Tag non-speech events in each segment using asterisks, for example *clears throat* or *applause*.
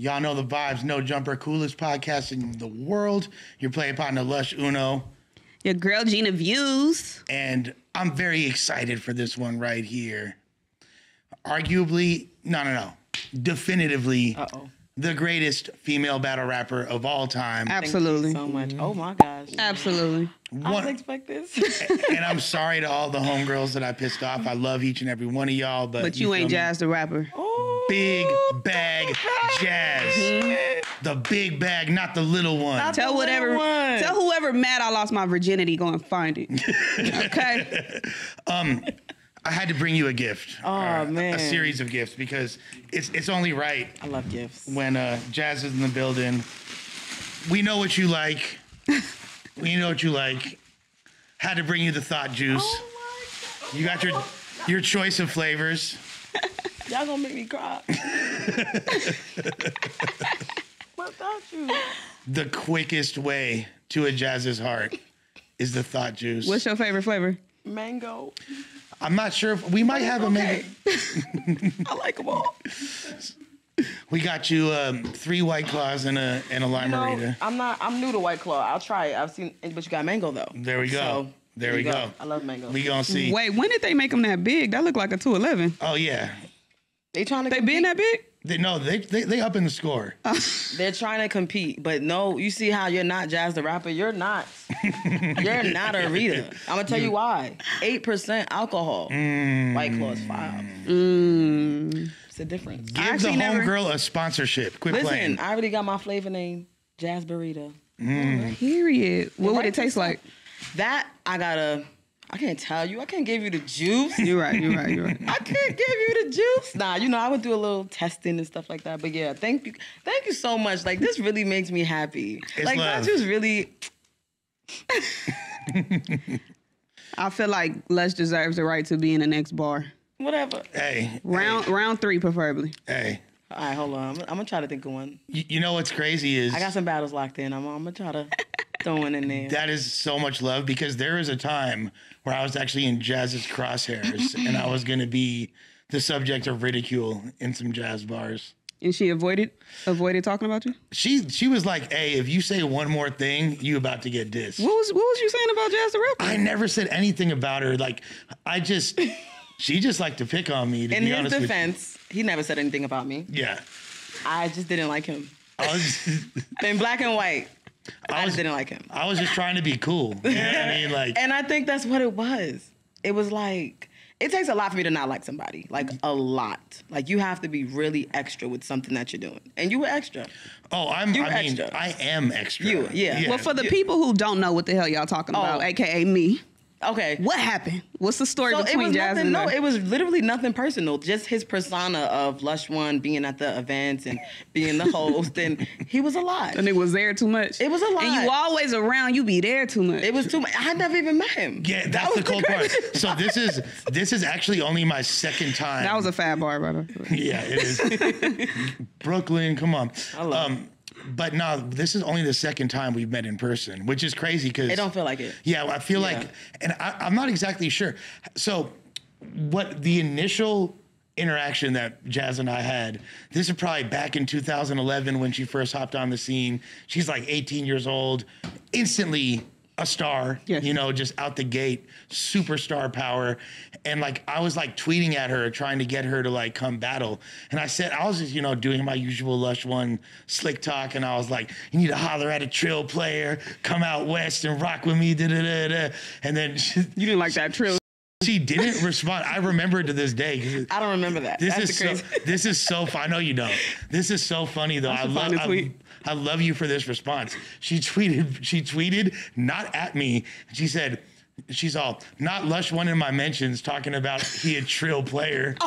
Y'all know the vibes. No jumper, coolest podcast in the world. Your play partner, Lush Uno. Your girl Gina Views. And I'm very excited for this one right here. Arguably, no, no, no. Definitively Uh-oh. the greatest female battle rapper of all time. Absolutely. So much. Oh my gosh. Absolutely. I One- didn't expect this. *laughs* and I'm sorry to all the homegirls that I pissed off. I love each and every one of y'all, but But you ain't feel me? Jaz the rapper. oh, Big bag jazz. The big bag, not the little one. Not Tell whatever. one. Tell whoever mad I lost my virginity. Go and find it. *laughs* Okay. I had to bring you a gift. Oh, man. A series of gifts because it's it's only right I love gifts. when uh, Jaz is in the building. We know what you like. *laughs* we know what you like. Had to bring you the thought juice. Oh You got your your choice of flavors. *laughs* Y'all gonna make me cry. *laughs* what about you? The quickest way to a Jaz's heart is the thought juice. What's your favorite flavor? Mango. I'm not sure if we might have a mango. *laughs* I like them all. We got you um, three white claws and a and a lime No, margarita. I'm not. I'm new to White Claw. I'll try it. I've seen, but you got mango though. There we go. So, there we you go. I love mango. We gonna see. Wait, when did they make them that big? That looked like a 211. Oh yeah. they trying to. They compete. being that big? They, no, they, they they up in the score. *laughs* They're trying to compete, but no. You see how you're not Jaz the rapper. You're not. *laughs* you're not a Rita. I'm gonna tell you why. Eight percent alcohol. White Claw is five. Mm. It's a difference. Give the actually never- homegirl a sponsorship. Quit Listen, playing. I already got my flavor name, Jaz Burrito. Period. What would it taste like? That I gotta. I can't tell you. I can't give you the juice. You're right. You're right. You're right. *laughs* I can't give you the juice. Nah, you know, I would do a little testing and stuff like that. But yeah, thank you. Thank you so much. Like this really makes me happy. It's like love. that just really *laughs* I feel like Les deserves the right to be in the next bar. whatever. Hey, Round round three, preferably. hey. All right, hold on. I'm, I'm gonna try to think of one. You, you know what's crazy is I got some battles locked in. I'm, I'm gonna try to *laughs* throw one in there. that is so much love because there was a time where I was actually in Jaz's crosshairs *laughs* and I was gonna be the subject of ridicule in some jazz bars. And she avoided avoided talking about you. She she was like, "Hey, if you say one more thing, you about to get dissed." What was what was you saying about Jaz the rapper? I never said anything about her. Like, I just she just liked to pick on me. To in be his honest with defense, he never said anything about me. yeah. I just didn't like him. I was *laughs* In black and white, I, I was just didn't like him. I was just trying to be cool. You know what I mean? *laughs* Like, And I think that's what it was. It was like it takes a lot for me to not like somebody. Like a lot. Like you have to be really extra with something that you're doing. And you were extra. oh, I'm. You I mean, extra. I am extra. You, yeah. Well, for the people who don't know what the hell y'all talking oh. about, Oh. aka me, Okay. what happened? What's the story So it between was Jaz nothing. and No, it was literally nothing personal. Just his persona of Lush One being at the events and being the host, and he was a lot. and it was there too much. It was a lot. And lot. you always around. You be there too much. It was too much. I never even met him. Yeah, That that's the was cold part. crazy So this is this is actually only my second time. that was a fat bar, brother. yeah, it is. *laughs* Brooklyn, come on. I love Um, but no, this is only the second time we've met in person, which is crazy because It don't feel like it. Yeah, I feel like, and I, I'm not exactly sure. So, what the initial interaction that Jaz and I had, this is probably back in 2011 when she first hopped on the scene. She's like 18 years old, instantly a star, Yes. you know, just out the gate, superstar power. And like, I was like tweeting at her, trying to get her to like come battle. And I said, I was just, you know, doing my usual Lush One slick talk. And I was like, you need to holler at a trill player, come out west and rock with me. Da, da, da, da. And then she, *laughs* You didn't like that trill. she didn't respond. I remember it to this day. I don't remember that. This That's is so. This is so. I know you don't. This is so funny though. I should love. Find the I, love you for this response. She tweeted. She tweeted not at me. She said. She's all not lush one in my mentions talking about he a trill player. *laughs*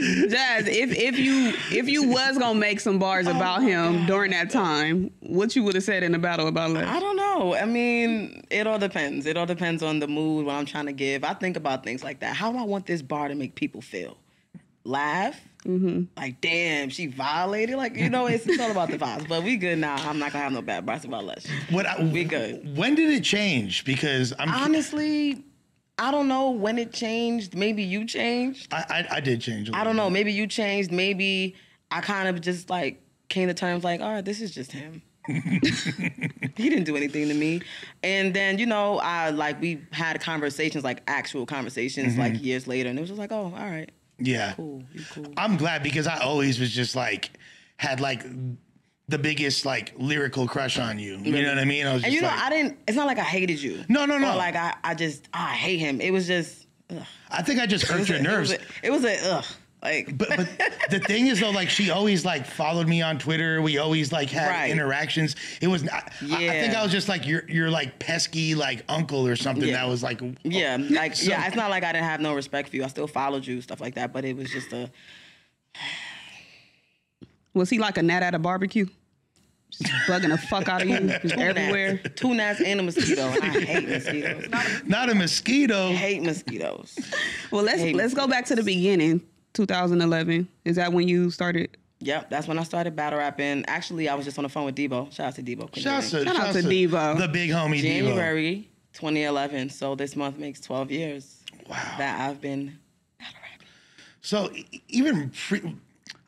Jaz, if if you if you was gonna make some bars Oh about him during that time, what you would have said in the battle about Les? I don't know. I mean, it all depends. It all depends on the mood, what I'm trying to give. I think about things like that. How do I want this bar to make people feel? Laugh? Mm-hmm. Like, damn, she violated? Like, you know, it's, it's all about the vibes. But we good now. I'm not going to have no bad bars about Les. What I, We good. When did it change? Because I'm Honestly, I don't know when it changed. Maybe you changed. I, I, I did change. a I little don't know. bit. Maybe you changed. Maybe I kind of just like came to terms like, all right, this is just him. *laughs* he didn't do anything to me. And then, you know, I like we had conversations, like actual conversations, Mm-hmm. like years later, and it was just like, oh, all right, Yeah. cool, cool. I'm glad because I always was just like had like the biggest like lyrical crush on you. You know what I mean? I was just And you know, like, I didn't. It's not like I hated you. No, no, no. Like I, I just, I hate him. It was just. Ugh. I think I just hurt your nerves. It was a, it was a ugh. Like, But but *laughs* the thing is though, like she always like followed me on Twitter. We always like had Right. interactions. It was I, I- I think I was just like your your like pesky like uncle or something Yeah. that was like yeah, oh. like *laughs* So- yeah. It's not like I didn't have no respect for you. I still followed you, stuff like that. But it was just a. *sighs* Was he like a gnat at a barbecue? Just bugging the fuck out of you, *laughs* just Two everywhere. gnats, two gnats and a mosquito. And I hate mosquitoes. not a mosquito. I hate mosquitoes. Well, let's let's go back to the beginning. 2011. Is that when you started? Yep, that's when I started battle rapping. Actually, I was just on the phone with Debo. Shout out to Debo. Shouts to, Shout out shouts to Debo. the big homie Debo. January 2011. So this month makes 12 years Wow. that I've been battle rapping. So even pre,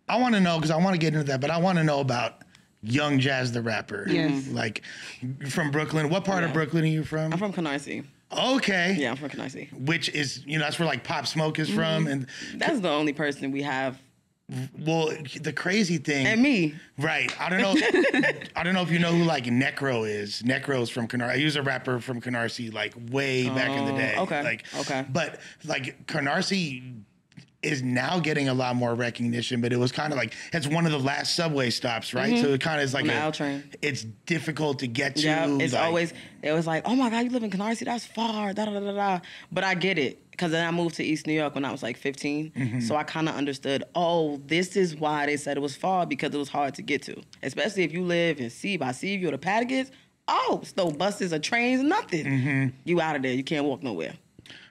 I want to know because I want to get into that, but I want to know about Young Jaz the rapper. Yes. Like from Brooklyn. What part of Brooklyn are you from? I'm from Canarsie. Okay. Yeah, I'm from Canarsie. Which is you know that's where like Pop Smoke is from, Mm-hmm. and That's the only person we have. well the crazy thing. And me. Right. I don't know. *laughs* I don't know if you know who like Necro is. Necro's from Canarsie. He was a rapper from Canarsie like way back in the Oh, day. okay, Like okay. But like Canarsie is now getting a lot more recognition, but it was kind of like it's one of the last subway stops, right? So it kind of is like Mm-hmm. A- train. It's difficult to get to. Yeah, it's like- always it was like, oh my god, you live in Canarsie, that's far, da da da da. But I get it because then I moved to East New York when I was like 15, Mm-hmm. so I kind of understood. Oh, this is why they said it was far because it was hard to get to, especially if you live in C by Seaview or the Patigans. Oh, it's no buses or trains, nothing. Mm-hmm. You out of there, you can't walk nowhere.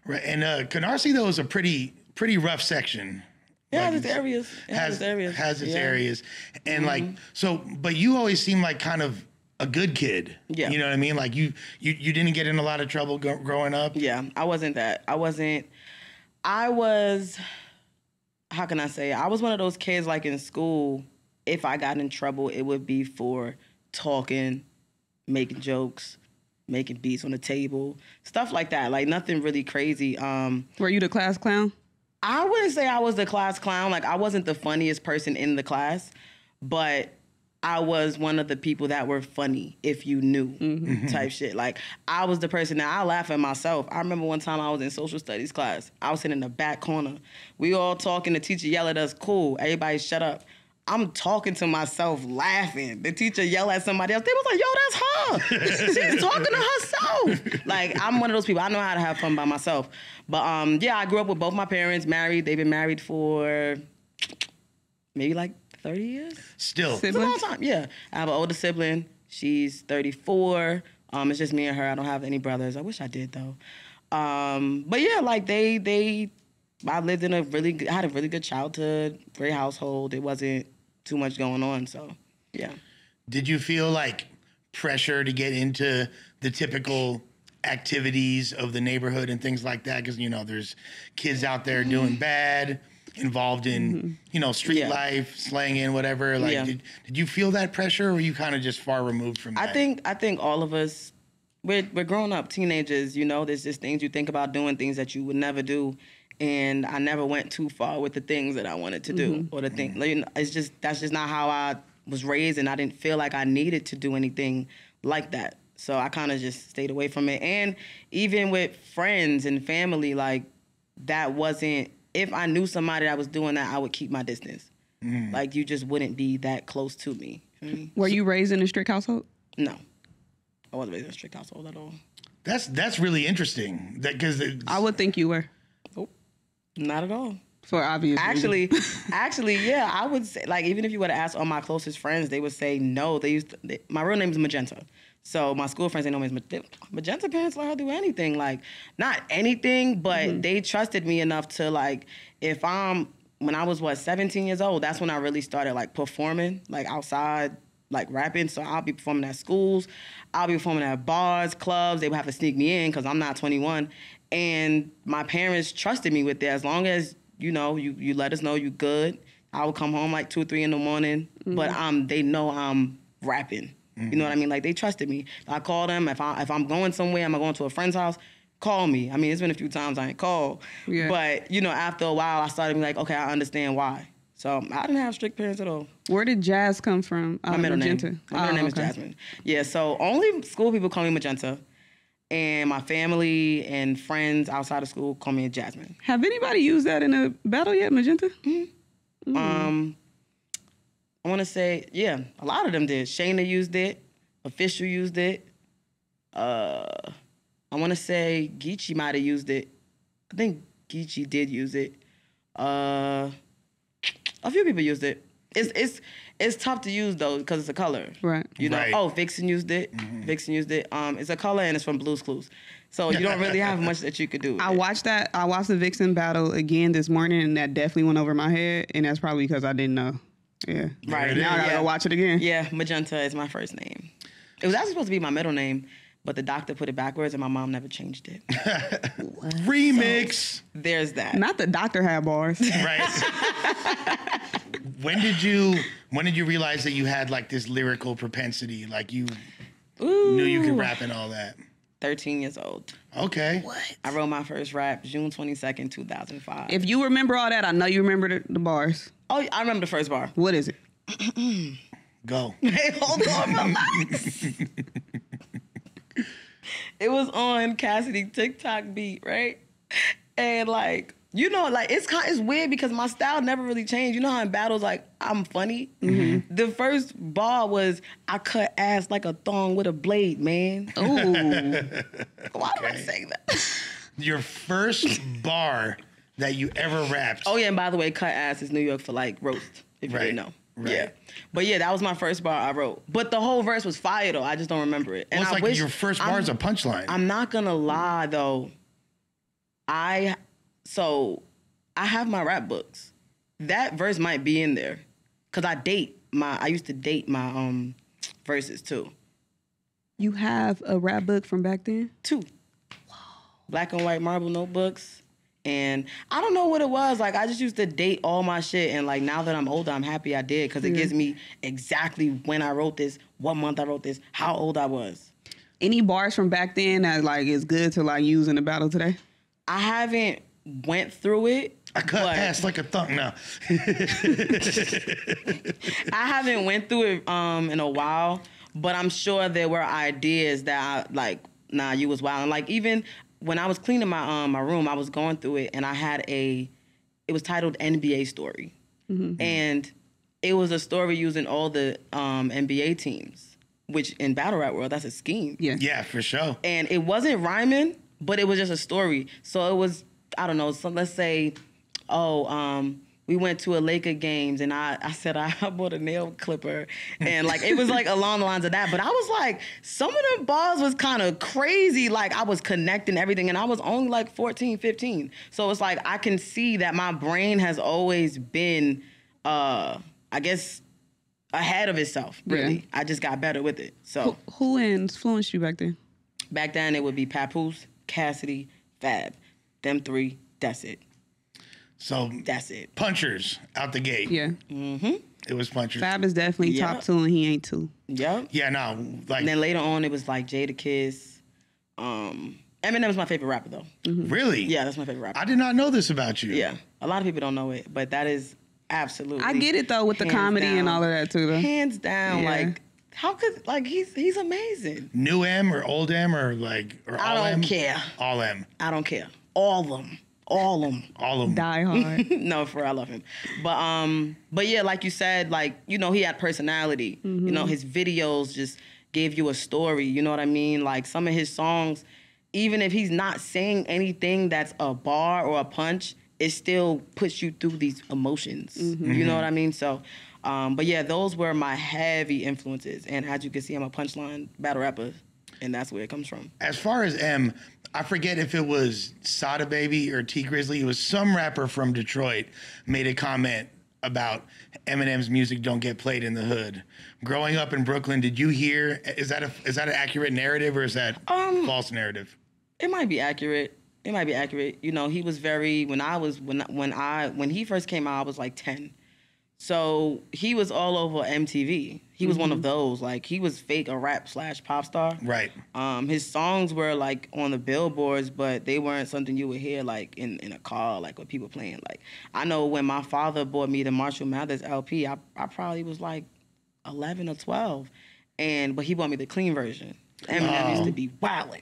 Right. And uh, Canarsie though is a pretty pretty rough section. It has Like, its areas. It has, has its areas. has its Yeah. Mm-hmm. areas, and like so. But you always seem like kind of a good kid. Yeah. you know what I mean. Like you you you didn't get in a lot of trouble go, growing up. Yeah, I wasn't that. I wasn't. I was. How can I say? I was one of those kids like in school. If I got in trouble, it would be for talking, making jokes, making beats on the table, stuff like that. Like nothing really crazy. Um, Were you the class clown? I wouldn't say I was the class clown. Like I wasn't the funniest person in the class, but I was one of the people that were funny if you knew mm-hmm. type mm-hmm. shit. Like I was the person that I laugh at myself. I remember one time I was in social studies class. I was sitting in the back corner. We all talking. The teacher yell at us. Cool. Everybody shut up. I'm talking to myself, laughing. The teacher yelled at somebody else. They was like, "Yo, that's her. *laughs* She's talking to herself." Like I'm one of those people. I know how to have fun by myself. But um, yeah, I grew up with both my parents married. They've been married for maybe like 30 years. Still, It's a long time. Yeah, I have an older sibling. She's 34. Um, it's just me and her. I don't have any brothers. I wish I did though. Um, but yeah, like they they, I lived in a really good, I had a really good childhood, great household. It wasn't too much going on. So yeah. did you feel like pressure to get into the typical activities of the neighborhood and things like that? Because you know, there's kids out there doing bad, involved in you know street Mm-hmm. Yeah. life, slanging, whatever. Like, Yeah. did, did you feel that pressure, or were you kind of just far removed from that? I think I think all of us we're we're grown up teenagers, you know, there's just things you think about doing things that you would never do. And I never went too far with the things that I wanted to do mm-hmm. or the thing. Like, you know, it's just that's just not how I was raised and I didn't feel like I needed to do anything like that. So I kind of just stayed away from it. And even with friends and family, like that wasn't if I knew somebody that was doing that, I would keep my distance. Mm. Like you just wouldn't be that close to me. You know what Were you raised in a strict household? No. I wasn't raised in a strict household at all. that's that's really interesting. That because I would think you were, Not at all. for obvious. Actually, *laughs* actually, yeah, I would say like even if you were to ask all my closest friends, they would say no. They used to, they, my real name is Magenta, so my school friends they know me as Mag- Magenta. Parents let her do anything, like not anything, but mm-hmm. they trusted me enough to like if I'm when I was what 17 years old, that's when I really started like performing like outside. Like rapping, so I'll be performing at schools, I'll be performing at bars, clubs. They would have to sneak me in because I'm not 21, and my parents trusted me with that. As long as you know, you you let us know you good. I would come home like two, or three in the morning, but um, they know I'm rapping. You know what I mean? Like they trusted me. I call them if I if I'm going somewhere, I'm going to a friend's house. Call me. I mean, it's been a few times I ain't called, Yeah. but you know, after a while, I started being like, okay, I understand why. So I didn't have strict parents at all. Where did Jazz come from? My Uh, middle Magenta. name. My middle Oh, name is. Jasmine. Yeah, so only school people call me Magenta, and my family and friends outside of school call me a Jasmine. Have anybody used that in a battle yet, Magenta? Mm-hmm. Um, I want to say, yeah, a lot of them did. Shayna used it. Official used it. Uh, I want to say Geechee might have used it. I think Geechee did use it. Uh, a few people used it. It's it's it's tough to use though because it's a color. Right. You know. Right. Oh, Vixen used it. Vixen used it. Um, it's a color and it's from Blue's Clues, so you don't really have much that you could do. with *laughs* I it. watched that. I watched the Vixen battle again this morning, and that definitely went over my head. And that's probably because I didn't know. Yeah. Right. it Now I gotta yeah. go watch it again. Yeah, Magenta is my first name. It was actually supposed to be my middle name, but the doctor put it backwards and my mom never changed it. *laughs* Remix. There's that. Not the doctor had bars. right? *laughs* when did you when did you realize that you had like this lyrical propensity? Like you knew you could rap and all that. 13 years old. Okay. What? I wrote my first rap June 22nd, 2005. if you remember all that, I know you remember the, the bars. oh, I remember the first bar. What is it? *clears throat* Go. *laughs* Hey, hold on, relax. *laughs* it was on Cassidy TikTok beat, right? And like, you know, like it's kind it's weird because my style never really changed. You know how in battles, like I'm funny. Mm-hmm. The first bar was I cut ass like a thong with a blade, man. Ooh. *laughs* Why do I say that? *laughs* Your first bar that you ever rapped. Oh yeah, and by the way, cut ass is New York for like roast. If you Right, didn't know. right. Yeah. But yeah, that was my first bar I wrote. But the whole verse was fire though. I just don't remember it. And Well, it's I like wish your first I'm- bar is a punchline. I'm not gonna lie though. I so I have my rap books. That verse might be in there. Cause I date my I used to date my um verses too. you have a rap book from back then? Two. Black and white marble notebooks. And I don't know what it was. Like I just used to date all my shit. And like now that I'm older, I'm happy I did because it gives me exactly when I wrote this, what month I wrote this, how old I was. Any bars from back then that like is good to like use in a battle today? I haven't went through it. I cut but- ass like a thumb now. *laughs* I haven't went through it um in a while, but I'm sure there were ideas that I like. Nah, you was wild. And like even when I was cleaning my um my room, I was going through it, and I had a. It was titled NBA story, and it was a story using all the um NBA teams, which in battle rap world that's a scheme. Yeah. yeah, for sure. and it wasn't rhyming, but it was just a story. So it was, I don't know. So let's say, oh, um, we went to a Laker games, and I, I said *laughs* I bought a nail clipper, and like it was like along the lines of that. But I was like, some of the bars was kind of crazy. Like I was connecting everything, and I was only like 14, 15. So it's like I can see that my brain has always been, uh, I guess. Ahead of itself, really. Yeah. I just got better with it. So Who influenced you back then? Back then, it would be Papoose, Cassidy, Fab. Them three, that's it. So That's it. punchers out the gate. Yeah. Mm-hmm. It was punchers. Fab is definitely Yeah. top two and he ain't two. Yep. Yeah, no, like And then later on, it was like Jadakiss. Um, Eminem is my favorite rapper, though. really. Yeah, that's my favorite rapper. I did not know this about you. yeah. A lot of people don't know it, but that is absolutely. I get it though with the hands comedy and all of that too though. Hands down, Yeah. like, how could, like, he's he's amazing. New M or old M or like or I all don't M? care. All M. I don't care. All of them. All of them. All of them. Die hard. *laughs* no, for real, I love him. But um, but yeah, like you said, like you know, he had personality. You know, his videos just gave you a story. You know what I mean? Like some of his songs, even if he's not saying anything that's a bar or a punch, it still puts you through these emotions. You know what I mean? So. Um, but yeah, those were my heavy influences, and as you can see, I'm a punchline battle rapper, and that's where it comes from. As far as M, I forget if it was Sada Baby or Tee Grizzley. It was some rapper from Detroit made a comment about Eminem's music don't get played in the hood. Growing up in Brooklyn, did you hear? Is that a is that an accurate narrative or is that Um, false narrative? It might be accurate. It might be accurate. You know, he was very when I was when when I when he first came out, I was like ten. So he was all over MTV. He was one of those. Like he was fake a rap slash pop star. Right. Um, his songs were like on the billboards, but they weren't something you would hear like in, in a car, like with people playing. Like I know when my father bought me the Marshall Mathers LP, I, I probably was like eleven or twelve, and but he bought me the clean version. Eminem used to be wilding.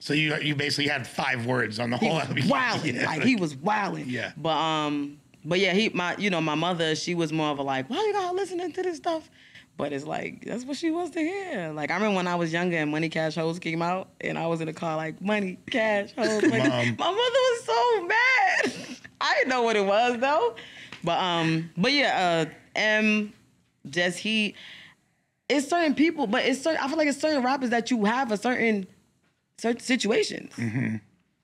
So you you basically had five words on the whole album. wilding. Yeah. Like he was wilding. *laughs* Yeah. But um, but yeah, he my you know my mother she was more of a like, why you got listening to this stuff? But it's like that's what she wants to hear. Like I remember when I was younger and Money Cash Hoes came out, and I was in the car like Money Cash Hoes. Money. Mom. My mother was so mad. *laughs* I didn't know what it was though. But um, but yeah, uh, M, just he. It's certain people, but it's certain. I feel like it's certain rappers that you have a certain certain situations.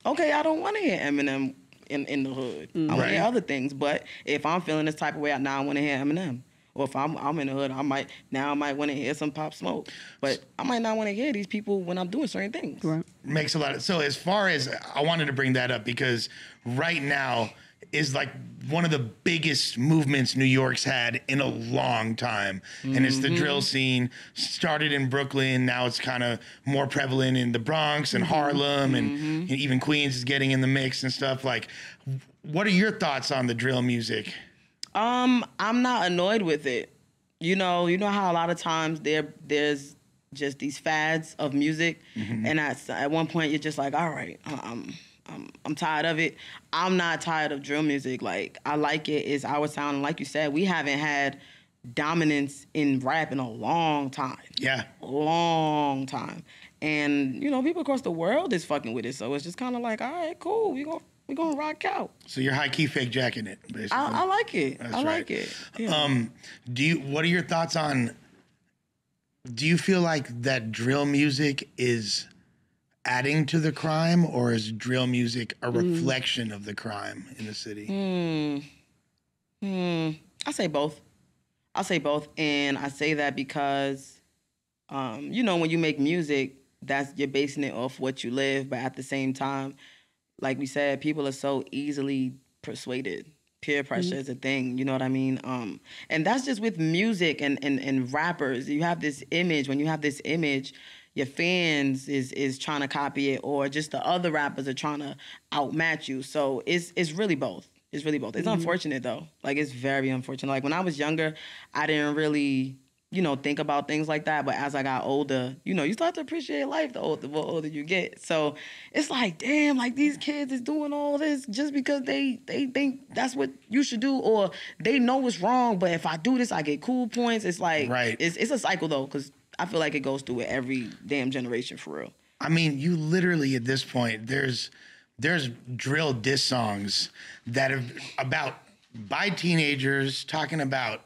Okay, I don't want to hear Eminem in, in the hood. I want Right. to hear other things. But if I'm feeling this type of way, I now I want to hear Eminem. Or if I'm I'm in the hood, I might now I might want to hear some Pop Smoke. But I might not want to hear these people when I'm doing certain things. Right. makes a lot of so as far as I wanted to bring that up because right now is like one of the biggest movements New York's had in a long time. And it's the drill mm-hmm. scene. Started in Brooklyn, now it's kind of more prevalent in the Bronx and mm-hmm. Harlem mm-hmm. and even Queens is getting in the mix and stuff like what are your thoughts on the drill music? Um, I'm not annoyed with it. You know, you know how a lot of times there there's just these fads of music, and at at one point you're just like, all right, I'm I'm I'm tired of it. I'm not tired of drill music. Like I like it. It's our sound. And like you said, we haven't had dominance in rap in a long time Yeah. long time. And you know, people across the world is fucking with it. So it's just kind of like, all right, cool. We going we gonna rock out. So you're high key fake jacking it, basically. I, I like it. That's I right. like it. Yeah. Um, do you? What are your thoughts on? Do you feel like that drill music is adding to the crime, or is drill music a reflection of the crime in the city? Hmm. I say both. I say both, and I say that because, um, you know, when you make music, that's you're basing it off what you live, but at the same time, like we said, people are so easily persuaded. Peer pressure is a thing, you know what I mean? Um, and that's just with music and, and, and rappers. You have this image. When you have this image, your fans is is trying to copy it, or just the other rappers are trying to outmatch you. So it's it's really both. It's really both. It's mm-hmm. unfortunate though. Like it's very unfortunate. Like when I was younger, I didn't really, you know, think about things like that. But as I got older, you know, you start to appreciate life the older, the older you get. So it's like, damn, like these kids is doing all this just because they they think that's what you should do, or they know it's wrong. But if I do this, I get cool points. It's like, Right. It's it's a cycle though, because I feel like it goes through with every damn generation for real. I mean, you literally at this point, there's there's drill diss songs that are about by teenagers talking about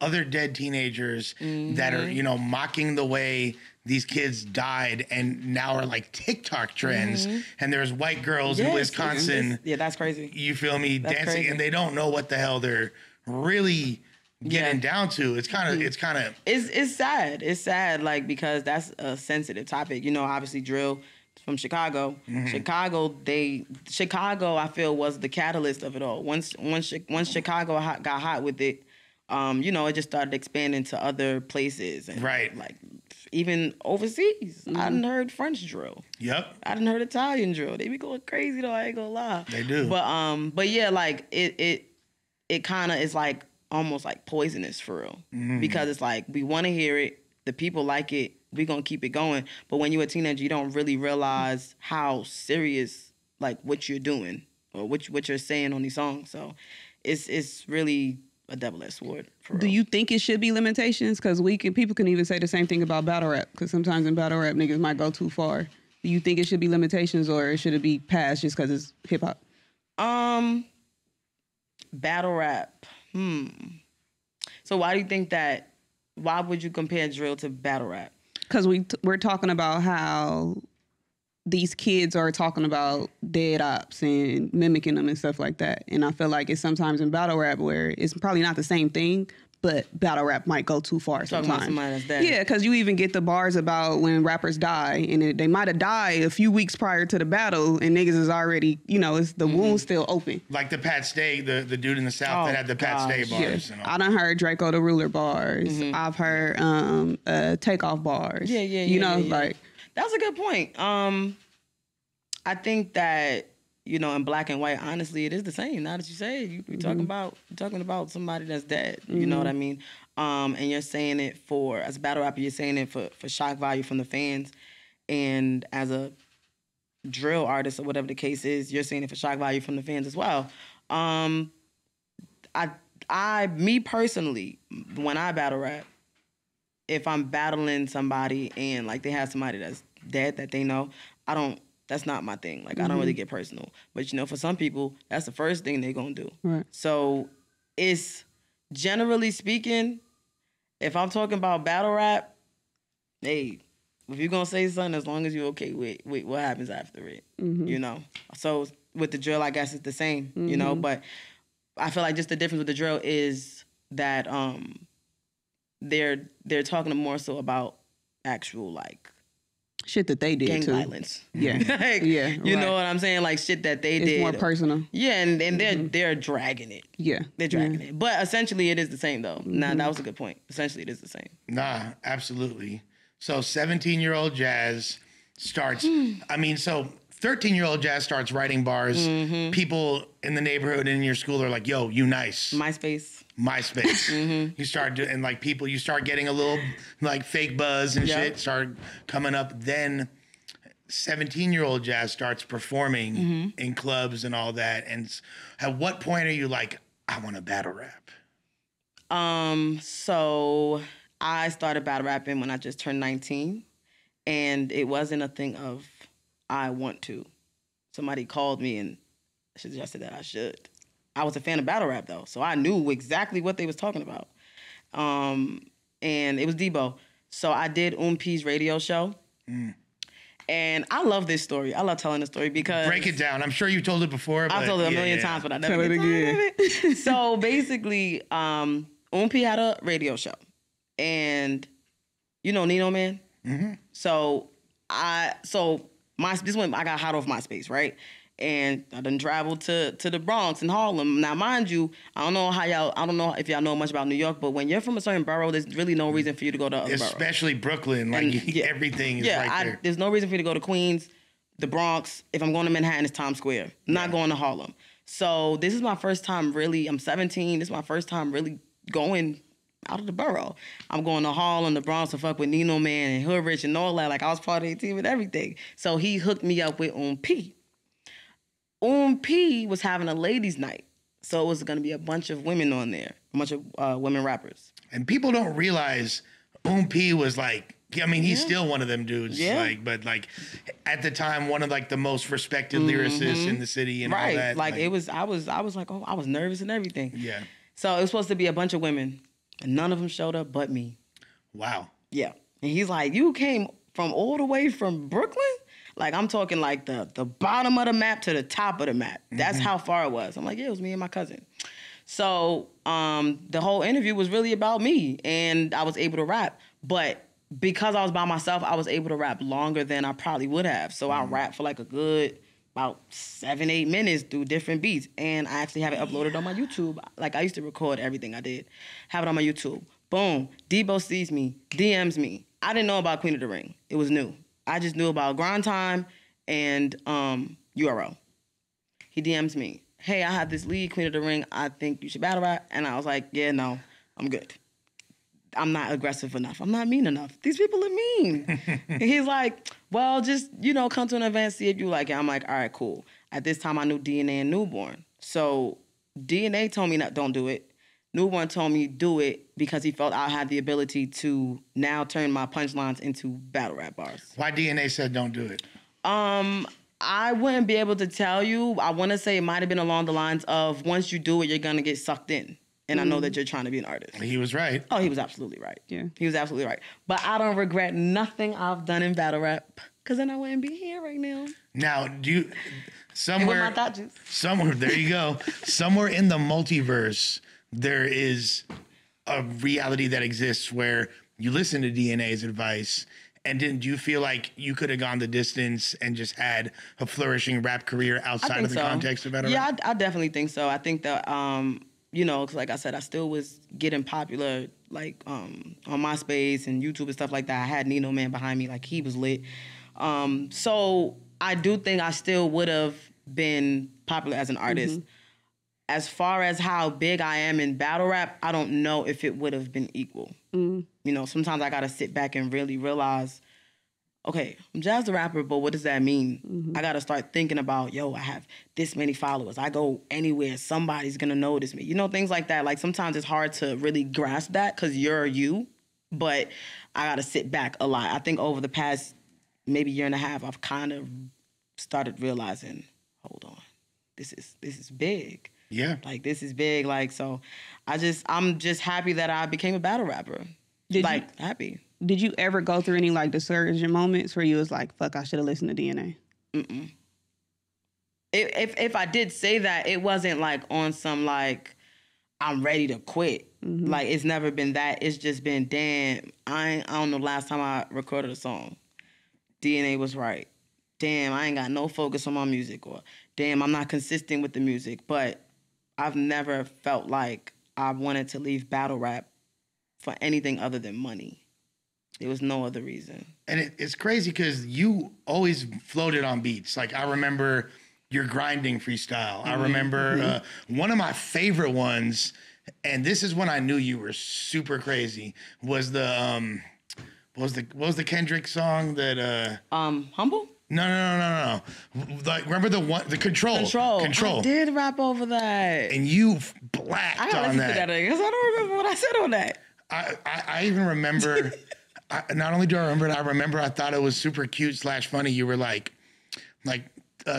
other dead teenagers that are, mm-hmm. you know, mocking the way these kids died and now are like TikTok trends. Mm-hmm. And there's white girls in Wisconsin, Yeah, that's crazy. you feel me, dancing crazy. and they don't know what the hell they're really getting Yeah. down to. It's kind of it's kind of it's it's sad. It's sad, like because that's a sensitive topic. You know, obviously drill from Chicago. Chicago, they Chicago, I feel was the catalyst of it all. Once once once Chicago hot, got hot with it, um, you know, it just started expanding to other places and Right. like even overseas. I didn't heard French drill. yep. I didn't heard Italian drill. They be going crazy though. I ain't gonna lie. They do. But um, but yeah, like it it it kind of is like almost like poisonous for real Mm-hmm. because it's like we want to hear it. The people like it. we're gonna keep it going. But when you're a teenager, you don't really realize how serious like what you're doing or what what you're saying on these songs. So it's it's really a double edged sword. For Do real. you think it should be limitations? Because we can people can even say the same thing about battle rap. Because sometimes in battle rap, niggas might go too far. Do you think it should be limitations, or it should it be passed just because it's hip hop? Um, battle rap. Hmm. So why do you think that? Why would you compare drill to battle rap? Because we t- we're talking about how these kids are talking about dead ops and mimicking them and stuff like that. And I feel like it's sometimes in battle rap where it's probably not the same thing, but battle rap might go too far Talking about sometimes. somebody that's dead. Yeah, because you even get the bars about when rappers die, and it, they might have died a few weeks prior to the battle, and niggas is already, you know, it's the wound still open. Like the Pat Stay, the, the dude in the South Oh, that had the Pat Stay gosh. bars. Yeah, And all. I done heard Drakeo the Ruler bars. I've heard um uh takeoff bars. Yeah, yeah, yeah. You know, yeah, yeah. like That's a good point. Um, I think that you know, in black and white, honestly, it is the same. Now that you say it, you, you're talking about talking about somebody that's dead. You know what I mean? Um, and you're saying it for as a battle rapper, you're saying it for for shock value from the fans, and as a drill artist or whatever the case is, you're saying it for shock value from the fans as well. Um, I I me personally, when I battle rap, if I'm battling somebody and like they have somebody that's dead that they know, I don't. That's not my thing. Like I don't really mm-hmm. get personal. But you know, for some people, that's the first thing they're gonna do. Right. So it's generally speaking, if I'm talking about battle rap, hey, if you're gonna say something, as long as you're okay with, with what happens after it, mm-hmm. you know. So with the drill, I guess it's the same, you know. Mm-hmm. But I feel like just the difference with the drill is that um they're they're talking more so about actual like shit that they did gang too. violence. Yeah. *laughs* Like, Yeah, You right. know what I'm saying? Like shit that they It's did. more personal. Yeah, and, and they're mm-hmm. they're dragging it. Yeah. They're dragging it. But essentially it is the same though. Nah, Mm-hmm. that was a good point. Essentially it is the same. Nah, absolutely. So 17 year old Jaz starts, hmm. I mean, so 13 year old Jaz starts writing bars. Mm-hmm. People in the neighborhood and in your school are like, yo, you nice. MySpace. MySpace. You start doing, and like people, you start getting a little like fake buzz and Yeah. shit start coming up. Then 17 year old Jaz starts performing in clubs and all that. And at what point are you like, I want to battle rap? Um, so I started battle rapping when I just turned 19. And it wasn't a thing of I want to. Somebody called me and suggested that I should. I was a fan of battle rap though, so I knew exactly what they was talking about. Um, and it was Debo. So I did Umpi's radio show. And I love this story. I love telling the story because Break it down. I'm sure you told it before. I've told it a yeah, million yeah. times, but I never Tell it again. it. *laughs* so basically, um, Umpi had a radio show, and you know Nino Man. Mm-hmm. So I so my this one I got hot off MySpace, right? And I done traveled to to the Bronx and Harlem. Now, mind you, I don't know how y'all. I don't know if y'all know much about New York, but when you're from a certain borough, there's really no reason for you to go to other. Especially Brooklyn, like And, *laughs* yeah. everything is Yeah, right I, there. there's no reason for you to go to Queens, the Bronx. If I'm going to Manhattan, it's Times Square. I'm not going to Harlem. So this is my first time really. I'm 17. This is my first time really going out of the borough. I'm going to Harlem, the Bronx to fuck with Nino Man and Hood Rich and all that. Like I was part of the team and everything. So he hooked me up with Um P. Um P was having a ladies' night. So it was gonna be a bunch of women on there, a bunch of uh, women rappers. And people don't realize Um P was like, I mean, he's still one of them dudes. Yeah. Like, but like at the time, one of like the most respected lyricists in the city and all Mm-hmm. Right. that. Like, it was I was I was like, oh, I was nervous and everything. Yeah. So it was supposed to be a bunch of women, and none of them showed up but me. Wow. Yeah. And he's like, you came from all the way from Brooklyn? Like I'm talking like the the bottom of the map to the top of the map. That's how far it was. I'm like, yeah, it was me and my cousin. So um, the whole interview was really about me, and I was able to rap. But because I was by myself, I was able to rap longer than I probably would have. So I rapped for like a good about seven, eight minutes through different beats, and I actually have it uploaded on my YouTube. Like I used to record everything I did, have it on my YouTube. Boom, Debo sees me, DMs me. I didn't know about Queen of the Ring. It was new. I just knew about Grind Time and um, URL he DMs me, hey, I have this lead, Queen of the Ring. I think you should battle rap. And I was like, yeah, no, I'm good. I'm not aggressive enough. I'm not mean enough. These people are mean. *laughs* and he's like, well, just, you know, come to an event, see if you like it. I'm like, all right, cool. At this time, I knew DNA and Newborn. So DNA told me not, don't do it. Newborn told me do it because he felt I had the ability to now turn my punchlines into battle rap bars. Why DNA said don't do it? Um, I wouldn't be able to tell you. I want to say it might have been along the lines of once you do it, you're gonna get sucked in, and I know that you're trying to be an artist. He was right. Oh, he was absolutely right. Yeah. he was absolutely right. But I don't regret nothing I've done in battle rap, cause then I wouldn't be here right now. Now, do you somewhere my thought juice. somewhere there you go. *laughs* somewhere in the multiverse, there is a reality that exists where you listen to DNA's advice and didn't you feel like you could have gone the distance and just had a flourishing rap career outside of the so. context of battle yeah. I, I definitely think so. I think that um, you know, 'cause like I said, I still was getting popular like um on MySpace and YouTube and stuff like that. I had Nino Man behind me, like he was lit. Um, so I do think I still would have been popular as an artist. As far as how big I am in battle rap, I don't know if it would have been equal. Mm. You know, sometimes I gotta sit back and really realize okay, I'm Jaz the rapper, but what does that mean? Mm-hmm. I got to start thinking about, yo, I have this many followers. I go anywhere, somebody's gonna notice me. You know, things like that. Like sometimes it's hard to really grasp that because you're you, but I got to sit back a lot. I think over the past maybe year and a half, I've kind of started realizing, hold on, this is this is big. Yeah. Like this is big. Like so, I just I'm just happy that I became a battle rapper. Did like you happy. did you ever go through any like discouraging moments where you was like, fuck, I should have listened to DNA? if, if if I did say that, it wasn't like on some like I'm ready to quit. Mm-hmm. Like it's never been that. It's just been damn. I I don't know last time I recorded a song. DNA was right. Damn, I ain't got no focus on my music, or damn, I'm not consistent with the music. But I've never felt like I wanted to leave battle rap for anything other than money. There was no other reason. And it, it's crazy because you always floated on beats. Like I remember your grinding freestyle. I remember uh, one of my favorite ones, and this is when I knew you were super crazy. Was the um, what was the what was the Kendrick song that uh? Um, humble. No, no, no, no, no. Like remember the one the control Control. control. I did rap over that. And you blacked I on that. because I don't remember what I said on that. I, I, I even remember. *laughs* I, not only do I remember it, I remember I thought it was super cute slash funny. You were like, like, uh,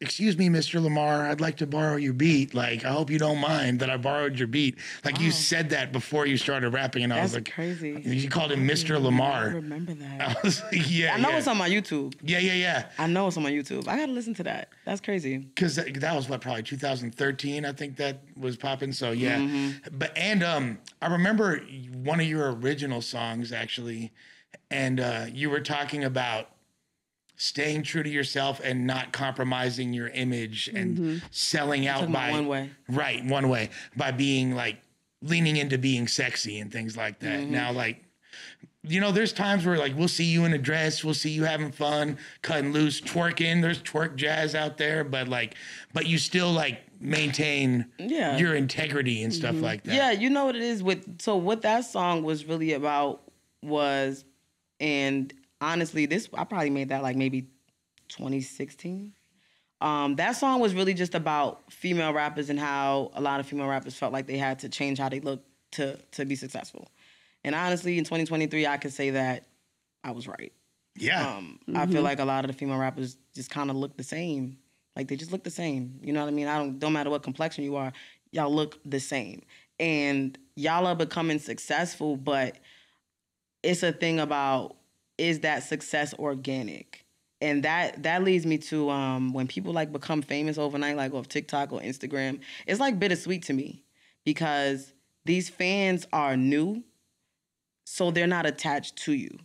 excuse me, Mr. Lamar, I'd like to borrow your beat. Like, I hope you don't mind that I borrowed your beat. Like, you said that before you started rapping, and I was like, crazy. You called him Mr. I Lamar. I remember that. *laughs* I was like, yeah, I know yeah. it's on my YouTube. yeah, yeah, yeah. I know it's on my YouTube. I gotta listen to that. That's crazy. because that, that was what probably 2013 i think that was popping so yeah Mm-hmm. but and um i remember one of your original songs actually and uh you were talking about staying true to yourself and not compromising your image and selling out Mm-hmm. Talking about by one way. right one way by being like leaning into being sexy and things like that Mm-hmm. now like you know, there's times where like we'll see you in a dress, we'll see you having fun, cutting loose, twerking. There's twerk jazz out there, but like, but you still like maintain Yeah. your integrity and stuff like that. Yeah, you know what it is with so what that song was really about was and honestly this I probably made that like maybe 2016. Um, that song was really just about female rappers and how a lot of female rappers felt like they had to change how they look to to be successful. And honestly, in 2023, I could say that I was right. yeah, Um, I feel like a lot of the female rappers just kind of look the same. Like they just look the same. You know what I mean? I don't don't matter what complexion you are, y'all look the same. And y'all are becoming successful, but it's a thing about is that success organic? And that that leads me to um, when people like become famous overnight, like off TikTok or Instagram. It's like bittersweet to me because these fans are new, so they're not attached to you,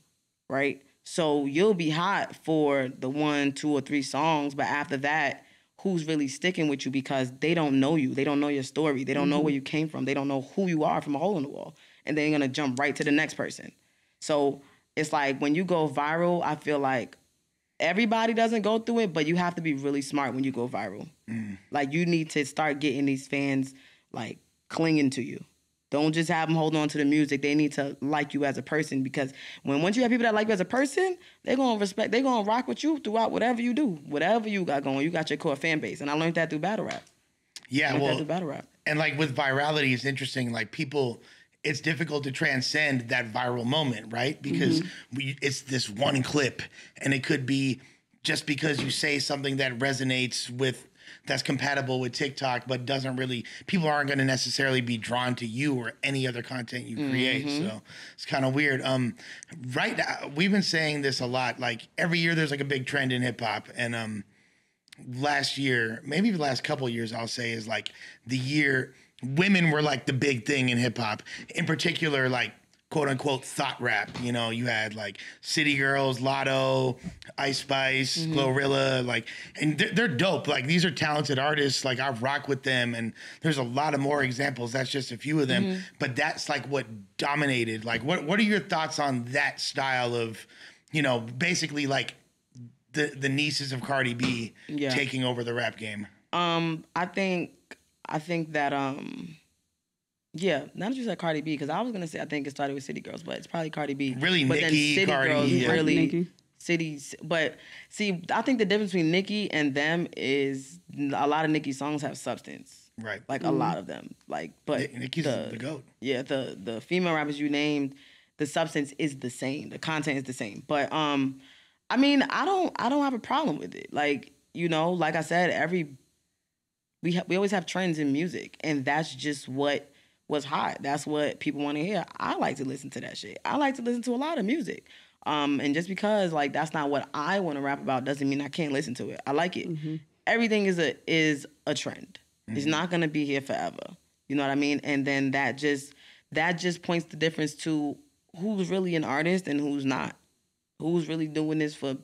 right? So you'll be hot for the one, two, or three songs, but after that, who's really sticking with you because they don't know you, they don't know your story, they don't know where you came from, they don't know who you are from a hole in the wall, and they're gonna jump right to the next person. So it's like when you go viral, I feel like everybody doesn't go through it, but you have to be really smart when you go viral. Mm. Like you need to start getting these fans like clinging to you. Don't just have them hold on to the music. They need to like you as a person because when once you have people that like you as a person, they're gonna respect. They're gonna rock with you throughout whatever you do, whatever you got going. You got your core fan base, and I learned that through battle rap. yeah. Learned that Well, through battle rap. and like with virality, it's interesting. Like people, it's difficult to transcend that viral moment, right? Because we, it's this one clip, and it could be just because you say something that resonates with that's compatible with TikTok, but doesn't really people aren't going to necessarily be drawn to you or any other content you create. So it's kind of weird. Um, right now, we've been saying this a lot. Like every year, there's like a big trend in hip hop, and um, last year, maybe the last couple years, I'll say is like the year women were like the big thing in hip hop. In particular, like quote unquote thought rap. You know, you had like City Girls, Latto, Ice Spice, Mm-hmm. Glorilla, like, and they're, they're dope. Like these are talented artists. Like I rock with them, and there's a lot of more examples. That's just a few of them, Mm-hmm. but that's like what dominated. Like, what what are your thoughts on that style of, you know, basically like the the nieces of Cardi B Yeah. taking over the rap game? Um, I think I think that um, yeah. Now that you said Cardi B, because I was gonna say I think it started with City Girls, but it's probably Cardi B. Really, but Nicki, City Cardi, Girls yeah. really Nicki. cities. But see, I think the difference between Nicki and them is a lot of Nicki's songs have substance. Right. Like a lot of them. Like, but Nick- Nicki's the, the goat. yeah, the the female rappers you named, the substance is the same. The content is the same. But um, I mean, I don't I don't have a problem with it. Like you know, like I said, every we ha- we always have trends in music, and that's just what was hot. That's what people want to hear. I like to listen to that shit. I like to listen to a lot of music. Um, and just because like that's not what I want to rap about doesn't mean I can't listen to it. I like it. Everything is a is a trend. It's not gonna be here forever. You know what I mean? And then that just that just points the difference to who's really an artist and who's not. Who's really doing this for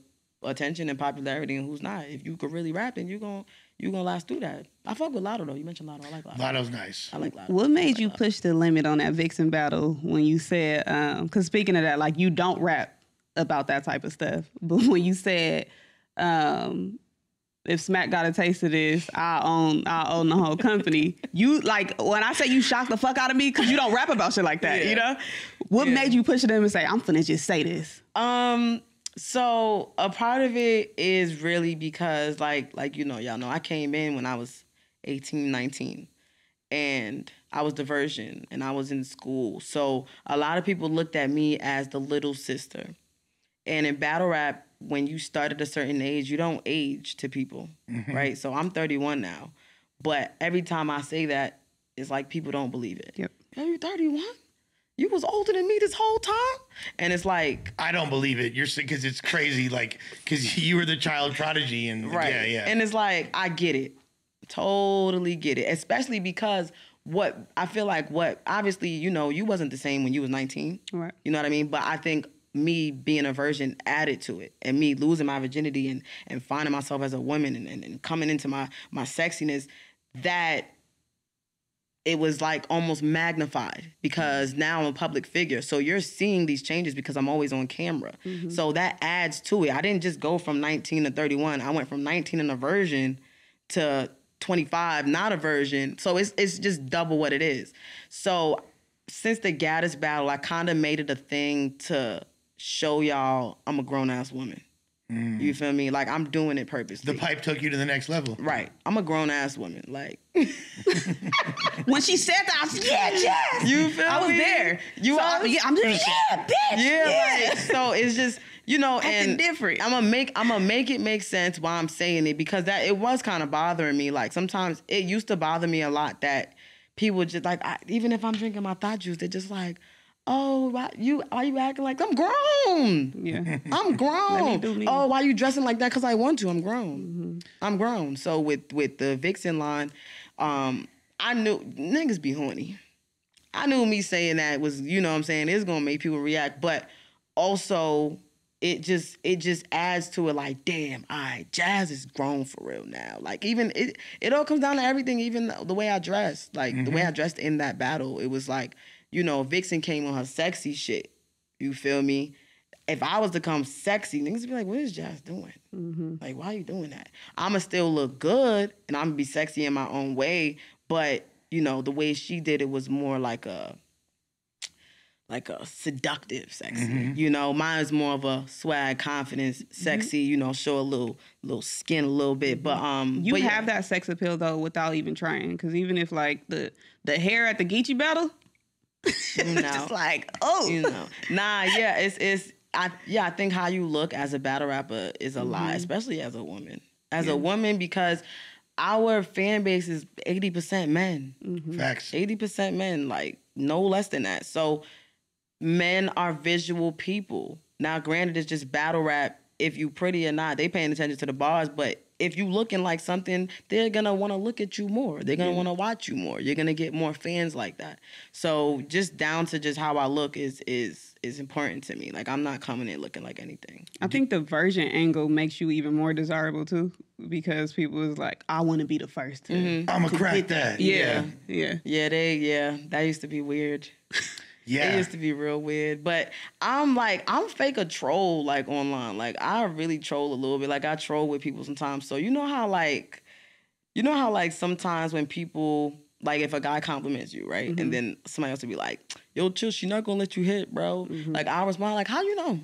attention and popularity and who's not. If you could really rap, then you're gonna you're gonna last through that. I fuck with Latto though. You mentioned Latto. I like Latto. Latto's nice. I like Latto. What made you push the limit on that Vixen battle when you said, because speaking of that, like you don't rap about that type of stuff, *laughs* but when you said, um, if Smack got a taste of this, I own I own the whole company. *laughs* you like when I say you shocked the fuck out of me because you don't rap about shit like that, you know? What made you push it in and say, I'm finna just say this? Um, so a part of it is really because like like you know, y'all know I came in when I was 18, 19 and I was diversion and I was in school. So a lot of people looked at me as the little sister. And in battle rap, when you start at a certain age, you don't age to people, mm-hmm. right? So I'm 31 now. But every time I say that, it's like people don't believe it. Yep. Are you 31? You was older than me this whole time? And it's like, I don't believe it. You're because it's crazy. Like because *laughs* you were the child prodigy and Right. yeah, yeah. And it's like, I get it. Totally get it. Especially because what I feel like what obviously, you know, you wasn't the same when you was 19. Right. You know what I mean? But I think me being a virgin added to it and me losing my virginity and and finding myself as a woman and, and, and coming into my my sexiness, that it was like almost magnified because now I'm a public figure. So you're seeing these changes because I'm always on camera. Mm-hmm. So that adds to it. I didn't just go from 19 to 31. I went from 19 in a version to 25 not a version. So it's it's just double what it is. So since the Gaddis battle, I kind of made it a thing to show y'all I'm a grown ass woman. You mm. feel me? Like I'm doing it purposely. the pipe took you to the next level. right. I'm a grown ass woman. Like *laughs* When she said that, I was yeah, yes. You feel me? I was there. You so, was? Yeah, I'm just yeah, bitch. Yeah, like so it's just you know, Acting and different. I'm gonna make I'm gonna make it make sense why I'm saying it because that it was kind of bothering me. Like sometimes it used to bother me a lot that people just like I, even if I'm drinking my thought juice, they're just like, oh, why you are you acting like I'm grown? Yeah. *laughs* I'm grown. do me. Oh, why are you dressing like that? Because I want to. I'm grown. I'm grown. So with with the Vixen line, um, I knew niggas be horny. I knew me saying that was, you know what I'm saying, it's gonna make people react, but also it just it just adds to it like, damn, all right, Jaz is grown for real now. Like even it it all comes down to everything, even the, the way I dressed. Like the way I dressed in that battle, it was like, you know, Vixen came on her sexy shit. You feel me? If I was to come sexy, niggas would be like, what is Jaz doing? Like, why are you doing that? I'ma still look good and I'm gonna be sexy in my own way, but you know, the way she did it was more like a like a seductive sexy. Mm-hmm. You know, mine's more of a swag, confidence, sexy, you know, show a little little skin a little bit. But um You but yeah. have that sex appeal though without even trying, because even if like the the hair at the Geechee battle, you *laughs* know. it's like oh, you know. Nah, yeah, it's it's I yeah, I think how you look as a battle rapper is a Mm-hmm. lie, especially as a woman. As a woman, because our fan base is eighty percent men. Facts. Eighty percent men, like no less than that. So men are visual people. Now, granted, it's just battle rap. If you pretty or not, they paying attention to the bars, but if you looking like something, they're gonna want to look at you more. They're gonna want to watch you more. You're gonna get more fans like that. So just down to just how I look is is is important to me. Like I'm not coming in looking like anything. I think the version angle makes you even more desirable too, because people is like, I want to be the first to. Mm-hmm. I'm gonna crack that. Yeah, yeah. Yeah, they yeah, that used to be weird. *laughs* Yeah. It used to be real weird. But I'm like, I'm fake a troll like online. Like I really troll a little bit. Like I troll with people sometimes. So you know how like you know how like sometimes when people like if a guy compliments you, right? And mm-hmm. then somebody else will be like, yo, chill, she not gonna let you hit, bro. Mm-hmm. Like I respond like, how you know?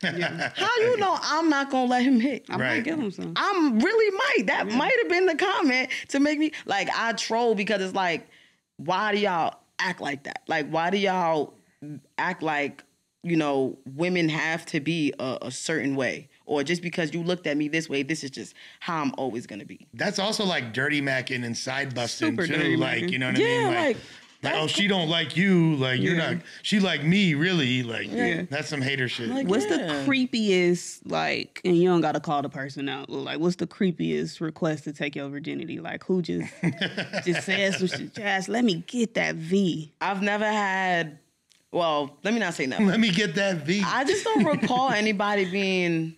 *laughs* How you know I'm not gonna let him hit? I Right. might give him some. I'm really might. That might have been the comment to make me like I troll because it's like, why do y'all act like that? Like, why do y'all act like you know women have to be a, a certain way, or just because you looked at me this way, this is just how I'm always gonna be. That's also like dirty macking and side busting Super too. dirty Like, macking. you know what I mean? like, like, oh, she don't like you. Like, you're Yeah. not. She like me, really. Like, Yeah. that's some hater shit. Like, What's yeah. the creepiest like? And you don't got to call the person out. but, Like, what's the creepiest request to take your virginity? Like, who just *laughs* just says some shit? Just let me get that V. I've never had. Well, let me not say never. Let me get that V. I just don't *laughs* recall anybody being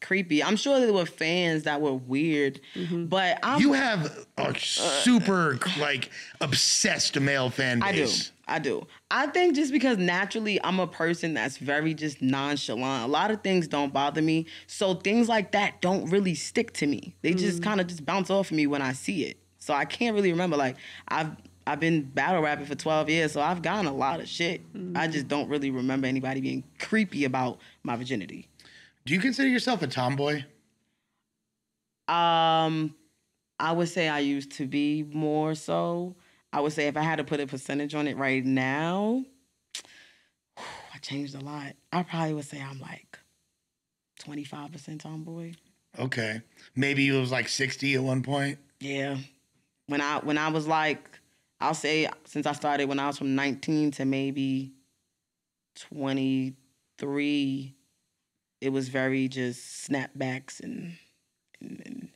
creepy. I'm sure there were fans that were weird, mm-hmm. but I'm you have a super like obsessed male fan base. I do. I do. I think just because naturally I'm a person that's very just nonchalant. A lot of things don't bother me. So things like that don't really stick to me. They just mm-hmm. kind of just bounce off of me when I see it. So I can't really remember. Like I've I've been battle rapping for 12 years, so I've gotten a lot of shit. Mm-hmm. I just don't really remember anybody being creepy about my virginity. Do you consider yourself a tomboy? Um, I would say I used to be more so. I would say if I had to put a percentage on it right now, *sighs* I changed a lot. I probably would say I'm like 25% tomboy. Okay. Maybe it was like 60 at one point. Yeah. When I when I was like, I'll say since I started when I was from 19 to maybe 23, it was very just snapbacks and and, and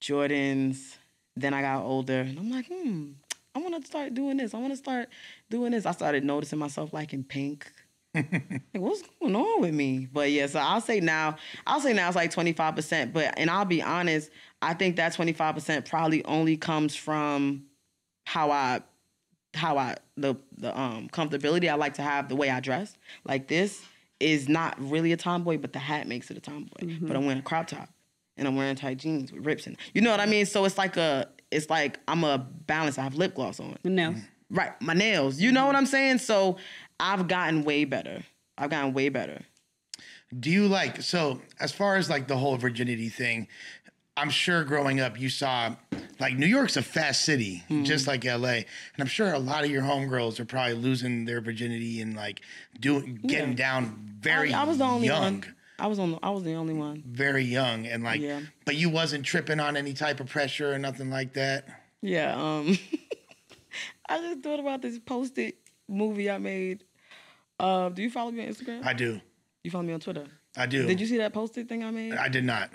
Jordans. Then I got older and I'm like, hmm, I want to start doing this. I want to start doing this. I started noticing myself liking pink. *laughs* like, what's going on with me? But yeah, so I'll say now, I'll say now it's like 25%. But and I'll be honest, I think that 25% probably only comes from how I how I the the um comfortability I like to have the way I dress. Like this is not really a tomboy, but the hat makes it a tomboy. Mm-hmm. But I'm wearing a crop top and I'm wearing tight jeans with rips in. You know what I mean? So it's like a it's like I'm a balance. I have lip gloss on. No. Mm-hmm. Right, my nails. You know what I'm saying? So I've gotten way better. I've gotten way better. Do you like so as far as like the whole virginity thing? I'm sure growing up you saw like New York's a fast city, just like LA, and I'm sure a lot of your homegirls are probably losing their virginity and like doing getting down very I, I was the only young, one. I was on. I was the only one. very young, and like, Yeah. but you wasn't tripping on any type of pressure or nothing like that. Yeah. Um. *laughs* I just thought about this posted movie I made. Uh, do you follow me on Instagram? I do, you follow me on Twitter? I do. Did you see that posted thing I made? I did not.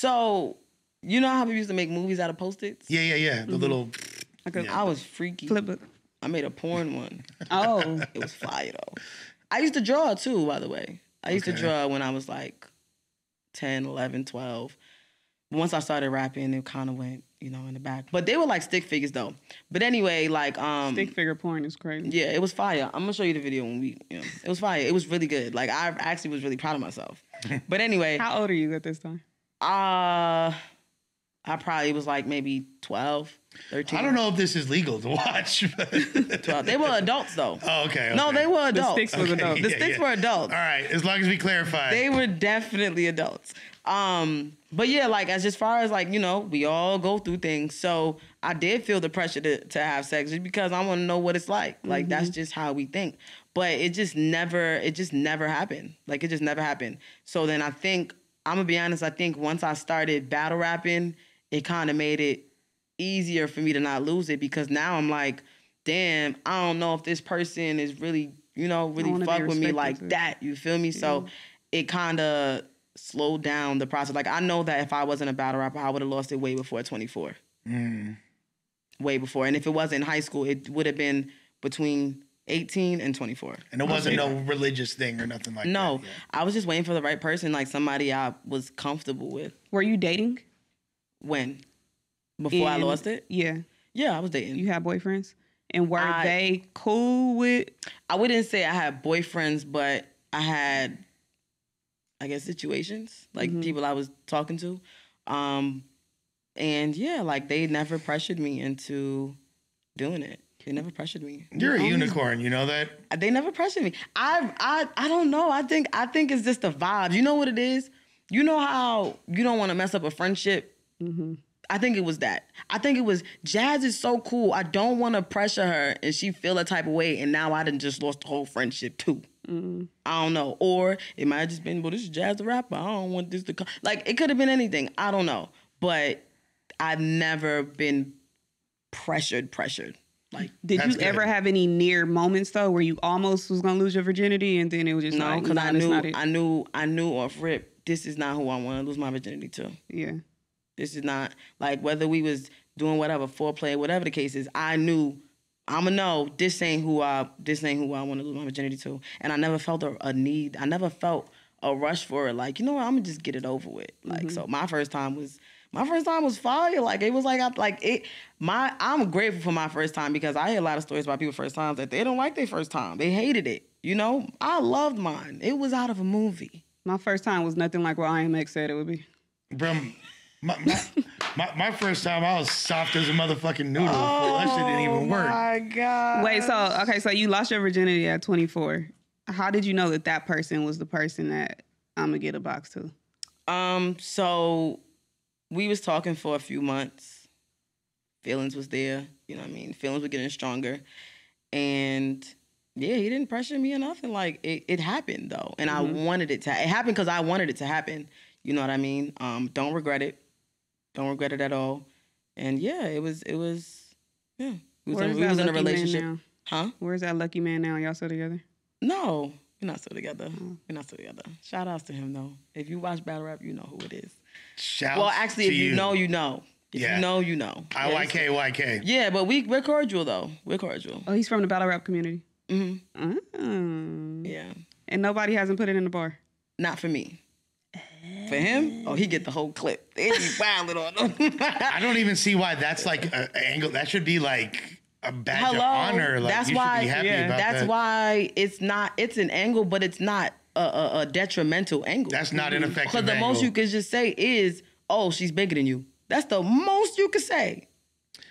So, you know how people used to make movies out of post-its? Yeah, yeah, yeah. The little. I could I was freaky. flip it. I made a porn one. *laughs* Oh, It was fire though. I used to draw too, by the way. I used Okay. to draw when I was like 10, 11, 12. Once I started rapping, it kind of went, you know, in the back. But they were like stick figures though. But anyway, like um stick figure porn is crazy. yeah, it was fire. I'm gonna show you the video when we, you know, it was fire. It was really good. Like I actually was really proud of myself. *laughs* But anyway, How old are you at this time? Uh I probably was like maybe 12, 13. I don't know if this is legal to watch. *laughs* But 12. They were adults though. oh, okay, No, they were adults. The adults. sticks was Okay, adult. The yeah, sticks yeah. were adults. All right, as long as we clarify. They were definitely adults. Um, but yeah, like as as far as like, you know, we all go through things. So I did feel the pressure to, to have sex just because I want to know what it's like. Like that's just how we think. But it just never, it just never happened. Like it just never happened. So then I think, I'm gonna be honest, I think once I started battle rapping, it kind of made it easier for me to not lose it because now I'm like, damn, I don't know if this person is really, you know, really fuck with me like too. that. You feel me? So it kind of slowed down the process. Like I know that if I wasn't a battle rapper, I would have lost it way before 24. Mm. Way before. And if it wasn't in high school, it would have been between 18 and 24. And it wasn't no religious thing or nothing like No, that. No, I was just waiting for the right person, like somebody I was comfortable with. Were you dating? When? Before I lost it? Yeah. Yeah, I was dating. You had boyfriends? And were I- they cool with I wouldn't say I had boyfriends, but I had, I guess, situations like people I was talking to, um, and yeah, like they never pressured me into doing it. They never pressured me. You're a unicorn, you know that? They never pressured me. I, I, I don't know. I think, I think it's just the vibe. You know what it is? You know how you don't want to mess up a friendship. Mm-hmm. I think it was that. I think it was Jaz is so cool. I don't want to pressure her and she feel a type of way. And now I done just lost the whole friendship too. Mm-hmm. I don't know. Or it might have just been, well, this is Jaz the rapper. I don't want this to come. Like it could have been anything. I don't know. But I've never been pressured, pressured. Like Did you good. ever have any near moments though where you almost was gonna lose your virginity and then it was just no, because nah, I knew, not it. I knew, I knew off rip. This is not who I want to lose my virginity to. yeah. This is not like whether we was doing whatever foreplay, whatever the case is. I knew I'ma know this ain't who I this ain't who I want to lose my virginity to, and I never felt a, a need. I never felt a rush for it. Like you know what, I'm gonna just get it over with. Like mm-hmm. so, my first time was my first time was fire. Like it was like I like it. My I'm grateful for my first time because I hear a lot of stories about people first times that they don't like their first time. They hated it. You know, I loved mine. It was out of a movie. My first time was nothing like what IMX said it would be. Bro, my, my, my, my first time, I was soft as a motherfucking noodle. that shit didn't even work. Oh my God. Wait, so okay, so you lost your virginity at 24. How did you know that that person was the person that I'm gonna get a box to? Um, so we was talking for a few months. Feelings was there, you know what I mean? Feelings were getting stronger. And yeah, he didn't pressure me or nothing. Like it, it happened though. And I wanted it to it happened because I wanted it to happen. You know what I mean? Um, don't regret it. Don't regret it at all. And yeah, it was it was yeah. We was, in, Where's we that was in a lucky man relationship. now? Huh? Where's that lucky man now? Y'all still together? No, we're not still together. We're not still together. Shout outs to him though. If you watch Battle Rap, you know who it is. Shouts Well, actually, to if you, know, you know. If Yeah. you know, you know. Yeah, he's- IYK, Yeah, but we we're cordial though. We're cordial. Oh, he's from the battle rap community. hmm Mm. Yeah, And nobody hasn't put it in the bar. not for me. For him, oh, he get the whole clip. They be *laughs* wilding on him. I don't even see why that's like a, a angle. That should be like a badge Hello, of honor. Like that's you why. should be happy yeah, about that's that. why it's not. It's an angle, but it's not a, a, a detrimental angle. That's not an effective because the most you can just say is, "Oh, she's bigger than you." That's the most you can say.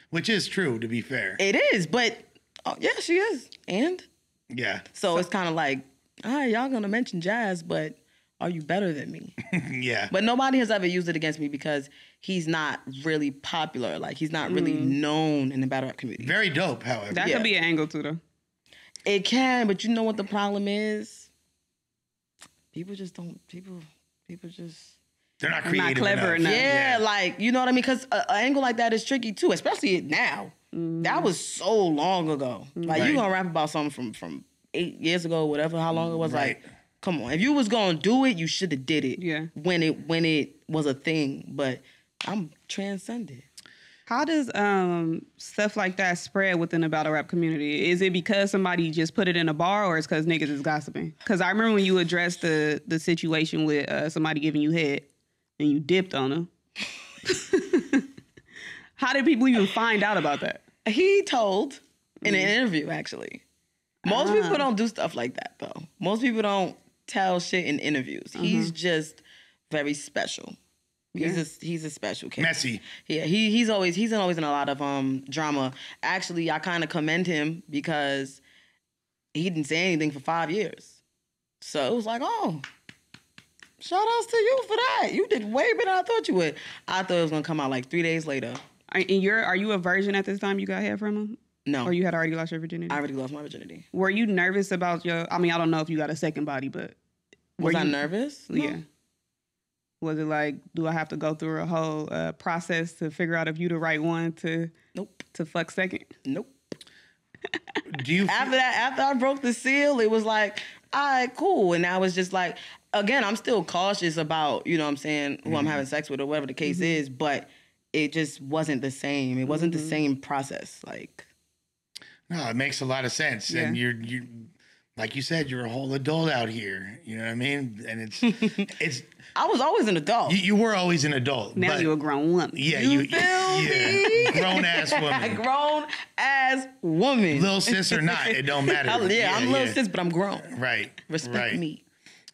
Which is true, to be fair. It is, but oh, yeah, she is, and yeah. so it's kind of like, all right, y'all gonna mention Jaz, but are you better than me? *laughs* yeah. But nobody has ever used it against me because he's not really popular. Like he's not really mm. known in the battle rap community. Very dope, however. That Yeah. could be an angle too, though. It can, but you know what the problem is? People just don't. People, people just. They're not not creative clever enough. enough. Yeah, like you know what I mean? Because an angle like that is tricky too, especially now. That mm. was so long ago. Like Right. you gonna rap about something from from eight years ago, whatever, how long it was. Right. Like, come on, if you was gonna do it, you should have did it. Yeah. When it when it was a thing, but I'm transcended. How does um stuff like that spread within the battle rap community? Is it because somebody just put it in a bar, or it's because niggas is gossiping? Because I remember when you addressed the the situation with uh, somebody giving you head and you dipped on them. *laughs* How did people even find out about that? He told in an interview, actually. Most people don't do stuff like that, though. Most people don't tell shit in interviews. He's just very special. He's a he's a special case. Messy. Yeah, he he's always he's always in a lot of um drama. Actually, I kind of commend him because he didn't say anything for five years. So it was like, oh, shout outs to you for that. You did way better than I thought you would. I thought it was gonna come out like three days later. Are, and you're are you a virgin at this time? You got hair from him, No, or you had already lost your virginity? I already lost my virginity. were you nervous about your? I mean, I don't know if you got a second body, but Was were I you- nervous? No. Yeah. Was it like, do I have to go through a whole uh, process to figure out if you the right one to Nope. to fuck second? Nope. *laughs* Do you After that, after I broke the seal, it was like, all right, cool. And I was just like, again, I'm still cautious about, you know what I'm saying, who I'm mm-hmm. having sex with or whatever the case mm-hmm. is, but it just wasn't the same. It wasn't the mm-hmm. same process. Like, No, it makes a lot of sense. And you're you like you said, you're a whole adult out here. You know what I mean? And it's *laughs* it's I was always an adult. you, you were always an adult. Now you're a grown woman. yeah, You you, feel yeah, grown ass a *laughs* woman. grown ass woman. Little sis or not, it don't matter. *laughs* I- yeah, I'm little sis, but I'm grown. Right. Respect right. me.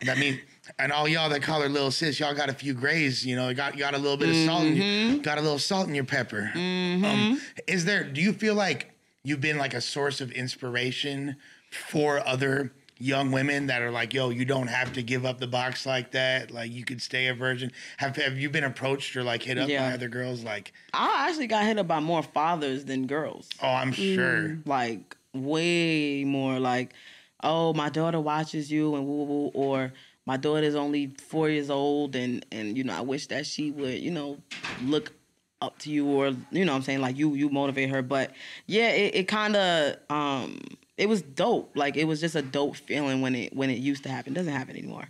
I mean, and all y'all that call her little sis, y'all got a few grays. You know, got you got a little bit of salt. In Mm-hmm. your, got a little salt in your pepper. Um, is there? Do you feel like you've been like a source of inspiration for other young women that are like, yo, you don't have to give up the box like that. Like you could stay a virgin. Have Have you been approached or like hit up Yeah. by other girls? Like, I actually got hit up by more fathers than girls. oh, I'm sure. like way more like oh my daughter watches you and woo woo woo or my daughter's only four years old and and you know i wish that she would you know look up to you or you know what i'm saying like you you motivate her but yeah it, it kind of um it was dope like it was just a dope feeling when it when it used to happen doesn't happen anymore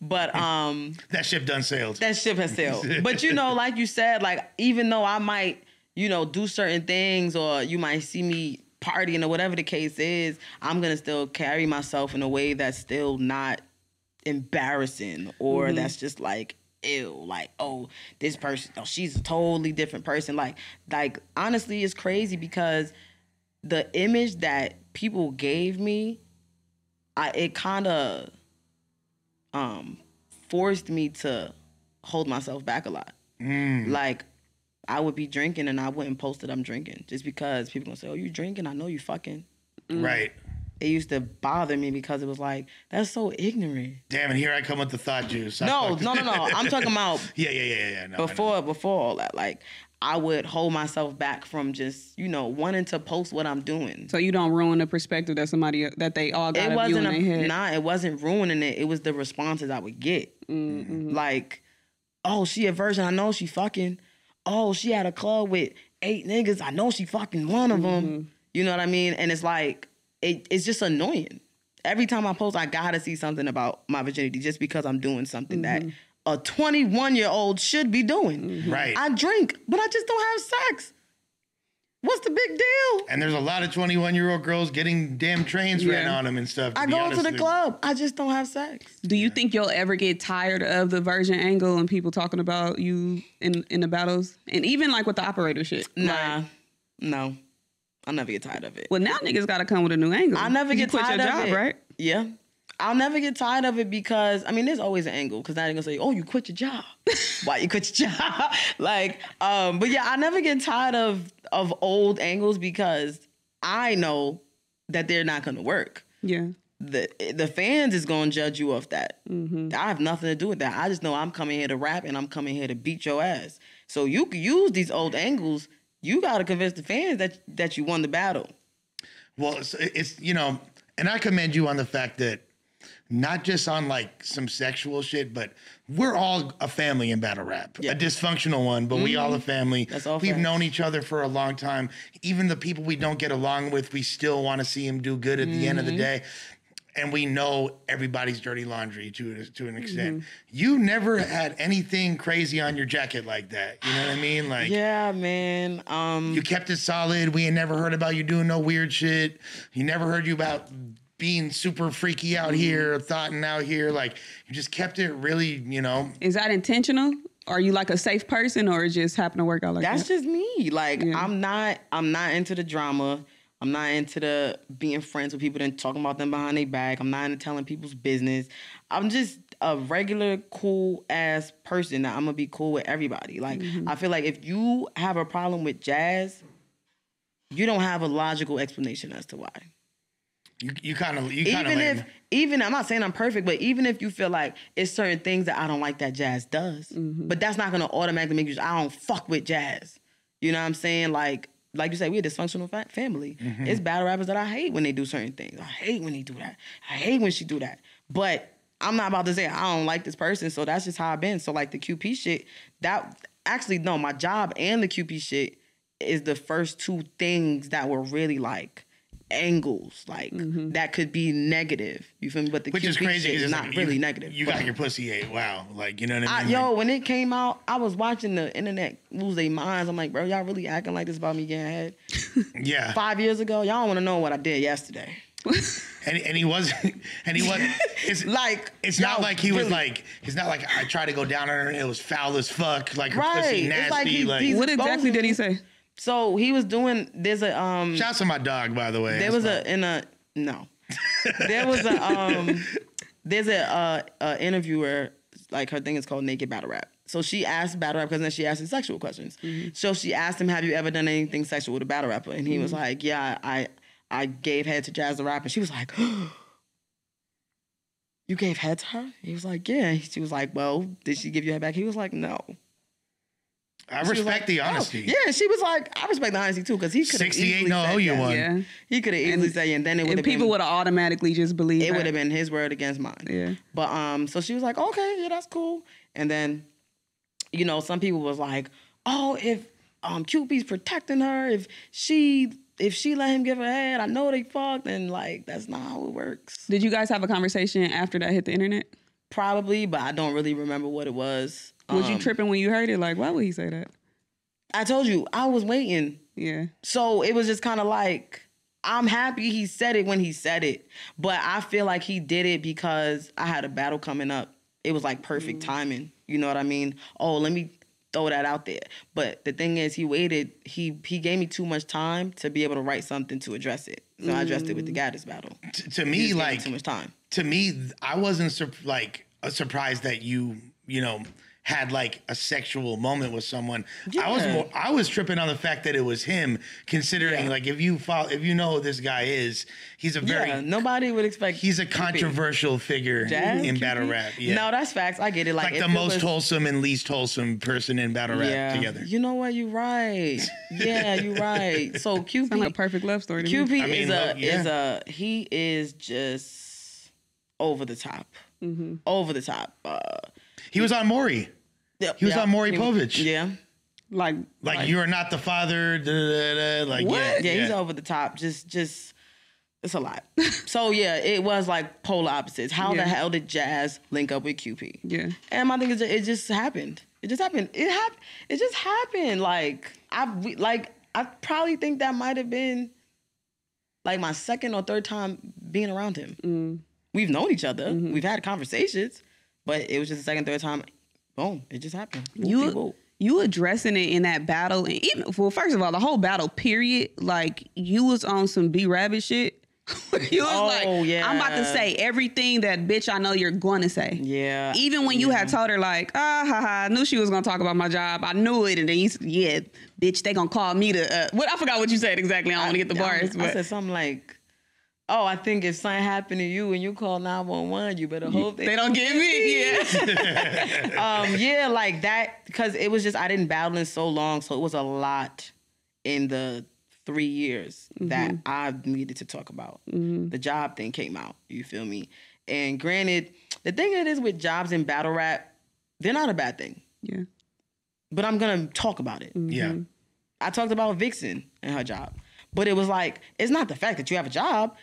but *laughs* um That ship done sailed. that ship has sailed. *laughs* but you know, like you said, like even though I might, you know, do certain things or you might see me partying or whatever the case is, I'm gonna still carry myself in a way that's still not embarrassing or that's just like ew, like oh this person, oh she's a totally different person. Like like honestly, it's crazy because the image that people gave me, I it kind of um forced me to hold myself back a lot. Like I would be drinking and I wouldn't post that I'm drinking just because people gonna say, "Oh, you drinking? I know you fucking." Right. It used to bother me because it was like that's so ignorant. Damn, and here I come with the thought juice. I No, fucked- no, no, no. I'm talking about *laughs* Yeah, yeah, yeah, yeah. No, before before all that. Like I would hold myself back from just you know wanting to post what I'm doing. So you don't ruin the perspective that somebody that they all got it wasn't in a, their head. nah it wasn't ruining it it was the responses i would get Mm-hmm. like oh she a virgin i know she fucking oh she had a club with eight niggas i know she fucking one of them Mm-hmm. you know what i mean and it's like it, it's just annoying every time i post i gotta see something about my virginity just because i'm doing something Mm-hmm. that a 21 year old should be doing mm-hmm. Right. i drink but i just don't have sex what's the big deal And there's a lot of 21 year old girls getting damn trains ran on them and stuff. i go to the club i just don't have sex Do you think you'll ever get tired of the virgin angle and people talking about you in in the battles and even like with the operator shit? Nah, no. I'll never get tired of it. Well, now niggas got to come with a new angle. I'll never You get quit tired your of job, it. right? Yeah. I'll never get tired of it because I mean there's always an angle because now they're gonna say, Oh, you quit your job. *laughs* Why you quit your job? *laughs* like, um, but yeah, I never get tired of of old angles because I know that they're not gonna work. Yeah. The the fans is gonna judge you off that. Mm-hmm. I have nothing to do with that. I just know I'm coming here to rap and I'm coming here to beat your ass. So you can use these old angles. You gotta convince the fans that that you won the battle. Well, it's, it's, you know, and I commend you on the fact that not just on like some sexual shit, but we're all a family in battle rap. Yeah. A dysfunctional one, but we all a mm-hmm. family. That's all We've known each other for a long time. Even the people we don't get along with, we still want to see them do good at the end of the mm-hmm. day. And we know everybody's dirty laundry to to an extent. Mm-hmm. You never had anything crazy on your jacket like that. You know what I mean? Like Yeah, man. Um, you kept it solid. We ain't never heard about you doing no weird shit. You never heard you about being super freaky out here, thoughting out here. Like you just kept it really, you know. Is that intentional? Are you like a safe person, or it just happen to work out like that's that? That's just me. Like Yeah. I'm not. I'm not into the drama. I'm not into the being friends with people and talking about them behind their back. I'm not into telling people's business. I'm just a regular cool ass person. That I'm gonna be cool with everybody. Like Mm-hmm. I feel like if you have a problem with Jaz, you don't have a logical explanation as to why. You you kind of you kind of even if even I'm not saying I'm perfect, but even if you feel like it's certain things that I don't like that Jaz does, mm-hmm. but that's not gonna automatically make you. I don't fuck with Jaz. You know what I'm saying? Like like you said, we a dysfunctional fa- family. Mm-hmm. It's battle rappers that I hate when they do certain things. I hate when they do that. I hate when she do that. But I'm not about to say I don't like this person, so that's just how I've been. So like the QP shit, that actually no, my job and the QP shit is the first two things that were really like angles like mm-hmm. that could be negative. You feel me? But the Which QP is crazy. shit 'cause is it's not like, really you, negative. You But- got your pussy ate. Wow. Like, you know what I I, mean? yo, Like, when it came out, I was watching the internet lose their minds. I'm like, bro, y'all really acting like this about me getting head? *laughs* yeah. Five years ago, y'all don't want to know what I did yesterday. *laughs* And, and he wasn't, *laughs* and he wasn't, it's, Like, it's not like he was like, it's not like I tried to go down on her and it was foul as fuck. Like her Right. pussy It's nasty. like Like, he- he's- What exactly did he say? So he was doing. There's a um. shouts to my dog, by the way. There was my- a in a no. there was a um. There's a uh, a interviewer like her thing is called Naked Battle Rap. So she asked battle rap because then she asked him sexual questions. So she asked him, "Have you ever done anything sexual with a battle rapper?" And he was like, "Yeah, I I gave head to Jaz the Rap." And she was like. *gasps* You gave head to her? He was like, yeah. She was like, well, did she give you head back? He was like, no. I respect like, the "Oh." honesty. Yeah, she was like, I respect the honesty too, because he could have 68 no owe you one. Yeah. He could have easily said, yeah, and then it would And have people would have automatically just believed it would have been his word against mine. Yeah. But um, so she was like, okay, yeah, that's cool. And then, you know, some people was like, oh, if um Cupid's protecting her, if she if she let him give her head, I know they fucked, and like that's not how it works. Did you guys have a conversation after that hit the internet? Probably, but I don't really remember what it was. Was you Um, tripping when you heard it? Like, why would he say that? I told you I was waiting. Yeah. So it was just kind of like I'm happy he said it when he said it, but I feel like he did it because I had a battle coming up. It was like perfect timing. You know what I mean? Oh, let me throw that out there. But the thing is, he waited. He he gave me too much time to be able to write something to address it. So I addressed it with the Gaddis battle. T- to He me, just gave me like, too much time. to me, I wasn't sur- like surprised that you, you know, had like a sexual moment with someone. I was more, I was tripping on the fact that it was him, considering Yeah. like if you follow, if you know who this guy is, he's a very, yeah, nobody would expect. he's a Cupid. controversial figure Jaz in Cupid? battle rap. Yeah. No, that's facts. I get it. Like, like the most was- wholesome and least wholesome person in battle rap together. You know what? You're right. Yeah, you're *laughs* right. So Sound like a perfect love story to me. QP I mean, is a look, yeah. is a he is just over the top, over the top. Uh, He was on Maury. He was on Maury Povich. Yeah, Like, Like, you are not the father. Da, da, da, da, like What? yeah, yeah, he's over the top. Just just. It's a lot. *laughs* so yeah, it was like polar opposites. How Yeah. the hell did Jaz link up with QP? yeah. And my thing is, it just happened. It just happened. It happened. It just happened. Like I, we- like I probably think that might have been like my second or third time being around him. Mm. We've known each other. Mm-hmm. We've had conversations, but it was just the second, third time. Boom! It just happened. you Whoop-de-whoop. you addressing it in that battle and even well first of all the whole battle period like you was on some b rabbit shit *laughs* you was Oh, like i'm about to say everything that bitch i know you're going to say Yeah. even when you had told her like ah ha ha I knew she was gonna talk about my job i knew it and then you said yeah bitch they gonna call me to uh, what i forgot what you said exactly i don't want to get the I- bars I, but said something like. Oh, I think if something happened to you and you call 911, you better hope they don't get me *laughs* yeah *laughs* um, yeah, like that because it was just I didn't battle in so long, so it was a lot in the three years that mm-hmm. I needed to talk about. Mm-hmm. The job thing came out. You feel me? And granted, the thing it is with jobs in battle rap, they're not a bad thing, yeah but I'm gonna talk about it. Mm-hmm. yeah. I talked about Vixen and her job, but it was like it's not the fact that you have a job.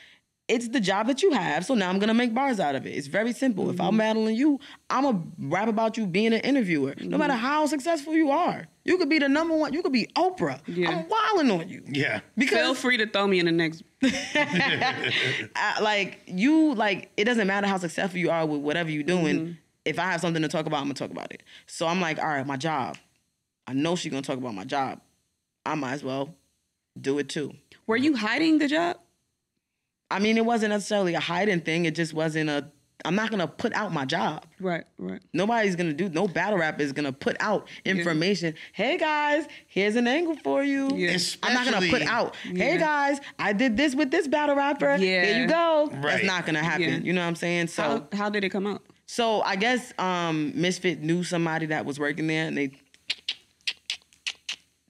It's the job that you have, so now I'm gonna make bars out of it. It's very simple. If Mm-hmm. I'm battling you, I'm gonna rap about you being an interviewer. No matter Mm-hmm. how successful you are, you could be the number one. You could be Oprah. Yeah. I'm wilding on you Yeah. because feel free to throw me in the next *laughs* *laughs* I, like you like it doesn't matter how successful you are with whatever you're doing. Mm-hmm. If I have something to talk about, I'm gonna talk about it. So I'm like, all right, my job. I know she's gonna talk about my job. I might as well do it too. were you hiding the job I mean, it wasn't necessarily a hiding thing. It just wasn't a. I'm not gonna put out my job. right right Nobody's gonna do. No battle rapper is gonna put out information. Hey guys, here's an angle for you. Yeah. I'm not gonna put out. Yeah. Hey guys, I did this with this battle rapper. Yeah. Here you go. Right. That's not gonna happen. Yeah. You know what I'm saying? So, how, how did it come out so I guess um, Misfit knew somebody that was working there, and they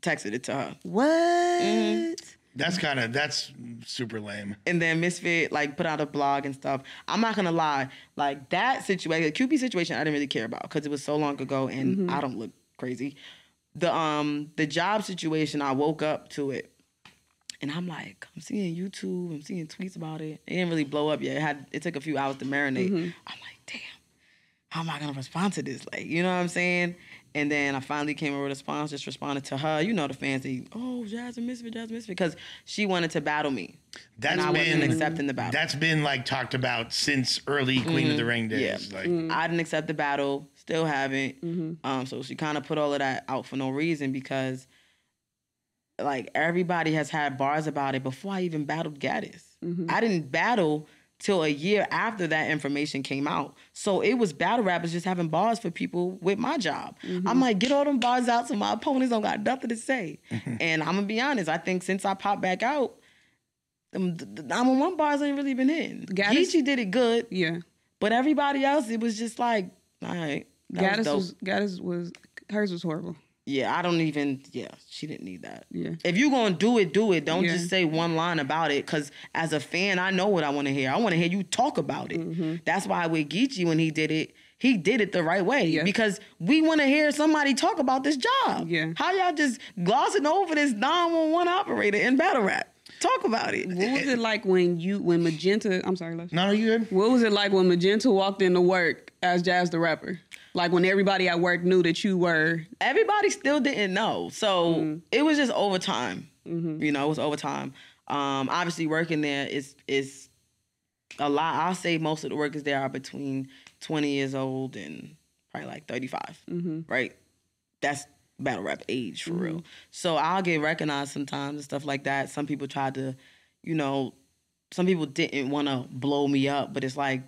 texted it to her. what Mm-hmm. That's kind of that's super lame. and then Misfit like put out a blog and stuff. I'm not gonna lie, like that situation, the QP situation, I didn't really care about because it was so long ago, and I don't look crazy. The um the job situation, I woke up to it, And I'm like, I'm seeing YouTube, I'm seeing tweets about it. It didn't really blow up yet. It had it took a few hours to marinate. I'm like, damn, how am I gonna respond to this? Like, you know what I'm saying? And then I finally came up with a response, just responded to her. You know the fancy, oh, Jasmine Misfit, Jasmine Misfit, because she wanted to battle me. That's and I been wasn't accepting the battle. That's been like talked about since early Queen of the Ring Mm-hmm. Yeah. days. Like I didn't accept the battle, still haven't. Um, so she kind of put all of that out for no reason because, like, everybody has had bars about it before I even battled Gaddis. I didn't battle till a year after that information came out. So it was battle rappers just having bars for people with my job. I'm mm-hmm. like, get all them bars out so my opponents don't got nothing to say. Mm-hmm. and I'm gonna be honest, I think since I popped back out, the, the 911 bars ain't really been hitting. Gaddis- Geechee did it good. Yeah. But everybody else, it was just like, all right. That was was, Gaddis was hers was horrible. Yeah, I don't even, yeah, she didn't need that. Yeah. If you going to do it, do it. Don't Yeah. just say one line about it. Because as a fan, I know what I want to hear. I want to hear you talk about it. Mm-hmm. That's why with Geechee, when he did it, he did it the right way. Yeah. Because we want to hear somebody talk about this job. Yeah. How y'all just glossing over this 911 operator in battle rap? Talk about it. What was it like when you when Magenta? I'm sorry, Les. no, no, you good? What was it like when Magenta walked into work as Jaz the rapper? Like when everybody at work knew that you were. everybody still didn't know. So Mm-hmm. it was just overtime. You know, it was overtime. Um, obviously, working there is is a lot. I'll say most of the workers there are between 20 years old and probably like 35. Mm-hmm. Right? That's battle rap age for real. So I'll get recognized sometimes and stuff like that. Some people tried to, you know, some people didn't want to blow me up, but it's like,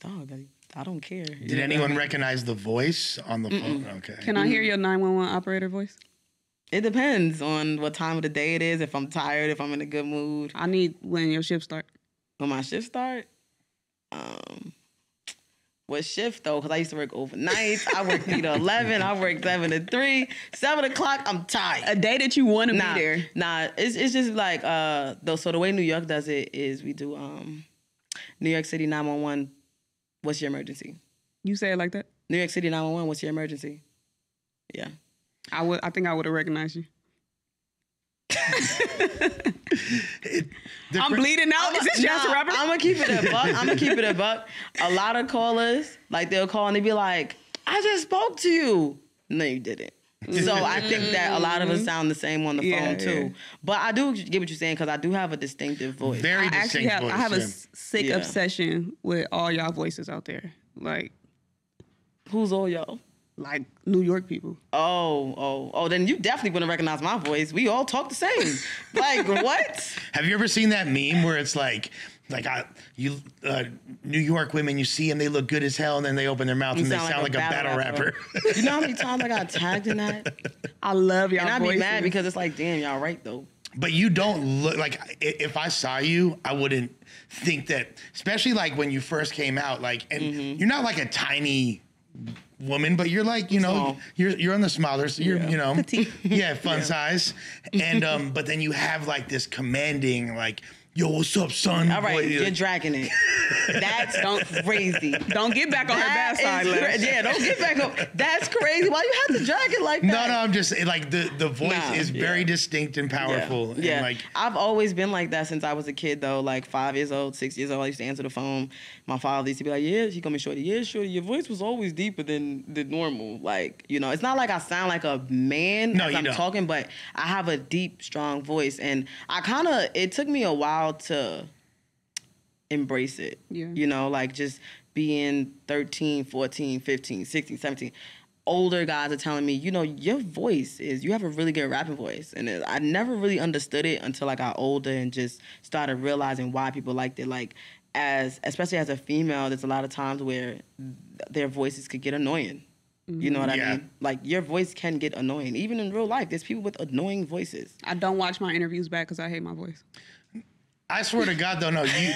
dog, I, I don't care. Did anyone recognize the voice on the phone? Okay. Can I hear your 911 operator voice? It depends on what time of the day it is. If I'm tired, if I'm in a good mood. I need when your shift start. When my shift start, um, what shift though? Because I used to work overnight. I work three to *laughs* eleven. I work seven to three. Seven o'clock, I'm tired. A day that you want to Nah, be there. nah. It's it's just like uh, though. So the way New York does it is we do um, New York City nine one one. What's your emergency? You say it like that. New York City nine one one. What's your emergency? Yeah. I would. I think I would have recognized you. The I'm bleeding out. Is this Jaz the rapper? I'm gonna keep it a buck. I'm gonna keep it a buck. A lot of callers, like they'll call and they be like, "I just spoke to you." No, you didn't. So mm-hmm. I think that a lot of us mm-hmm. sound the same on the Yeah, phone too. yeah. But I do get what you're saying because I do have a distinctive voice. Very I distinct actually have. voice. I have a yeah. s- sick Yeah. obsession with all y'all voices out there. Like, Who's all y'all? like New York people. Oh, oh, oh! Then you definitely wouldn't recognize my voice. We all talk the same. like *laughs* what? Have you ever seen that meme where it's like, like I, you, uh, New York women, you see them, they look good as hell, and then they open their mouth and they sound like, a battle, rapper. you know how many *laughs* times I got tagged in that? I love y'all And I'd be voices. mad because it's like, damn, y'all right though. but you don't look like i- if I saw you, I wouldn't think that. Especially like when you first came out, like, and Mm-hmm. you're not like a tiny woman, but you're like, you know, Small. you're you're on the smaller, so you're, you know, *laughs* yeah, fun size, and um, but then you have like this commanding, like, yo, what's up, son? All right, Boy, you're dragging it. *laughs* That's crazy. Don't get back on her bad side, is cra- Yeah, don't get back up. That's crazy. Why you have to drag it like No, that? no, no, I'm just like the the voice Nah, is very distinct and powerful. Yeah, And like I've always been like that since I was a kid, though. Like five years old, six years old, I used to answer the phone. My father used to be like, "Yeah, she called me shorty. Yeah, shorty, your voice was always deeper than the normal. Like, you know, it's not like I sound like a man No, as you I'm don't. talking, but I have a deep, strong voice, and I kind of. It took me a while to embrace it. Yeah. You know, like just being 13, 14, 15, 16, 17. Older guys are telling me, you know, your voice is, you have a really good rapping voice. And it, I never really understood it until I got older and just started realizing why people liked it. Like, as, especially as a female, there's a lot of times where their voices could get annoying. You know mm-hmm. what Yeah. I mean? Like, your voice can get annoying. Even in real life, there's people with annoying voices. I don't watch my interviews back because I hate my voice. I swear to God, though, no, you,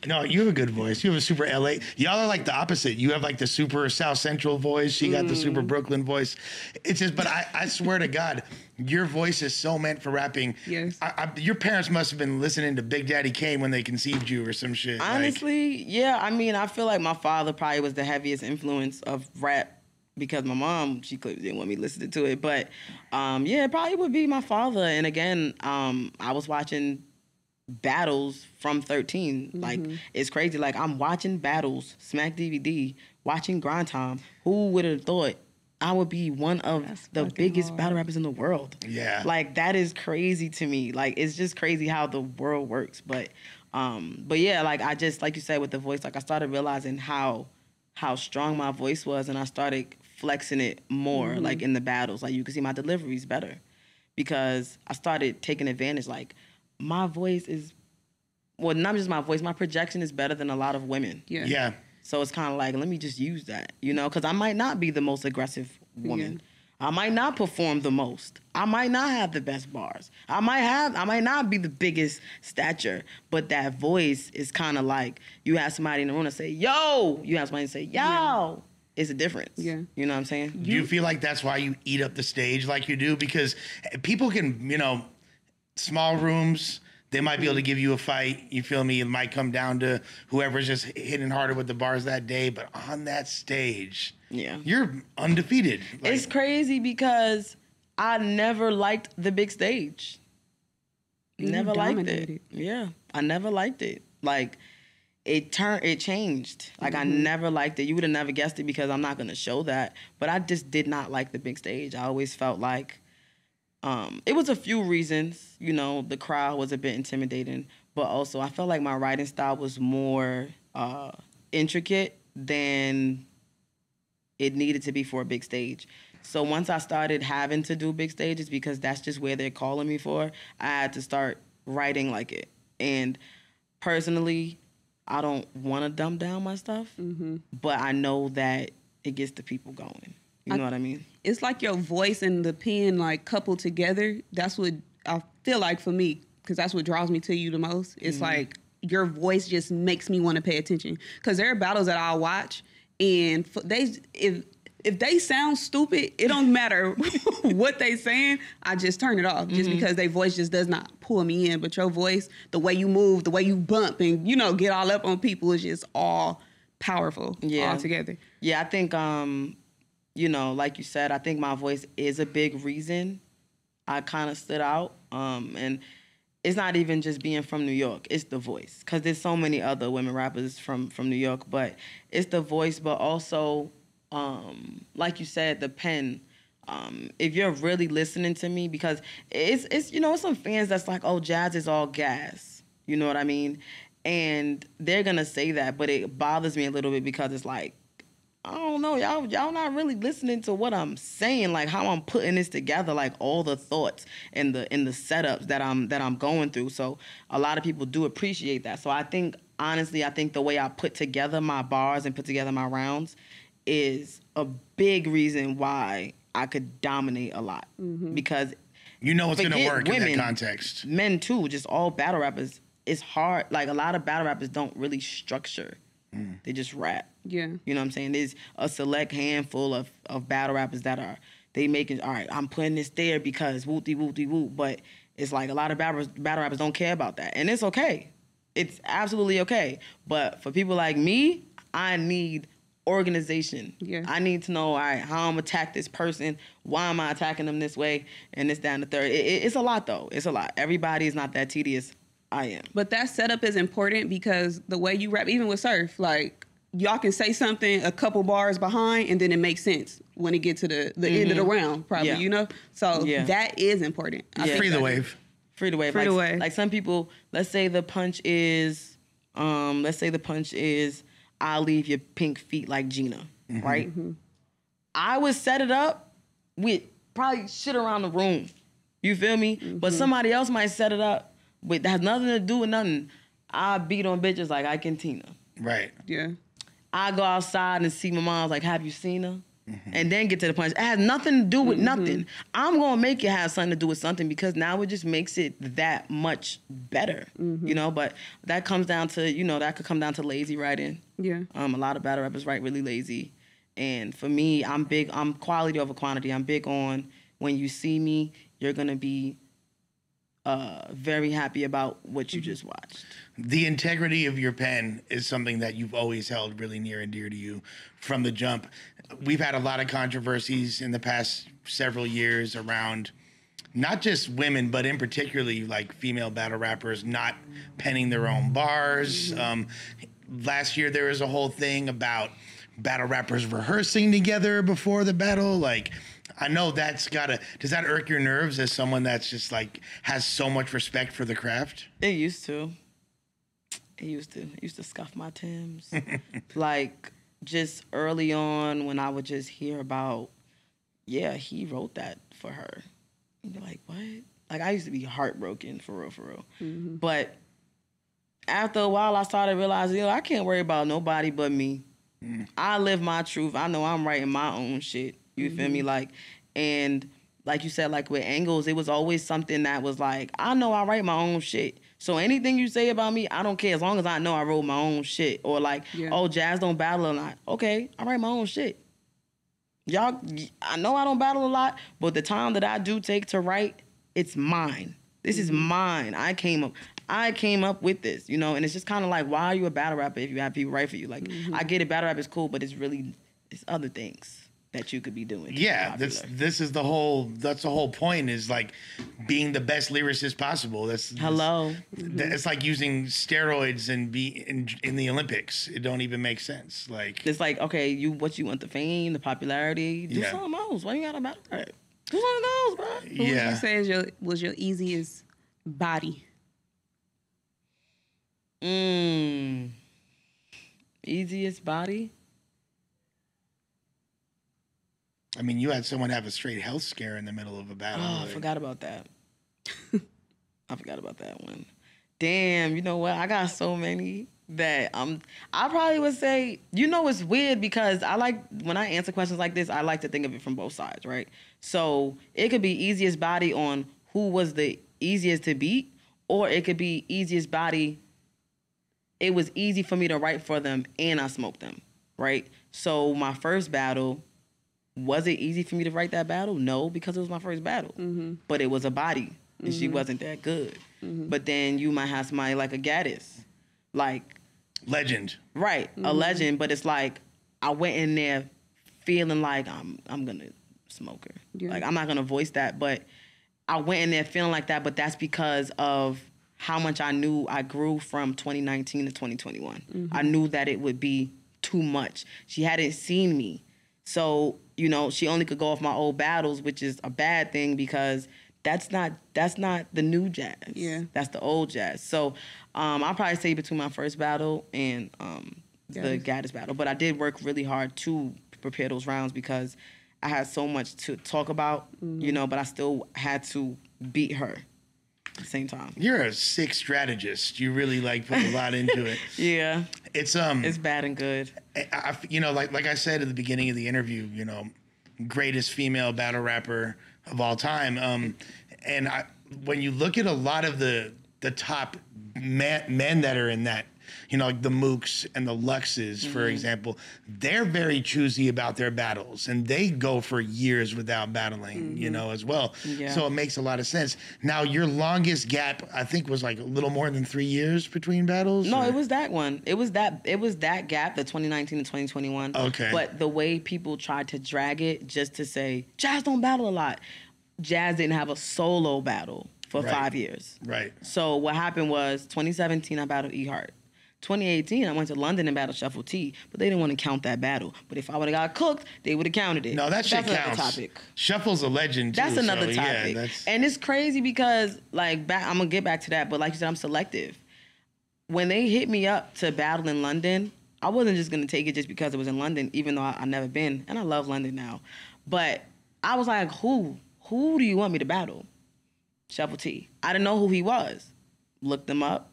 *laughs* no, you have a good voice. You have a super LA. Y'all are like the opposite. You have like the super South Central voice. She got the Mm. super Brooklyn voice. It's just, but I, I swear to God, your voice is so meant for rapping. Yes. I, I, your parents must have been listening to Big Daddy Kane when they conceived you or some shit. like- Honestly, yeah. I mean, I feel like my father probably was the heaviest influence of rap because my mom she clearly didn't want me listening to it. But um, yeah, it probably would be my father. And again, um, I was watching battles from 13. Mm-hmm. Like it's crazy. Like I'm watching battles, Smack DVD, watching Grind Time. Who would have thought I would be one of That's the biggest hard. battle rappers in the world? Yeah. Like that is crazy to me. Like it's just crazy how the world works. But um, but yeah, like I just like you said with the voice, like I started realizing how how strong my voice was and I started flexing it more like in the battles. Like you can see my deliveries better. Because I started taking advantage. Like my voice is well, not just my voice, my projection is better than a lot of women. Yeah. Yeah. So it's kind of like, let me just use that, you know, because I might not be the most aggressive woman. I might not perform the most. I might not have the best bars. I might have, I might not be the biggest stature, but that voice is kind of like you have somebody in the room to say, yo, you have somebody to say, yo. It's a difference. Yeah. You know what I'm saying? Do you feel like that's why you eat up the stage like you do? Because people can, you know, small rooms, they might be able to give you a fight. You feel me? It might come down to whoever's just hitting harder with the bars that day. But on that stage, Yeah. you're undefeated. Like, it's crazy because I never liked the big stage. You Never liked it. Yeah, I never liked it. Like it turned, it changed. Like I Mm-hmm. never liked it. You would have never guessed it because I'm not gonna show that. But I just did not like the big stage. I always felt like um, it was a few reasons. You know, the crowd was a bit intimidating, but also I felt like my writing style was more uh, intricate than it needed to be for a big stage. So once I started having to do big stages because that's just where they're calling me for, I had to start writing like it. And personally, I don't want to dumb down my stuff, but I know that it gets the people going. You know what I mean? It's like your voice and the pen like coupled together. That's what I feel like for me, because that's what draws me to you the most. It's Mm-hmm. like your voice just makes me want to pay attention. Because there are battles that I'll watch, and f- they if if they sound stupid, it don't *laughs* matter *laughs* what they saying. I just turn it off just Mm-hmm. because their voice just does not pull me in. But your voice, the way you move, the way you bump, and you know get all up on people is just all powerful Yeah. all together. Yeah, I think um, you know, like you said, I think my voice is a big reason I kind of stood out. Um, and it's not even just being from New York; it's the voice. Because there's so many other women rappers from from New York, but it's the voice. But also, um, like you said, the pen. Um, if you're really listening to me, because it's it's you know some fans that's like, oh, Jaz is all gas. You know what I mean? And they're gonna say that, but it bothers me a little bit because it's like I don't know, y'all y'all not really listening to what I'm saying, like how I'm putting this together, like all the thoughts and the and the setups that I'm that I'm going through. So a lot of people do appreciate that. So I think honestly, I think the way I put together my bars and put together my rounds is a big reason why I could dominate a lot. Mm-hmm. Because you know it's going to Forget work in that context. men too, just all battle rappers, it's hard. Like a lot of battle rappers don't really structure. Mm. They just rap. Yeah. You know what I'm saying? There's a select handful of, of battle rappers that are they making all right, I'm putting this there because wooty wooty whoop. But it's like a lot of battle, battle rappers don't care about that. And it's okay. It's absolutely okay. But for people like me, I need organization. Yeah. I need to know, all right, how I'm attack this person. Why am I attacking them this way? And this, down the third. It, it- it's a lot though. It's a lot. Everybody is not that tedious. I am. But that setup is important because the way you rap, even with surf, like y'all can say something a couple bars behind, and then it makes sense when it get to the the end of the round, probably. Mm-hmm. Yeah. You know, so Yeah. that is important. I Yeah. Free the wave. Free to wave. Free like, to wave. Like some people, let's say the punch is, um, let's say the punch is, I'll leave your pink feet like Gina, Mm-hmm. right? I would set it up with probably shit around the room. You feel me? Mm-hmm. But somebody else might set it up with that has nothing to do with nothing. I beat on bitches like I can Tina. Right. Yeah. I go outside and see my mom's like, have you seen her? Mm-hmm. And then get to the punch. It has nothing to do with mm-hmm. nothing. I'm gonna make it have something to do with something because now it just makes it that much better. Mm-hmm. You know, but that comes down to, you know, that could come down to lazy writing. Yeah. Um, a lot of battle rappers write really lazy. And for me, I'm big, I'm quality over quantity. I'm big on when you see me, you're gonna be uh, very happy about what you just watched. the integrity of your pen is something that you've always held really near and dear to you from the jump. We've had a lot of controversies in the past several years around not just women, but in particularly like female battle rappers not penning their own bars. Um, last year there was a whole thing about battle rappers rehearsing together before the battle. Like, I know that's gotta. Does that irk your nerves as someone that's just like has so much respect for the craft? It used to. It used to. It used to scuff my Tims. *laughs* like just early on when I would just hear about, yeah, he wrote that for her. And you're like, what? Like I used to be heartbroken for real, for real. Mm-hmm. But after a while, I started realizing, yo, I can't worry about nobody but me. Mm. I live my truth. I know I'm writing my own shit. You feel me? Mm-hmm. Like, and like you said, like with angles, it was always something that was like, I know I write my own shit. So anything you say about me, I don't care as long as I know I wrote my own shit. Or like, Yeah. oh, Jaz don't battle a lot. Okay, I write my own shit. Y'all, I know I don't battle a lot, but the time that I do take to write, it's mine. This is mm-hmm. mine. I came up. I came up with this, you know, and it's just kind of like, why are you a battle rapper if you have people write for you? Like, mm-hmm. I get it, battle rap is cool, but it's really, it's other things that you could be doing. to be Yeah, that's this is the whole that's the whole point is like being the best lyricist possible. That's that's- Hello. that- It's like using steroids and be in in the Olympics. It don't even make sense. Like It's like, okay, you what you want the fame, the popularity, do Yeah. something else. Why you gotta battle rap? Do something else, bro. Who would yeah, you say is your was your easiest body? Mmm. Easiest body? I mean, you had someone have a straight health scare in the middle of a battle. Oh, I forgot about that. *laughs* I forgot about that one. Damn, you know what? I got so many that I'm. I probably would say, you know, it's weird because I like when I answer questions like this. I like to think of it from both sides, right? So it could be easiest body on who was the easiest to beat, or it could be easiest body. It was easy for me to write for them, and I smoked them, right? So my first battle, was it easy for me to write that battle? No, because it was my first battle. Mm-hmm. But it was a body, and she mm-hmm. wasn't that good. Mm-hmm. But then you might have somebody like a Gaddis, like legend. right, a legend. But it's like I went in there feeling like I'm I'm gonna smoke her. Yeah. Like I'm not gonna voice that, but I went in there feeling like that. But that's because of how much I knew I grew from 2019 to 2021. I knew that it would be too much. She hadn't seen me. So, you know, she only could go off my old battles, which is a bad thing because that's not that's not the new Jaz. Yeah. That's the old Jaz. So um I'll probably say between my first battle and um the Gaddis. Battle. But I did work really hard to prepare those rounds because I had so much to talk about, you know, but I still had to beat her the same time. You're a sick strategist. You really like put a lot into it. *laughs* Yeah. It's um, It's bad and good. I, I- you know, like like I said at the beginning of the interview, you know, greatest female battle rapper of all time. Um, and I, when you look at a lot of the the top men, men that are in that, you know, like the Mooks and the Luxes, for mm-hmm. example, they're very choosy about their battles, and they go for years without battling, you mm-hmm. know, as well. Yeah. So it makes a lot of sense. Now, your longest gap, I think, was like a little more than three years between battles. No, or- it was that one. It was that it was that gap, the 2019 and 2021. Okay. But the way people tried to drag it just to say Jaz don't battle a lot. Jaz didn't have a solo battle for Right. five years. right. So what happened was 2017 I battled E Hart. 2018 I went to London and battled Shuffle T, but they didn't want to count that battle. But if I would have got cooked, they would have counted it. No, that shit That's another counts. topic. Shuffle's a legend. Too, That's another so, yeah, topic. that's- And it's crazy because like back I'm gonna get back to that, but like you said, I'm selective. When they hit me up to battle in London, I wasn't just gonna take it just because it was in London, even though I, I never been, and I love London now. But I was like, who? Who do you want me to battle? Shuffle T. I didn't know who he was. Looked him up.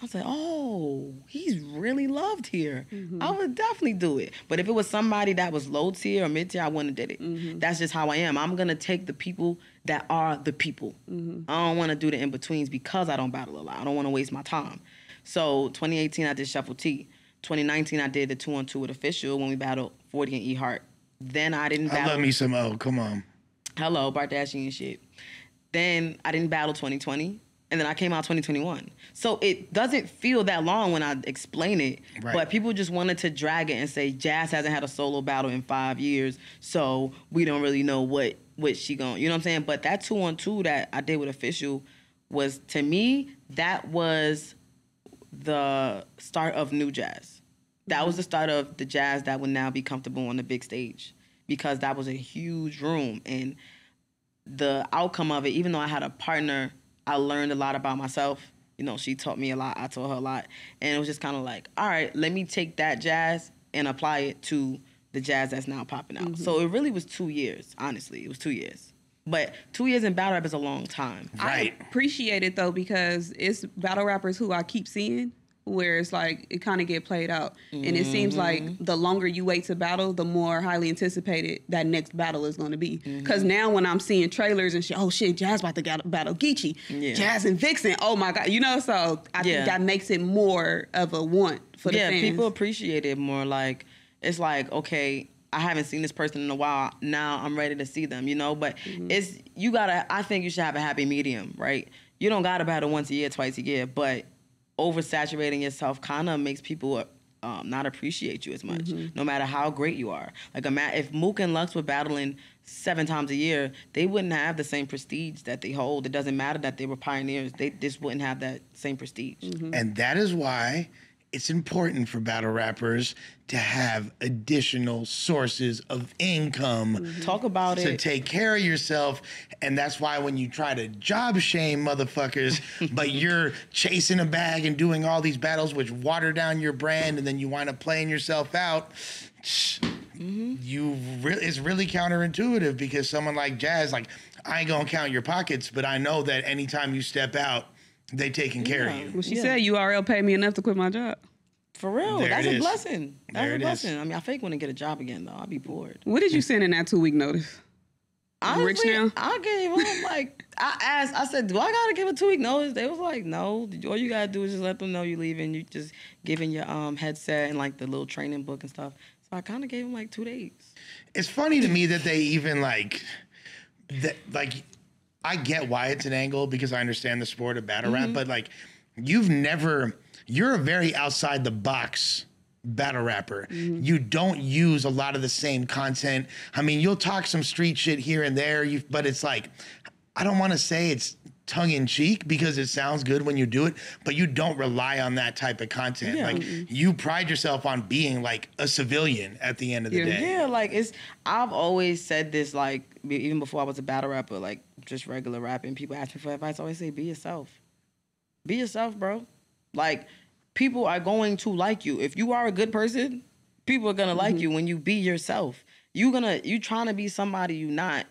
I was like, oh, he's really loved here. Mm-hmm. I would definitely do it. But if it was somebody that was low tier or mid tier, I wouldn't have did it. Mm-hmm. That's just how I am. I'm gonna take the people that are the people. Mm-hmm. I don't want to do the in betweens because I don't battle a lot. I don't want to waste my time. So 2018, I did Shuffle T. 2019, I did the two on two with official when we battled 40 and E Hart. Then I didn't I battle. love me some O. Come on. Hello, Bardashian shit. Then I didn't battle 2020, and then I came out 2021. So it doesn't feel that long when I explain it, Right. but people just wanted to drag it and say Jaz hasn't had a solo battle in five years, so we don't really know what what she going. You know what I'm saying? But that two on two that I did with official was to me that was the start of new Jaz. That was the start of the Jaz that would now be comfortable on the big stage because that was a huge room and the outcome of it, even though I had a partner, I learned a lot about myself. You know, she taught me a lot, I taught her a lot. And it was just kind of like, all right, let me take that Jaz and apply it to the Jaz that's now popping out. Mm-hmm. So it really was two years, honestly. It was two years. But two years in battle rap is a long time. Right. I appreciate it though because it's battle rappers who I keep seeing where it's like it kind of get played out, and it seems like Mm-hmm. the longer you wait to battle, the more highly anticipated that next battle is going to be. Mm-hmm. Because now when I'm seeing trailers and shit, oh shit, Jaz about to battle Geechee, Yeah. Jaz and Vixen, oh my god, you know. So I Yeah. think that makes it more of a want for the yeah, fans. people appreciate it more. Like it's like okay, I haven't seen this person in a while. Now I'm ready to see them. You know, but Mm-hmm. it's you gotta. I think you should have a happy medium, right? You don't gotta battle once a year, twice a year, but oversaturating yourself kind of makes people. Um, not appreciate you as much, Mm-hmm. no matter how great you are. Like, ima- if Mook and Lux were battling seven times a year, they wouldn't have the same prestige that they hold. It doesn't matter that they were pioneers; they just wouldn't have that same prestige. Mm-hmm. And that is why it's important for battle rappers to have additional sources of income mm-hmm. Talk about to it. take care of yourself. And that's why when you try to job shame motherfuckers, *laughs* but you're chasing a bag and doing all these battles which water down your brand and then you wind up playing yourself out. Mm-hmm. You really it's really counterintuitive because someone like Jaz, like, I ain't gonna count your pockets, but I know that anytime you step out, they taking care Yeah. of you. Well, she Yeah. said URL paid me enough to quit my job. For real, There that's a is. blessing. That's There a it is. blessing. I mean, I fake want to get a job again though. I'd be bored. What did you send in that two week notice? You rich now? I gave them *laughs* like I asked. I said, "Do I gotta give a two week notice?" They was like, "No. All you gotta do is just let them know you're leaving. You just giving your um headset and like the little training book and stuff." So I kind of gave them like two days. It's funny to me that they even like that like I get why it's an angle because I understand the sport of battle Mm-hmm. rap, but like you've never you're a very outside the box battle rapper. Mm-hmm. You don't use a lot of the same content. I mean, you'll talk some street shit here and there, you but it's like I don't want to say it's tongue in cheek because it sounds good when you do it, but you don't rely on that type of content. Yeah. Like you pride yourself on being like a civilian at the end of the Yeah. day. Yeah, like it's. I've always said this, like even before I was a battle rapper, like just regular rapping. People ask me for advice. I always say, "Be yourself. Be yourself, bro." Like people are going to like you if you are a good person. People are gonna like mm-hmm. you when you be yourself. You gonna you trying to be somebody you not.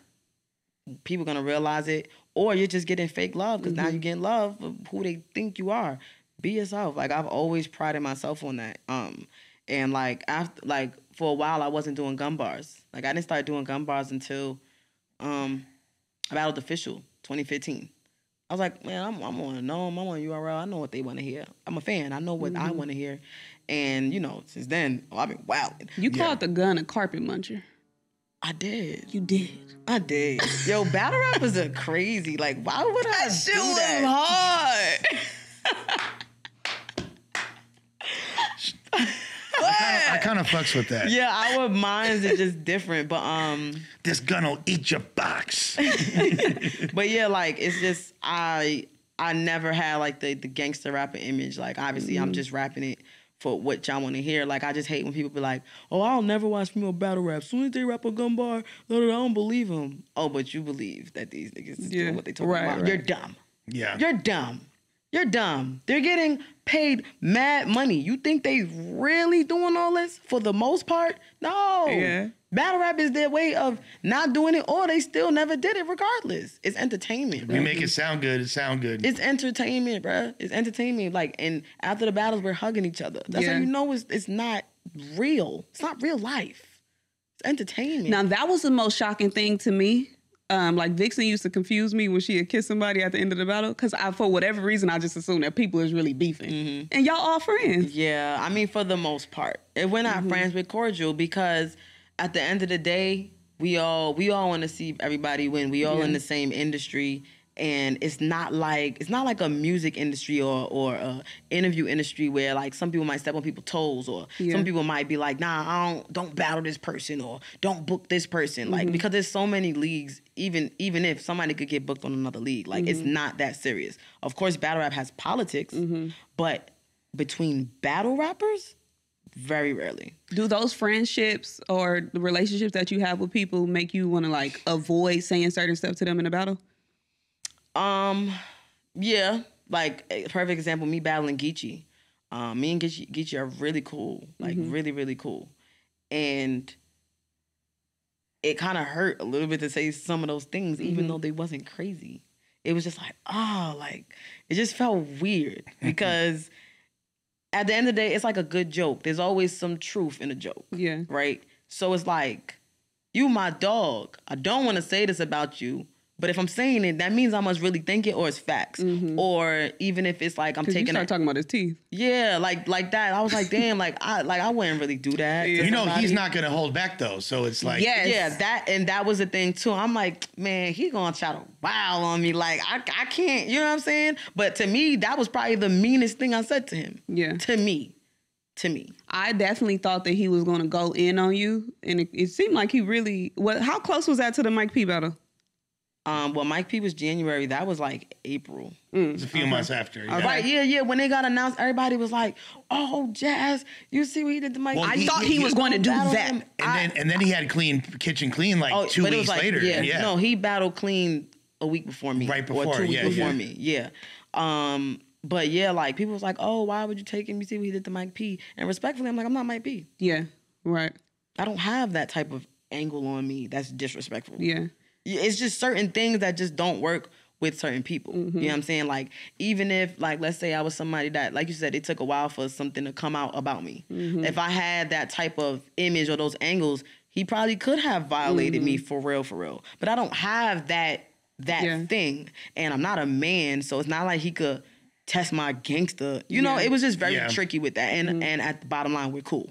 People gonna realize it, or you're just getting fake love because now you're getting love of who they think you are. Be yourself. Like I've always prided myself on that. Um, and like after like for a while I wasn't doing gun bars. Like I didn't start doing gun bars until um I battled official 2015. I was like, man, I'm, I'm on know I'm on URL. I know what they want to hear. I'm a fan. I know what I want to hear. And you know, since then, oh, I've been wilding. You called the gun a carpet muncher. I did. You did. I did. Yo, battle rappers are crazy. Like, why would I do that? hard. *laughs* I kind of fucks with that. Yeah, our minds are just different. But um, This gun'll eat your box. *laughs* but yeah, like it's just I I never had like the the gangster rapper image. Like obviously I'm just rapping it for what y'all want to hear. Like I just hate when people be like, "Oh, I'll never watch female battle rap. Soon as they rap a gun bar, no, no, I don't believe them." Oh, but you believe that these niggas is Yeah, doing what they talking right, about. right. You're dumb. Yeah. You're dumb. You're dumb. They're getting paid mad money. You think they really doing all this for the most part? No. Yeah. Battle rap is their way of not doing it, or they still never did it regardless. It's entertainment. you bruh. make it sound good. It sound good. It's entertainment, bruh. It's entertainment. Like, and after the battles, we're hugging each other. That's Yeah. how you know it's it's not real. It's not real life. It's entertainment. Now that was the most shocking thing to me. Um, like Vixen used to confuse me when she had kissed somebody at the end of the battle because I, for whatever reason, I just assumed that people is really beefing, and y'all all friends. Yeah, I mean, for the most part, and we're not friends with cordial because at the end of the day, we all we all want to see everybody win. We all in the same industry, and it's not like it's not like a music industry or or a interview industry where like some people might step on people's toes or Yeah. some people might be like nah I don't don't battle this person or don't book this person Mm-hmm. like because there's so many leagues even even if somebody could get booked on another league like it's Mm-hmm. not that serious of course battle rap has politics but between battle rappers very rarely Do those friendships or the relationships that you have with people make you want to like avoid saying certain stuff to them in a battle? Um, yeah, like a perfect example, me battling Geechee. Um, me and Geechee, Geechee are really cool, like really, really cool, and it kind of hurt a little bit to say some of those things, even though they wasn't crazy. It was just like, oh, like it just felt weird *laughs* because at the end of the day, it's like a good joke. There's always some truth in a joke Yeah. right? So it's like, you my dog. I don't want to say this about you, but if I'm saying it, that means I must really think it or it's facts. Mm-hmm. Or even if it's like I'm Because you start it. talking about his teeth. Yeah, like like that. I was like, damn, like I like I wouldn't really do that. to You know, he's not gonna hold back though. So it's like, Yes. Yeah, that and that was the thing too. I'm like, man, he gonna try to wow on me. Like I, I can't. You know what I'm saying? But to me, that was probably the meanest thing I said to him. Yeah. To me, to me. I definitely thought that he was going to go in on you, and it, it seemed like he really. What? How close was that to the Mike P battle? Um, well, Mike P was January. That was like April. it's a few months after. Yeah. Right, yeah, yeah. When they got announced, everybody was like, "Oh, Jaz, you see what he did to Mike?" Well, I he- thought he he- was going to do battle that. him. And I- then and then he had clean kitchen clean like oh, two but weeks like, later. Yeah, Yeah. no, he battled clean a week before me, Right or before, two weeks yeah, before yeah. me. Yeah. Um, but yeah, like people was like, "Oh, why would you take him? You see what he did to Mike P?" And respectfully, I'm like, I'm not Mike P. Yeah. Right. I don't have that type of angle on me that's disrespectful. Yeah. It's just certain things that just don't work with certain people. You know mm-hmm. what I'm saying? Like even if like let's say I was somebody that like you said it took a while for something to come out about me. Mm-hmm. If I had that type of image or those angles, he probably could have violated me mm-hmm. for real for real. But I don't have that that Yeah. thing and I'm not a man, so it's not like he could test my gangster. You know, it was just very Yeah. tricky with that. And and at the bottom line, we're cool.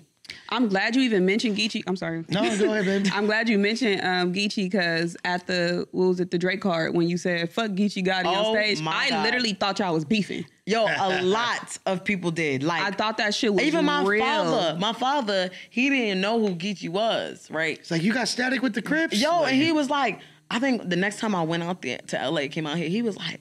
I'm glad you even mentioned Geechee. I'm sorry. no, go ahead, baby. *laughs* I'm glad you mentioned um, Geechee because at the what was it the Drake card when you said "fuck Geechee Gotti" Oh, on stage, my I God. literally thought y'all was beefing. Yo, a *laughs* lot of people did. Like I thought that shit was Even my real. father, my father, he didn't know who Geechee was, right? It's like you got static with the Crips. Yo, Like, and he was like, I think the next time I went out there to LA, came out here, he was like,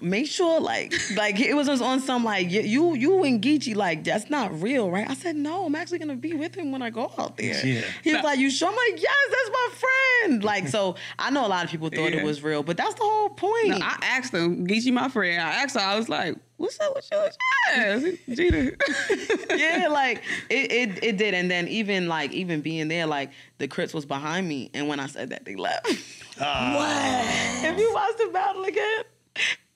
make sure, like, like it was just on some like you, you, you and Geechee, like that's not real, right? I said, no, I'm actually gonna be with him when I go out there. Yeah. He was like, you sure? I'm like, yes, that's my friend. Like, so I know a lot of people thought Yeah. it was real, but that's the whole point. No, I asked him, Geechee, my friend. I asked her, I was like, "What's up with you?" and Gina. *laughs* yeah, like it, it it did. And then even like even being there, like the Crips was behind me, and when I said that, they left. Ah. Have you watched the battle again,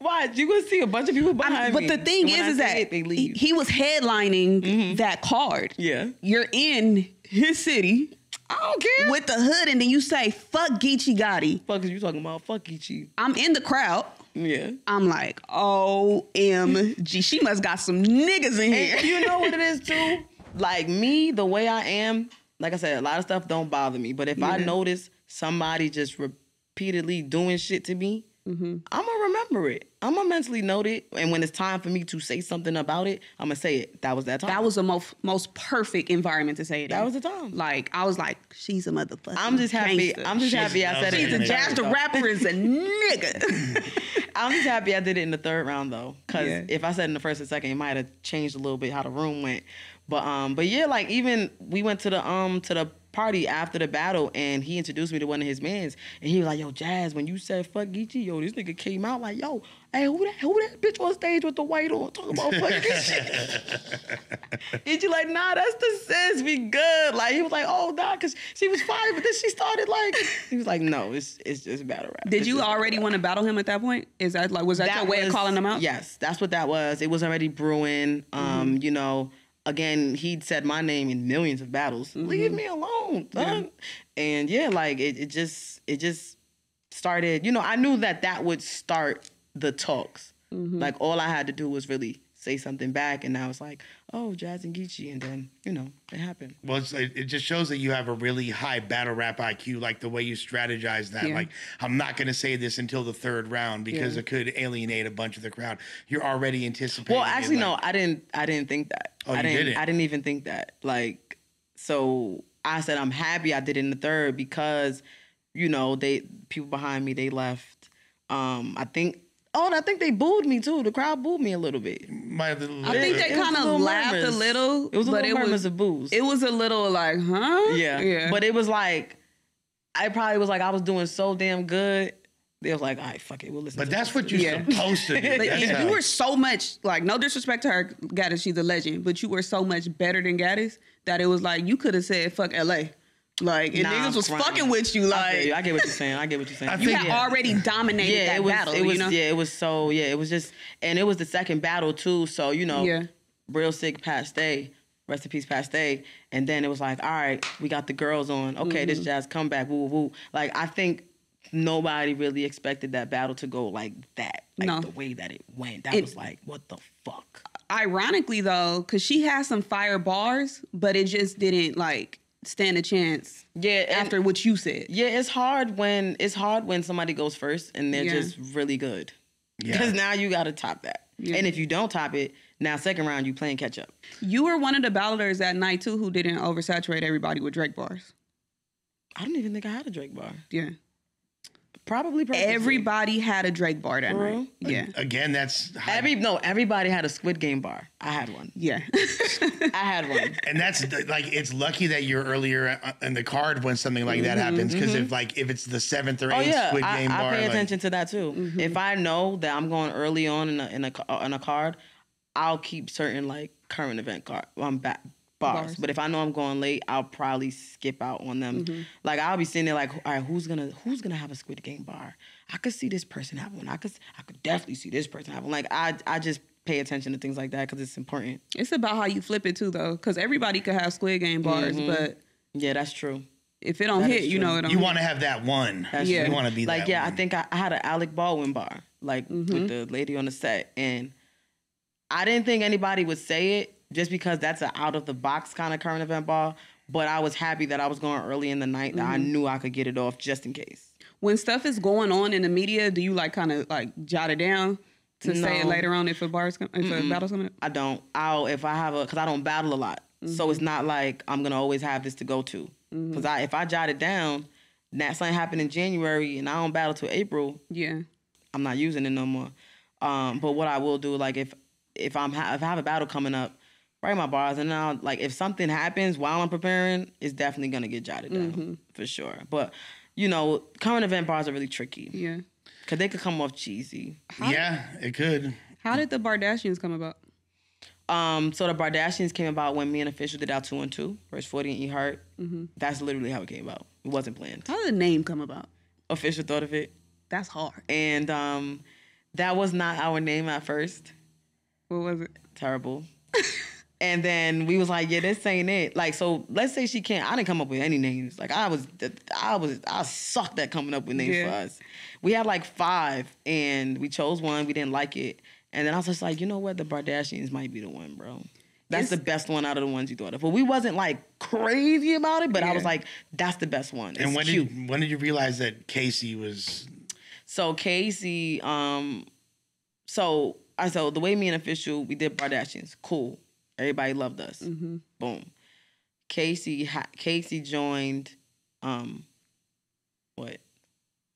watch you gonna see a bunch of people behind but me. the thing is, is, is that it, they he, leave. Mm-hmm. he was headlining that card. yeah, You're in his city I don't care. with the hood, and then you say, "Fuck Geechee Gotti." fuck is you talking about? Fuck Geechee. I'm in the crowd. Yeah. I'm like, OMG. She must got some niggas in here. And you know what it is *laughs* too? Like me, the way I am, like I said, a lot of stuff don't bother me. But if I notice somebody just repeatedly doing shit to me, Mm-hmm. I'm gonna remember it. I'm gonna mentally note it, and when it's time for me to say something about it, I'm gonna say it. That was that time. That was the most most perfect environment to say it. That in. was the time. Like I was like, she's a motherfucker. I'm just happy. gangster. I'm just She's- happy I said it. She's a the Jaz. The rapper is a *laughs* nigga. *laughs* I'm just happy I did it in the third round though, because Yeah. if I said in the first and second, it might have changed a little bit how the room went. But um, but yeah, like even we went to the um to the party after the battle, and he introduced me to one of his mans, and he was like, "Yo, Jaz, when you said fuck Geechee, yo, this nigga came out like, yo, hey, who that who that bitch on stage with the white on talking about fuck Geechee?" *laughs* Geechee like, nah, that's the sis, we good. Like he was like, oh nah, cause she was fine, but then she started like, he was like, no, it's it's just battle rap. Did It's you already want to battle him at that point? Is that like was that, your way of calling him out? Yes, that's what that was. It was already brewing. Um, you know, again, he'd said my name in millions of battles. Leave mm-hmm. me alone, son. And yeah, like it, it just it just started. You know, I knew that that would start the talks. Mm-hmm. Like all I had to do was really say something back, and I was like, oh, Jaz and Geechee, and then you know it happened. Well, it's, it it just shows that you have a really high battle rap IQ, like the way you strategize that. Yeah. Like, I'm not going to say this until the third round because Yeah. it could alienate a bunch of the crowd. You're already anticipating. Well, it, actually, like- no, I didn't. I didn't think that. Oh, I you didn't. didn't? I didn't even think that. Like, so I said I'm happy I did it in the third because, you know, they people behind me they left. Um, I think. Oh, and I think they booed me too. The crowd booed me a little bit. My little, I think they kind of little laughed a little, It was a but little it murmurs was of boos. it was a little like, huh? yeah, yeah. But it was like, I probably was like I was doing so damn good. They was like, all right, fuck it, we'll listen. But to that's this." what you're Yeah. supposed to do. *laughs* Like, you were so much like no disrespect to her, Gaddis, she's a legend, but you were so much better than Gaddis that it was like you could have said fuck LA. Like and Nah, niggas was crying. fucking with you. Like feel you. I get what you're saying. I get what you're *laughs* saying. I you had yeah. already dominated yeah, that it was. battle. it was. you know? Yeah, it was so. Yeah, it was just, and it was the second battle too. So you know, Yeah. real sick past day. Rest in peace, past day. And then it was like, all right, we got the girls on. Okay, this Mm-hmm. Jaz comeback. Woo, woo, woo. Like I think nobody really expected that battle to go like that. Like No. the way that it went. That It- was like, what the fuck? Ironically though, because she has some fire bars, but it just didn't like stand a chance Yeah. after what you said. Yeah, it's hard when it's hard when somebody goes first and they're Yeah. just really good. Yeah. Because now you got to top that. Yeah. And if you don't top it, now second round you playing catch up. You were one of the battlers that night too who didn't oversaturate everybody with Drake bars. I don't even think I had a Drake bar. Yeah. Probably purposely. Everybody had a Drake bar that For night. Yeah. Again, that's high- Every no, everybody had a Squid Game bar. I had one. Yeah. *laughs* I had one. and that's like it's lucky that you're earlier uh, in the card when something like that happens because if like if it's the seventh or Oh eighth yeah, Squid I, Game I bar, pay like, attention to that too. If I know that I'm going early on in a in a in a card, I'll keep certain like current event card um ba- bars. Bars. But if I know I'm going late, I'll probably skip out on them. Mm-hmm. Like I'll be sitting there like, all right, who's gonna who's gonna have a Squid Game bar? I could see this person have one. I could I could definitely see this person have one. Like I I just pay attention to things like that because it's important. it's about how you flip it too though. Because everybody could have Squid Game bars, mm-hmm. but Yeah, that's true. if it don't That hit, you know it don't you want to have that one. That's Yeah. You want to be like that yeah, I think I, I had an Alec Baldwin bar, like with mm-hmm. the lady on the set, and I didn't think anybody would say it just because that's an out of the box kind of current event ball. But I was happy that I was going early in the night that I mm-hmm. knew I could get it off just in case. when stuff is going on in the media, do you like kind of like jot it down to say it later on if a bar's com- if a battle's coming up? I don't. I'll if I have a because I don't battle a lot, so it's mm-hmm. not like I'm gonna always have this to go to. Mm-hmm. Because I if I jot it down, that something happened in January and I don't battle till April. Yeah. I'm not using it no more. Um, but what I will do, like if if I'm ha- if I have a battle coming up, write my bars, and now like if something happens while I'm preparing, it's definitely gonna get jotted down for sure. But you know, current event bars are really tricky Yeah. because they could come off cheesy. yeah, it could. How did the Bardashians come about? Um, so the Bardashians came about when me and Official did our two and two versus Forty and E Hart. That's literally how it came about. It wasn't planned. How did the name come about? Official thought of it, That's hard. and um, that was not our name at first. What was it? terrible. *laughs* and then we was like, yeah, this ain't it. Like, so let's say she can't. I didn't come up with any names. Like, I was, I was, I sucked at coming up with names Yeah. for us. We had like five, and we chose one. We didn't like it, and then I was just like, you know what, the Bardashians might be the one, bro. That's It's- the best one out of the ones you thought of. But we wasn't like crazy about it. But I was like, that's the best one. It's And when cute. did when did you realize that Casey was? So Casey, um, so I so the way me and official we did Bardashians, cool. Everybody loved us. Boom. Casey ha- Casey joined, um, what?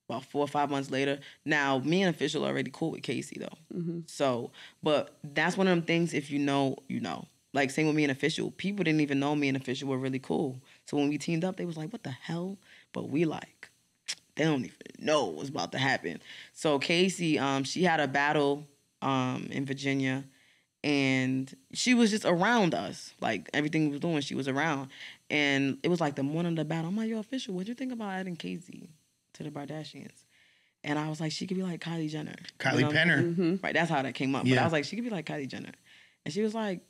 About four or five months later. Now me and official are already cool with Casey though. So, but that's one of them things. If you know, you know. Like same with me and official. People didn't even know me and official were really cool. So when we teamed up, they was like, "What the hell?" But we like they don't even know what's about to happen. So Casey, um, she had a battle um in Virginia and she was just around us. Like everything we was doing, she was around. And it was like the morning of the battle. I'm like, yo, official, what'd you think about adding Casey to the Bardashians? And I was like, she could be like Kylie Jenner. You Kylie know? Penner. Mm-hmm. Right, that's how that came up. But I was like, she could be like Kylie Jenner. And she was like,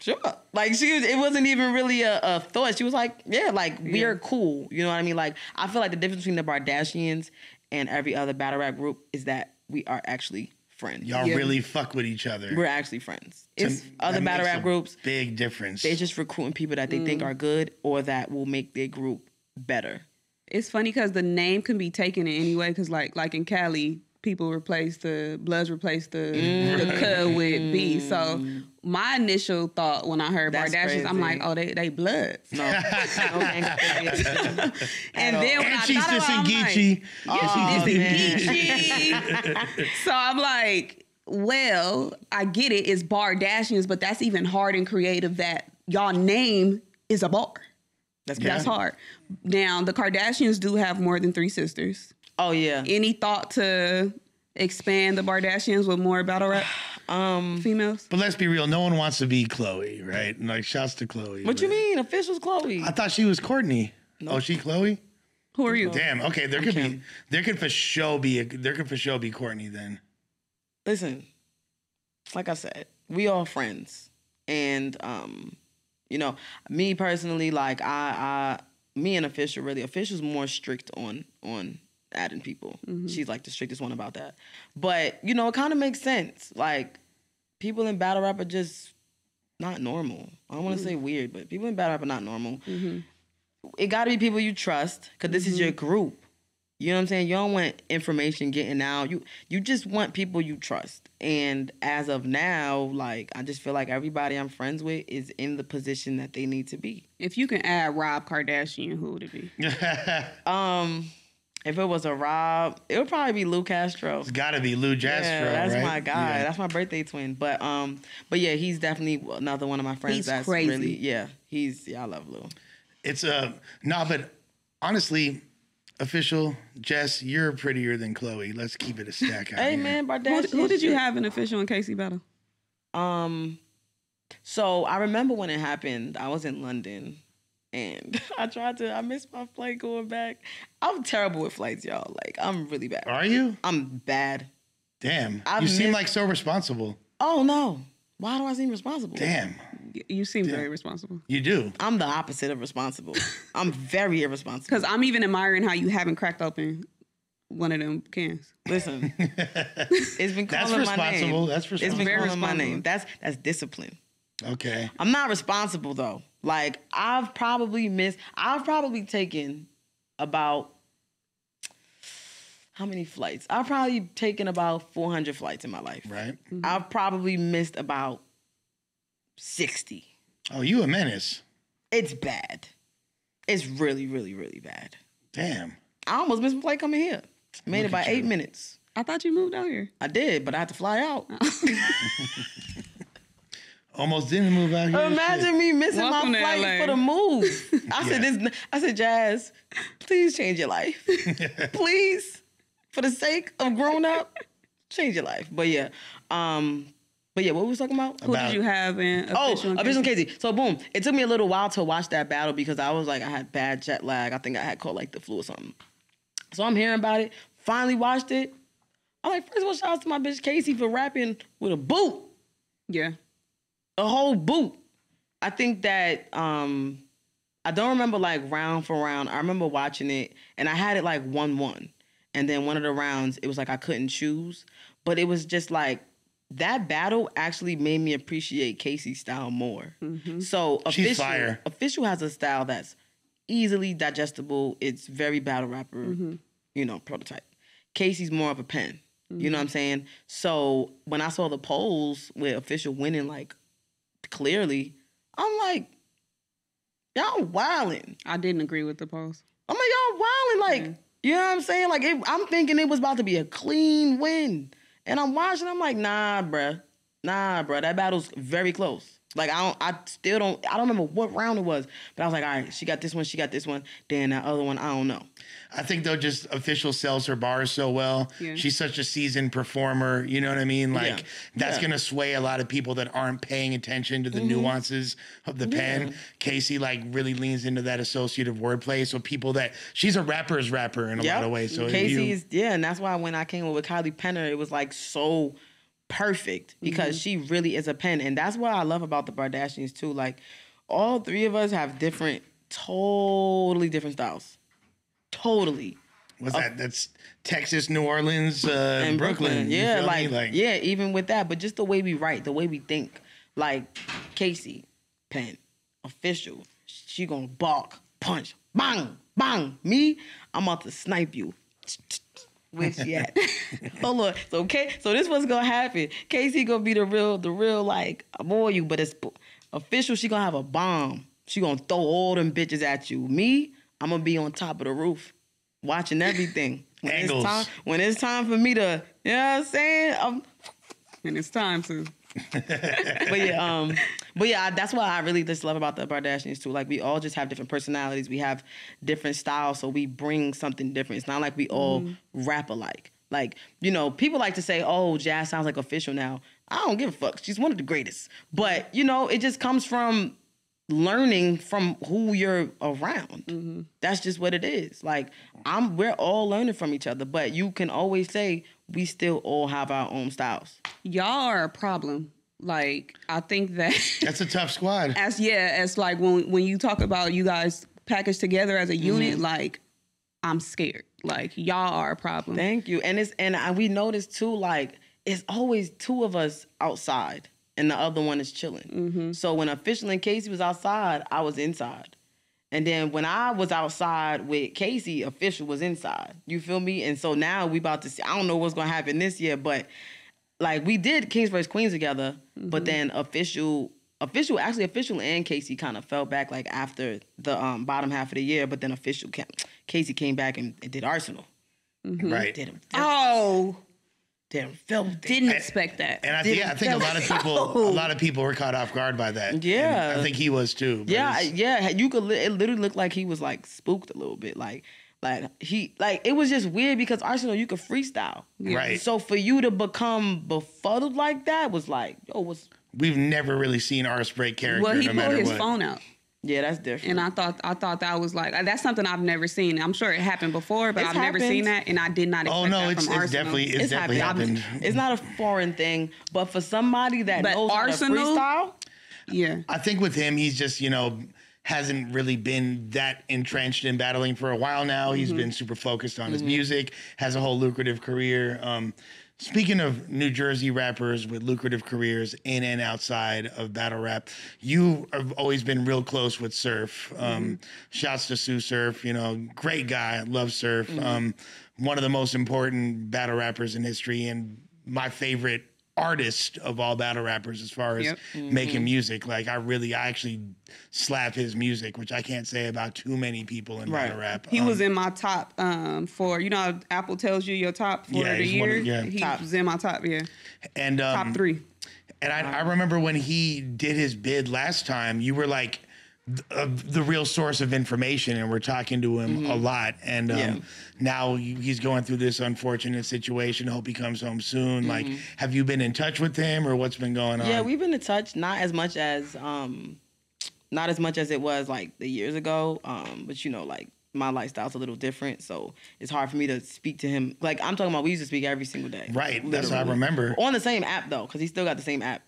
sure. Like she was, it wasn't even really a, a thought. She was like, yeah, like we're cool. You know what I mean? Like I feel like the difference between the Bardashians and every other battle rap group is that we are actually friends. Y'all Yeah. really fuck with each other. We're actually friends. To- It's that other battle rap a groups. Big difference. They're just recruiting people that they Mm. think are good or that will make their group better. It's funny because the name can be taken in any way. Because like like in Cali, people replace the Bloods replace the the mm. cud with B. So mm. my initial thought when I heard That's Bardashians, I'm like, oh, they they Bloods. No, no gang affiliation. And then when and I she's thought about, it, I'm like, Geechee. Oh, This man. is Geechee. *laughs* so I'm like, well, I get it. It's Bardashians, but that's even hard and creative that y'all name is a bar. That's That's hard. Now, the Kardashians do have more than three sisters. Oh yeah. Any thought to expand the Bardashians with more battle rap *sighs* Um, females? But let's be real. No one wants to be Khloé, right? And like, shouts to Khloé. what you mean? Officials Khloé. I thought she was Kourtney. Oh, she Khloé? Who are you? Damn. Okay, there could be. There could for sure be. A, there could for sure be Kourtney then. listen, like I said, we all friends, and um, you know, me personally, like I, I, me and official really, official's more strict on on adding people. Mm-hmm. She's like the strictest one about that. But you know, it kind of makes sense. Like people in battle rap are just not normal. I don't want to mm-hmm. say weird, but people in battle rap are not normal. Mm-hmm. It got to be people you trust because this is your group. You know what I'm saying? You don't want information getting out. You you just want people you trust. And as of now, like I just feel like everybody I'm friends with is in the position that they need to be. If you can add Rob Kardashian, who would it be? *laughs* Um, if it was a Rob, it would probably be Lou Castro. It's got to be Lou Castro. Yeah, that's right? my guy. Yeah. That's my birthday twin. But um, but yeah, he's definitely another one of my friends. He's that's crazy. really yeah. He's yeah, I love Lou. It's a no, but honestly, official Jess, you're prettier than Khloé. Let's keep it a stack. Out Hey here. man, Who, who did you have in official and Casey battle? Um, so I remember when it happened. I was in London, and *laughs* I tried to. I missed my flight going back. I'm terrible with flights, y'all. Like I'm really bad. Are you? I'm bad. Damn. I've you seem missed- like so responsible. Oh no. Why do I seem responsible? Damn. Y- You seem very responsible. You do. I'm the opposite of responsible. *laughs* I'm very irresponsible. Because I'm even admiring how you haven't cracked open one of them cans. Listen, *laughs* it's been That's calling my name. responsible. That's It's been. Very calling my responsible. name. That's that's discipline. Okay. I'm not responsible though. Like I've probably missed. I've probably taken about how many flights? I've probably taken about 400 flights in my life. Right. Mm-hmm. I've probably missed about 60. Oh, you a menace. It's bad. It's really, really, really bad. Damn. I almost missed my flight coming here. Made Look it by eight you. minutes. I thought you moved out here. I did, but I had to fly out. *laughs* *laughs* Almost didn't move out here. Imagine me missing Welcome my flight LA. for the move. I said this. I said, Jaz, please change your life, *laughs* please, for the sake of grown up, change your life. But yeah, um, but yeah, what was we talking about? Who About- did you have in Oh, official? and Official Casey? Casey. So boom, it took me a little while to watch that battle because I was like, I had bad jet lag. I think I had caught like the flu or something. So I'm hearing about it. Finally watched it. I'm like, first of all, shout out to my bitch Casey for rapping with a boot Yeah. A whole boot. I think that um I don't remember like round for round. I remember watching it and I had it like one one. And then one of the rounds it was like I couldn't choose. But it was just like that battle actually made me appreciate Casey's style more. Mm-hmm. So She's official fire. official has a style that's easily digestible. It's very battle rapper, mm-hmm. you know, prototype. Casey's more of a pen. You know mm-hmm. what I'm saying? So when I saw the polls with official winning like clearly, I'm like, y'all wilding. I didn't agree with the post. I'm like, y'all wilding. Like, you know what I'm saying? Like, it, I'm thinking it was about to be a clean win. And I'm watching, I'm like, nah, bruh. Nah, bruh. That battle's very close. Like, I don't, I still don't, I don't remember what round it was. But I was like, all right, she got this one, she got this one. Then that other one, I don't know. I think though, just official sells her bars so well. Yeah. She's such a seasoned performer. You know what I mean? Like Yeah. that's Yeah. gonna sway a lot of people that aren't paying attention to the mm-hmm. nuances of the pen. Casey like really leans into that associative wordplay. So people that she's a rapper's rapper in a lot of ways. So Casey's you, yeah, and that's why when I came with Kylie Penner, it was like so perfect because she really is a pen, and that's what I love about the Bardashians too. Like all three of us have different, totally different styles, totally. Was that that's Texas, New Orleans, uh, in Brooklyn? you Yeah, me? like, yeah, even with that, but just the way we write, the way we think. Like Casey, pen, official. She gonna bark, punch, bang, bang. Me, I'm about to snipe you. Where's *laughs* yet. *laughs* Hold on. So okay, so this what's gonna happen. Casey gonna be the real, the real like I'm boy you, but it's official. She gonna have a bomb. She gonna throw all them bitches at you. Me, I'm gonna be on top of the roof, watching everything. *laughs* When Angles. it's time, when it's time for me to, you know what I'm saying? I'm, And it's time to. But yeah, um, but yeah, I, that's what I really just love about the Kardashians too. Like we all just have different personalities, we have different styles, so we bring something different. It's not like we all rap alike. Like you know, people like to say, "Oh, Jaz sounds like official now." I don't give a fuck. She's one of the greatest. But you know, it just comes from learning from who you're around. That's just what it is. Like I'm we're all learning from each other, but you can always say we still all have our own styles. Y'all are a problem. Like I think that *laughs* That's a tough squad. as yeah, as like when when you talk about you guys packaged together as a mm-hmm. unit, like I'm scared. Like y'all are a problem. Thank you. And it's and I, we noticed too, like it's always two of us outside, and the other one is chilling. Mm-hmm. So when official and Casey was outside, I was inside. And then when I was outside with Casey, official was inside. You feel me? And so now we about to see. I don't know what's gonna happen this year, but like we did Kings vs Queens together, but then official, official, actually official and Casey kind of fell back like after the um, bottom half of the year. But then official, ca- Casey came back and, and did Arsonal. Right. Did him, Oh, him filthy. didn't expect that. And I think Didn't I think a lot of people *laughs* a lot of people were caught off guard by that. And Yeah. I think he was too. Yeah, yeah. You could. li- It literally looked like he was like spooked a little bit. Like, like he, like it was just weird because Arsonal, you could freestyle. Right. So for you to become befuddled like that was like, yo, what's? We've never really seen our break character well, he no pulled his what. phone out, Yeah, that's different. and I thought I thought that was like that's something I've never seen. I'm sure it happened before, but It's I've never seen that, and I did not expect Oh no, that it's, from it's Arsonal. definitely it's, definitely happened. It's not a foreign thing, but for somebody that But knows Arsonal- how to freestyle, yeah. I think with him, he's just you know hasn't really been that entrenched in battling for a while now. He's been super focused on his music, has a whole lucrative career. Um, speaking of New Jersey rappers with lucrative careers in and outside of battle rap, you have always been real close with Surf. Um, Shouts to Tsu Surf, you know, great guy, love Surf. Um, one of the most important battle rappers in history and my favorite artist of all battle rappers as far as Yep. making music. Like I really, I actually slap his music, which I can't say about too many people in battle rap. He Um, was in my top um, for you know Apple tells you your top for Yeah, the year. of- yeah. He Top. was in my top, yeah, and um, top three. And I, I remember when he did his bid last time, you were like th- the real source of information, and we're talking to him a lot. And um, Yeah. now he's going through this unfortunate situation. Hope he comes home soon. Like, have you been in touch with him, or what's been going on? yeah, we've been in touch. Not as much as, um, not as much as it was like the years ago. Um, but you know, like my lifestyle's a little different, so it's hard for me to speak to him. Like I'm talking about, we used to speak every single day. right. That's what I remember. on the same app though, because he still got the same app.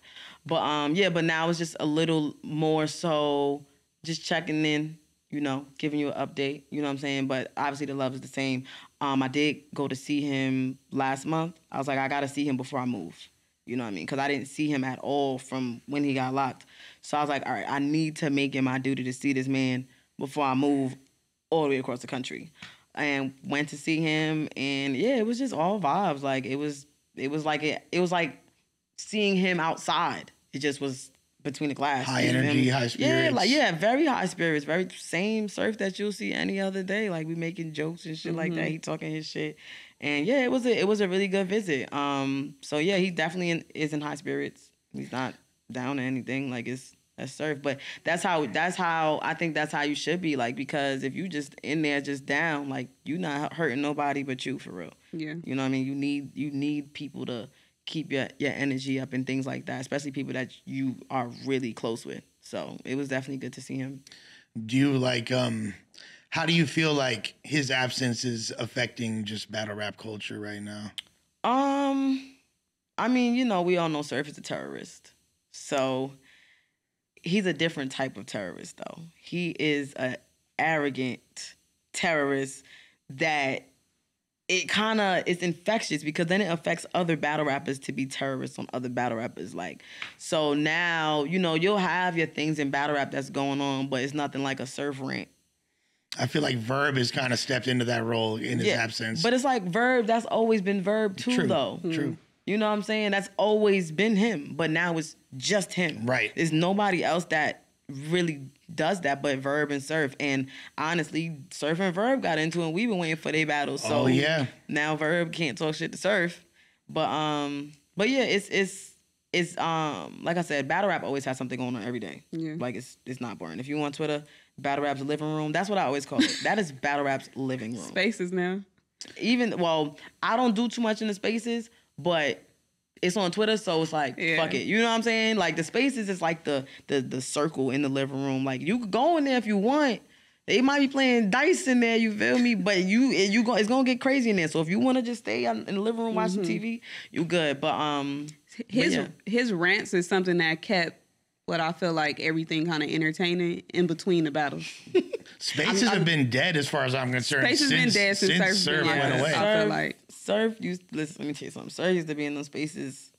But um, yeah, but now it's just a little more so just checking in, you know, giving you an update. You know what I'm saying? But obviously the love is the same. Um, I did go to see him last month. I was like, I gotta see him before I move. You know what I mean? Because I didn't see him at all from when he got locked. So I was like, all right, I need to make it my duty to see this man before I move all the way across the country. And went to see him, and yeah, it was just all vibes. Like it was, it was like it, it was like seeing him outside. It just was between the glass. High You know what I energy, mean? high Yeah, like yeah, very high spirits. Very same surf that you'll see any other day. Like we making jokes and shit like Mm-hmm. that. He talking his shit, and yeah, it was a it was a really good visit. Um, so yeah, he definitely in, is in high spirits. He's not down to anything. Like it's a surf, but that's how that's how I think that's how you should be. Like because if you just in there just down, like you not hurting nobody but you for real. Yeah. You know what I mean? You need you need people to keep your your energy up and things like that, especially people that you are really close with. So it was definitely good to see him. do you like um how do you feel like his absence is affecting just battle rap culture right now Um, I mean, you know, we all know Surf is a terrorist, so he's a different type of terrorist, though. He is a arrogant terrorist that it kind of is infectious because then it affects other battle rappers to be terrorists on other battle rappers. Like, so now you know you'll have your things in battle rap that's going on, but it's nothing like a surf rant. I feel like Verb has kind of stepped into that role in his absence. But it's like Verb. That's always been Verb too, True, though. true. Hmm. You know what I'm saying? That's always been him, but now it's just him. Right. There's nobody else that really does that but Verb and Surf. And honestly, Surf and Verb got into it and we've been waiting for their battle. So Oh, yeah. now Verb can't talk shit to Surf. But um but yeah, it's it's it's um like I said, battle rap always has something going on every day. Yeah. Like it's it's not boring. If you want Twitter, battle rap's living room. That's what I always call it. that is battle rap's living room Spaces now. even well, I don't do too much in the spaces, but it's on Twitter, so it's like Yeah. fuck it. You know what I'm saying? Like the spaces is like the the the circle in the living room. Like you could go in there if you want. They might be playing dice in there, you feel me? But you you go it's gonna get crazy in there. So if you wanna just stay in the living room watch some TV, you good. But um His yeah. his rants is something that kept what I feel like everything kind of entertaining in between the battles. *laughs* Spaces have been dead as far as I'm concerned. Spaces has been dead since Surf Surf been went like- away. I feel like Surf used listen, let me tell you something. Surf used to be in those spaces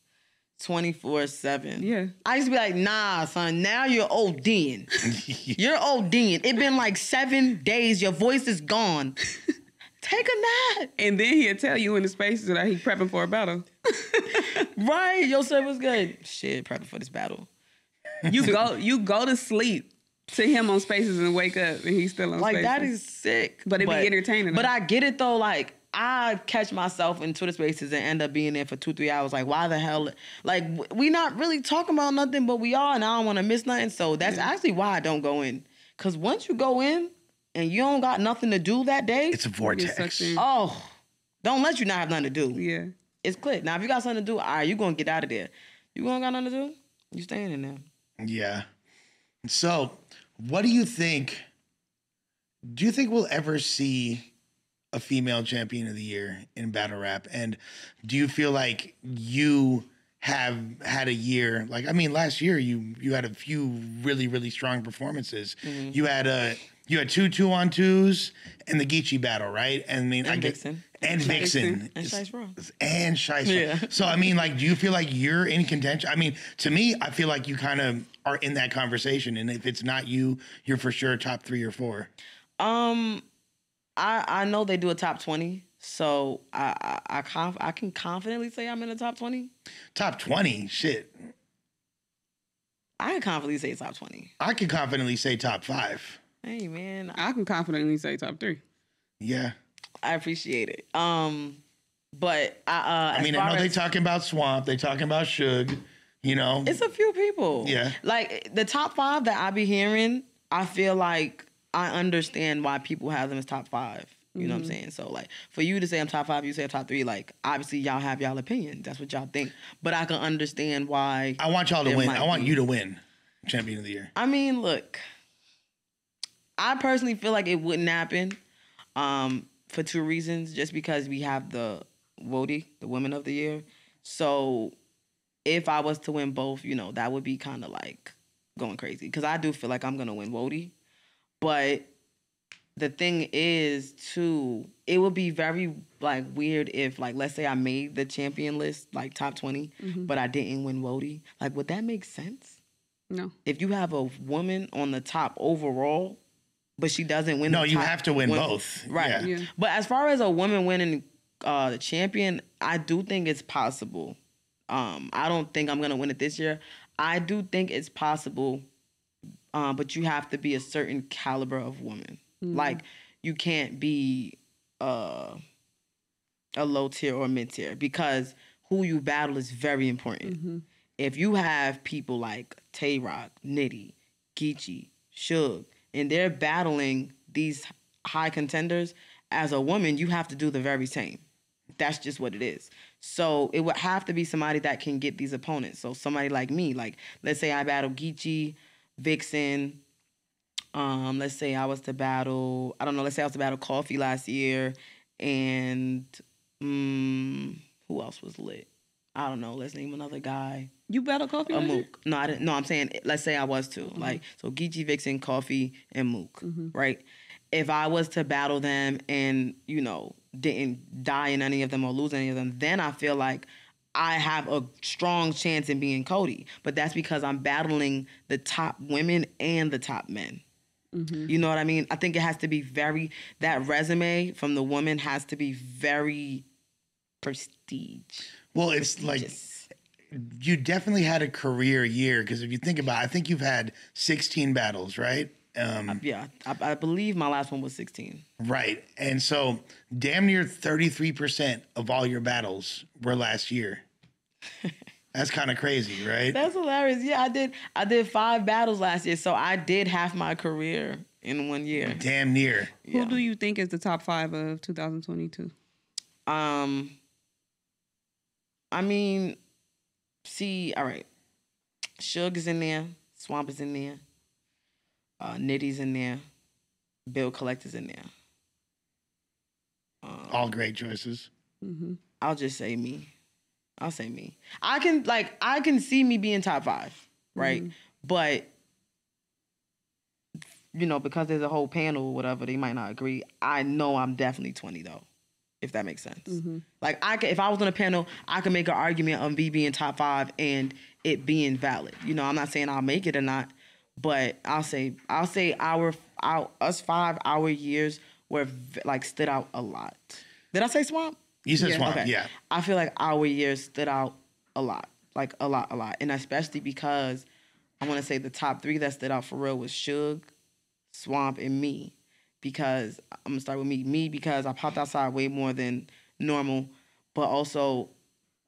24-7. Yeah. I used to be like, nah, son, now you're ODing. *laughs* You're ODing. It been like seven days. Your voice is gone. Take a nap. and then he'll tell you in the spaces that he prepping for a battle. *laughs* Right. Your server was good. Shit, prepping for this battle. You go you go to sleep to him on spaces and wake up and he's still on Like spaces. that is sick. But it'd be entertaining, But. I get it though. Like I catch myself in Twitter Spaces and end up being there for two, three hours. Like why the hell? Like we not really talking about nothing, but we are, and I don't want to miss nothing. So that's actually why I don't go in. Cause once you go in and you don't got nothing to do that day, It's a vortex. oh, don't let you not have nothing to do. Yeah. It's clear. Now if you got something to do, all right, you gonna get out of there. You gonna got nothing to do? You staying in there. Yeah. So, what do you think? Do you think we'll ever see a female champion of the year in battle rap? And do you feel like you have had a year like I mean last year you you had a few really really strong performances. Mm-hmm. You had a you had two two on twos and the Geechi battle, right? And I mean I And get- Vixen. and Vixen And Shice Raw. and Shiesty. Yeah. So I mean, like, do you feel like you're in contention? I mean, to me, I feel like you kind of are in that conversation, and if it's not you, you're for sure top three or four. Um, I I know they do a top twenty, so I I I, conf- I can confidently say I'm in the top twenty. Top twenty, shit. I can confidently say top twenty. I can confidently say top five. Hey man, I, I can confidently say top three. Yeah. I appreciate it. Um, but I uh, I mean, I know they talking about Swamp, they talking about Suge. You know, It's a few people. Yeah. Like the top five that I be hearing, I feel like I understand why people have them as top five. You know what I'm saying? So like for you to say I'm top five, you say I'm top three, like obviously y'all have y'all opinion. That's what y'all think. But I can understand why I want y'all to win. I want be. you to win champion of the year. I mean, look, I personally feel like it wouldn't happen um, for two reasons. Just because we have the WOTY, the Women of the Year. So if I was to win both, you know, that would be kind of like going crazy. Because I do feel like I'm going to win WOTY. But the thing is, too, it would be very like weird if, like, let's say I made the champion list, like top 20, but I didn't win WOTY. Like, would that make sense? No. if you have a woman on the top overall, but she doesn't win. No, the you top have to win win- both. right? Yeah. Yeah. But as far as a woman winning uh, the champion, I do think it's possible. Um, I don't think I'm gonna win it this year. I do think it's possible, um, but you have to be a certain caliber of woman. Like you can't be uh, a low tier or mid tier because who you battle is very important. If you have people like Tay Roc, Nitty, Geechi, Suge, and they're battling these high contenders, as a woman, you have to do the very same. That's just what it is. So it would have to be somebody that can get these opponents. So somebody like me, like let's say I battle Geechi, Vixen. Um, let's say I was to battle, I don't know, let's say I was to battle Coffee last year, and mm, who else was lit? I don't know. Let's name another guy. You battle coffee? A? Mook. No, I didn't. No, I'm saying let's say I was to Mm-hmm. like so Geechi, Vixen, Coffee, and Mook, right? If I was to battle them and you know didn't die in any of them or lose any of them, then I feel like I have a strong chance in being COTY. But that's because I'm battling the top women and the top men. You know what I mean? I think it has to be very that resume from the woman has to be very prestige. Well, it's like you definitely had a career year because if you think about, it, I think you've had 16 battles, right? Um, yeah, I, I believe my last one was 16. right, and so damn near 33 percent of all your battles were last year. That's kind of crazy, right? That's hilarious. Yeah, I did. I did five battles last year, so I did half my career in one year. Damn near. Who do you think is the top five of 2022? Um, I mean, see, all right, Suge is in there, Swamp is in there, uh, Nitty's in there, Bill Collector's in there. All great choices. I'll just say me. I'll say me. I can like I can see me being top five, right? Mm-hmm. But you know, because there's a whole panel or whatever, they might not agree. I know I'm definitely 20 though, if that makes sense. Mm-hmm. Like I could, if I was on a panel, I could make an argument on me being top five and it being valid. You know, I'm not saying I'll make it or not, but I'll say I'll say our our us five our years were like stood out a lot. Did I say swamp? You said Yeah. Swamp, Okay. yeah. I feel like our year stood out a lot, like a lot, a lot, and especially because I want to say the top three that stood out for real was Suge, Swamp, and me. Because I'm gonna start with me, me because I popped outside way more than normal, but also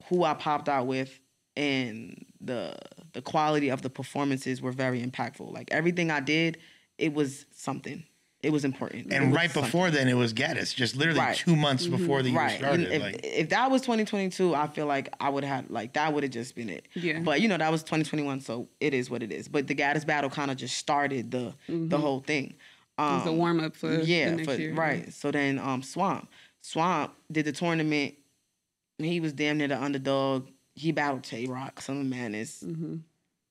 who I popped out with and the the quality of the performances were very impactful. Like everything I did, it was something. It was important. And was right something. before then, it was Gaddis, just literally Right. two months before the year Right. started. if, like, if that was 2022, I feel like I would have like that would have just been it. Yeah. But you know that was 2021, so it is what it is. But the Gaddis battle kind of just started the the whole thing. It was a Um, warm up for yeah, the next for, year. right. So then um Swamp, Swamp did the tournament. He was damn near the underdog. He battled Tay Roc, Son of Madness.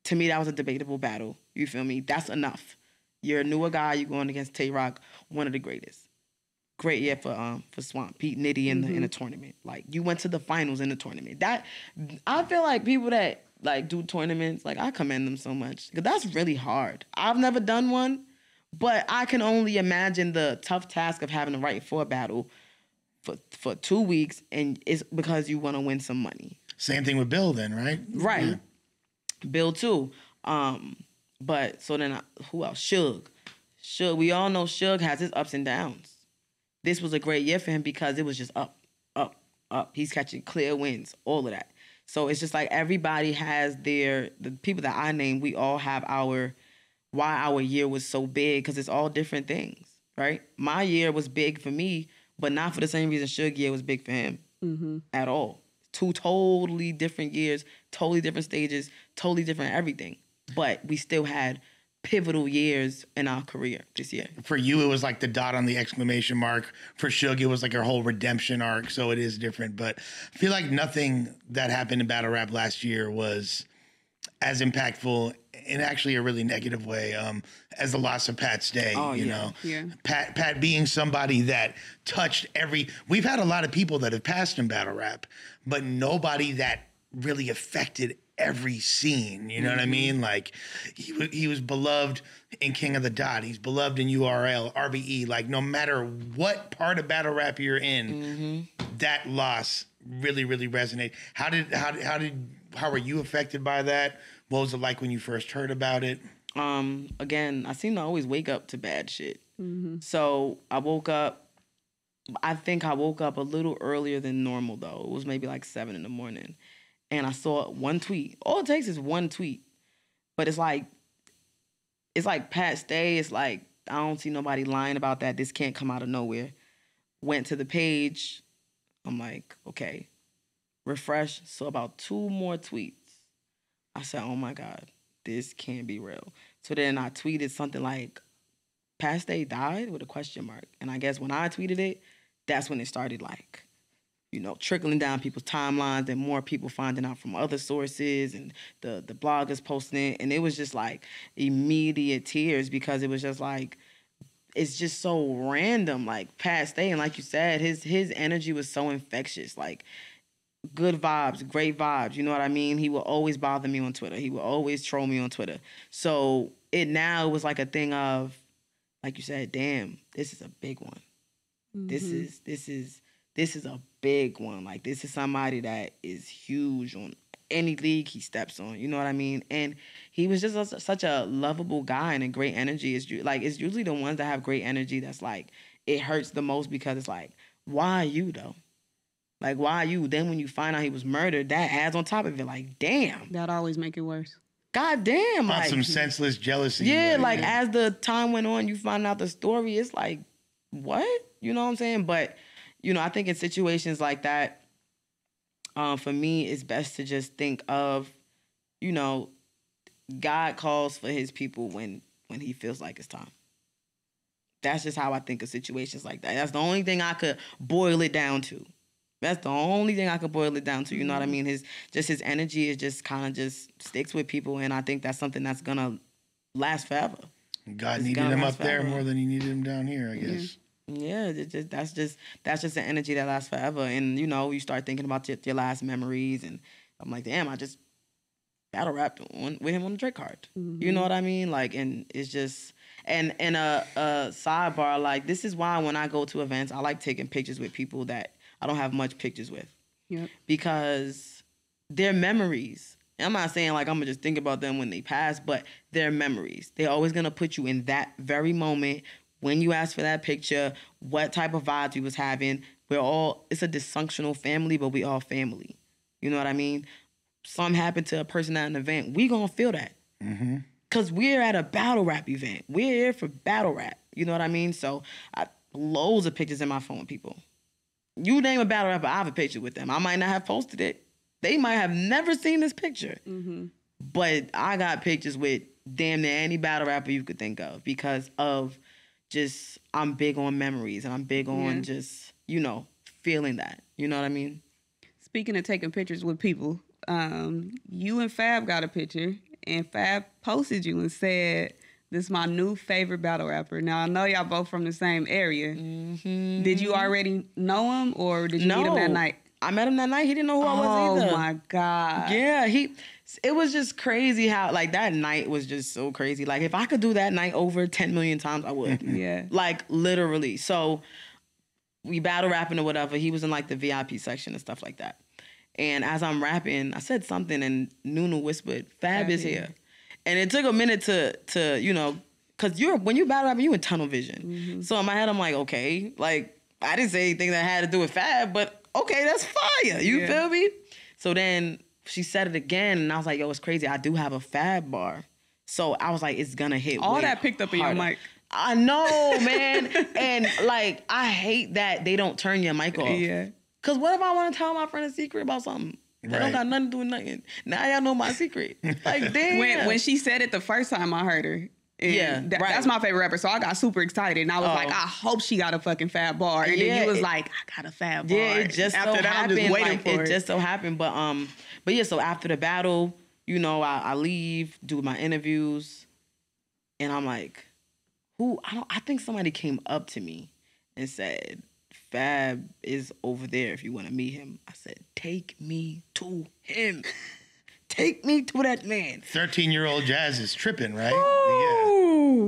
To me, that was a debatable battle. You feel me? That's enough. You're a newer guy. You're going against Tay Roc, one of the greatest. Great year for um for Swamp, Pete Nitty in the in the tournament. Like you went to the finals in the tournament. That I feel like people that like do tournaments, like I commend them so much because that's really hard. I've never done one, but I can only imagine the tough task of having to write for a battle for for two weeks, and it's because you want to win some money. same thing with Bill, then, right? Right. Bill too. Um, but so then I, who else? Suge. Suge. We all know Suge has his ups and downs. This was a great year for him because it was just up, up, up. He's catching clear wins, all of that. So it's just like everybody has their the people that I name. We all have our why our year was so big because it's all different things, right? My year was big for me, but not for the same reason Suge year was big for him mm-hmm. at all. Two totally different years, totally different stages, totally different everything. But we still had pivotal years in our career this year. For you, it was like the dot on the exclamation mark. For Suge, it was like a whole redemption arc. So it is different. But I feel like nothing that happened in battle rap last year was as impactful in actually a really negative way um, as the loss of Pat Stay. Oh, you yeah. know, Yeah. Pat Pat being somebody that touched every. We've had a lot of people that have passed in battle rap, but nobody that really affected every scene. You know what I mm-hmm. mean? Like he wa- he was beloved in King of the Dot. He's beloved in URL, RBE. Like no matter what part of battle rap you're in, mm-hmm. that loss really really resonated. How did how did how did how were you affected by that? What was it like when you first heard about it? Um, again, I seem to always wake up to bad shit. Mm-hmm. So I woke up. I think I woke up a little earlier than normal though. It was maybe like seven in the morning, and I saw one tweet. All it takes is one tweet, but it's like, it's like Pat Stay. It's like I don't see nobody lying about that. This can't come out of nowhere. Went to the page. I'm like, okay, refresh. So about two more tweets. I said, oh my God, this can't be real. So then I tweeted something like, Pat Stay died with a question mark. And I guess when I tweeted it, that's when it started like, you know, trickling down people's timelines and more people finding out from other sources and the the bloggers posting it. And it was just like immediate tears because it was just like it's just so random. Like Pat Stay, and like you said, his his energy was so infectious. Like good vibes, great vibes. You know what I mean? He will always bother me on Twitter. He will always troll me on Twitter. So it now was like a thing of, like you said, damn, this is a big one. This mm-hmm. is this is this is a big one. Like this is somebody that is huge on any league he steps on. You know what I mean? And he was just a, such a lovable guy and a great energy. It's like it's usually the ones that have great energy that's like it hurts the most because it's like why you though? Like why you? Then when you find out he was murdered, that adds on top of it. Like damn, That always make it worse. god damn, On like some senseless jealousy. yeah, like yeah. as the time went on, you find out the story. It's like, what? You know what I'm saying? But you know, I think in situations like that, um, for me, it's best to just think of, you know, God calls for His people when when He feels like it's time. That's just how I think of situations like that. That's the only thing I could boil it down to. That's the only thing I could boil it down to. You know what I mean? His just his energy is just kind of just sticks with people, and I think that's something that's gonna last forever. God it's needed him up there more than he needed him down here, I guess. Yeah, it just, that's just that's just an energy that lasts forever. And you know, you start thinking about your, your last memories, and I'm like, damn, I just battle rapped on, with him on the Drake card. You know mm-hmm. what I mean? Like, and it's just and and a, a sidebar like this is why when I go to events, I like taking pictures with people that I don't have much pictures with Yep. because they're memories. I'm not saying like I'm gonna just think about them when they pass, but they're memories. They're always gonna put you in that very moment when you asked for that picture, what type of vibes we was having. We're all it's a dysfunctional family, but we all family. You know what I mean? Something happened to a person at an event, we gonna feel that. Mm-hmm. Cause we're at a battle rap event. We're here for battle rap. You know what I mean? So I loads of pictures in my phone, people. You name a battle rapper, I have a picture with them. I might not have posted it. They might have never seen this picture. Mm-hmm. But I got pictures with damn near any battle rapper you could think of because of just I'm big on memories and I'm big on Yeah. just, you know, feeling that. You know what I mean? Speaking of taking pictures with people, um, you and Fab got a picture, and Fab posted you and said, "This is my new favorite battle rapper." Now I know y'all both from the same area. Did you already know him, or did you meet him that night? I met him that night. He didn't know who I was Oh either. Oh my god! Yeah, he. It was just crazy how like that night was just so crazy. Like if I could do that night over ten million times, I would. *laughs* Yeah. Like literally. So we battle rapping or whatever. He was in like the VIP section and stuff like that. And as I'm rapping, I said something and Nunu whispered, "Fab Fab is is here." And it took a minute to to you know, cause you're when you battle rapping, you in tunnel vision. Mm-hmm. So in my head, I'm like, okay, like I didn't say anything that had to do with Fab, but okay, that's fire. You Yeah. feel me? So then she said it again, and I was like, yo, it's crazy. I do have a Fab bar. So I was like, it's gonna hit. All way that picked up in your mic. I know, man. *laughs* and like, I hate that they don't turn your mic off. Yeah. Cause what if I want to tell my friend a secret about something? That Right. don't got nothing to do with nothing. Now y'all know my secret. Like, damn. *laughs* When when she said it the first time I heard her. And Yeah, that- right. that's my favorite rapper. So I got super excited, and I was Oh. like, I hope she got a fucking fab bar. And then Yeah, you was it- like, I got a fab bar. Yeah, it just after so that, I'm happened. just waiting like, for it it. just so happened. But um, but yeah. So after the battle, you know, I, I leave, do my interviews, and I'm like, who? I don't. I think somebody came up to me and said, "Fab is over there. If you want to meet him." I said, "Take me to him. Take me to that man." 13 year old Jaz is tripping, right? Yeah.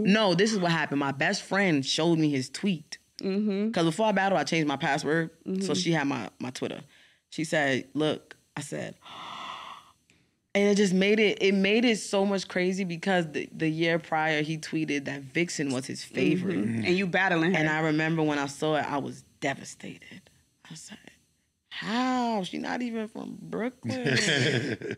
No, this is what happened. My best friend showed me his tweet. Mm-hmm. Because before I battled, I changed my password. So mm-hmm. she had my, my Twitter. She said, look, I said, *gasps* and it just made it, it made it so much crazy because the, the year prior he tweeted that Vixen was his mm-hmm. favorite. and you battling her. And I remember when I saw it, I was devastated. I said, how? She not even from Brooklyn. *laughs*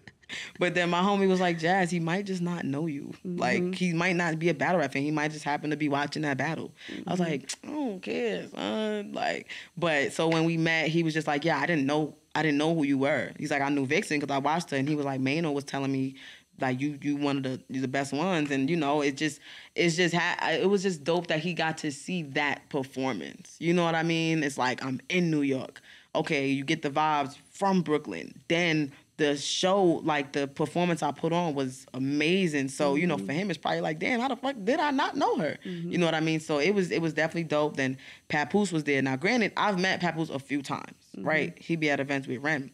but then my homie was like, Jaz, he might just not know you. Like, mm-hmm. he might not be a battle rap fan. He might just happen to be watching that battle. I was like, mm-hmm. I don't care, son. Like, but so when we met, he was just like, yeah, I didn't know, I didn't know who you were. He's like, I knew Vixen because I watched her. And he was like, Mano was telling me, like you, you one of the the best ones, and you know it just, it's just ha- it was just dope that he got to see that performance. You know what I mean? It's like I'm in New York. Okay, you get the vibes from Brooklyn. Then the show, like the performance I put on was amazing. So, you know, mm-hmm. for him it's probably like, damn, how the fuck did I not know her? Mm-hmm. You know what I mean? So it was it was definitely dope. Then Papoose was there. Now, granted, I've met Papoose a few times, mm-hmm. right? He'd be at events with Ren.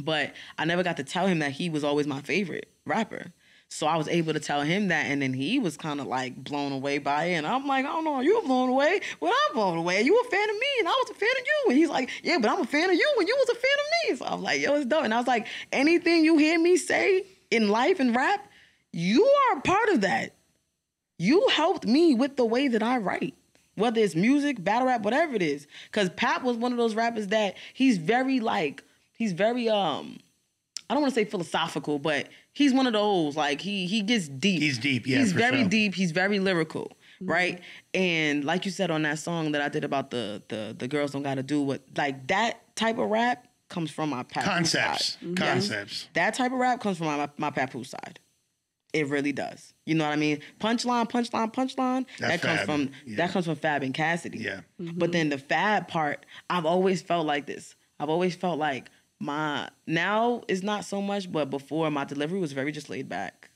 But I never got to tell him that he was always my favorite rapper. So I was able to tell him that, and then he was kind of like blown away by it. And I'm like, I don't know, you were blown away. Well, I'm blown away. You were a fan of me, and I was a fan of you. And he's like, Yeah, but I'm a fan of you, and you was a fan of me. So I'm like, Yo, it's dope. And I was like, Anything you hear me say in life and rap, you are a part of that. You helped me with the way that I write. Whether it's music, battle rap, whatever it is. Cause Pap was one of those rappers that he's very like, he's very um I don't want to say philosophical, but he's one of those like he he gets deep. He's deep, yeah, He's for very sure. deep. He's very lyrical, mm-hmm. right? And like you said on that song that I did about the the the girls don't got to do what like that type of rap comes from my papoose Concepts. side. Concepts. That type of rap comes from my my papoose side. It really does. You know what I mean? Punchline, punchline, punchline. That's that comes Fab. from Yeah. that comes from Fab and Cassidy. Yeah. Mm-hmm. But then the Fab part, I've always felt like this. I've always felt like my now is not so much, but before my delivery was very just laid back,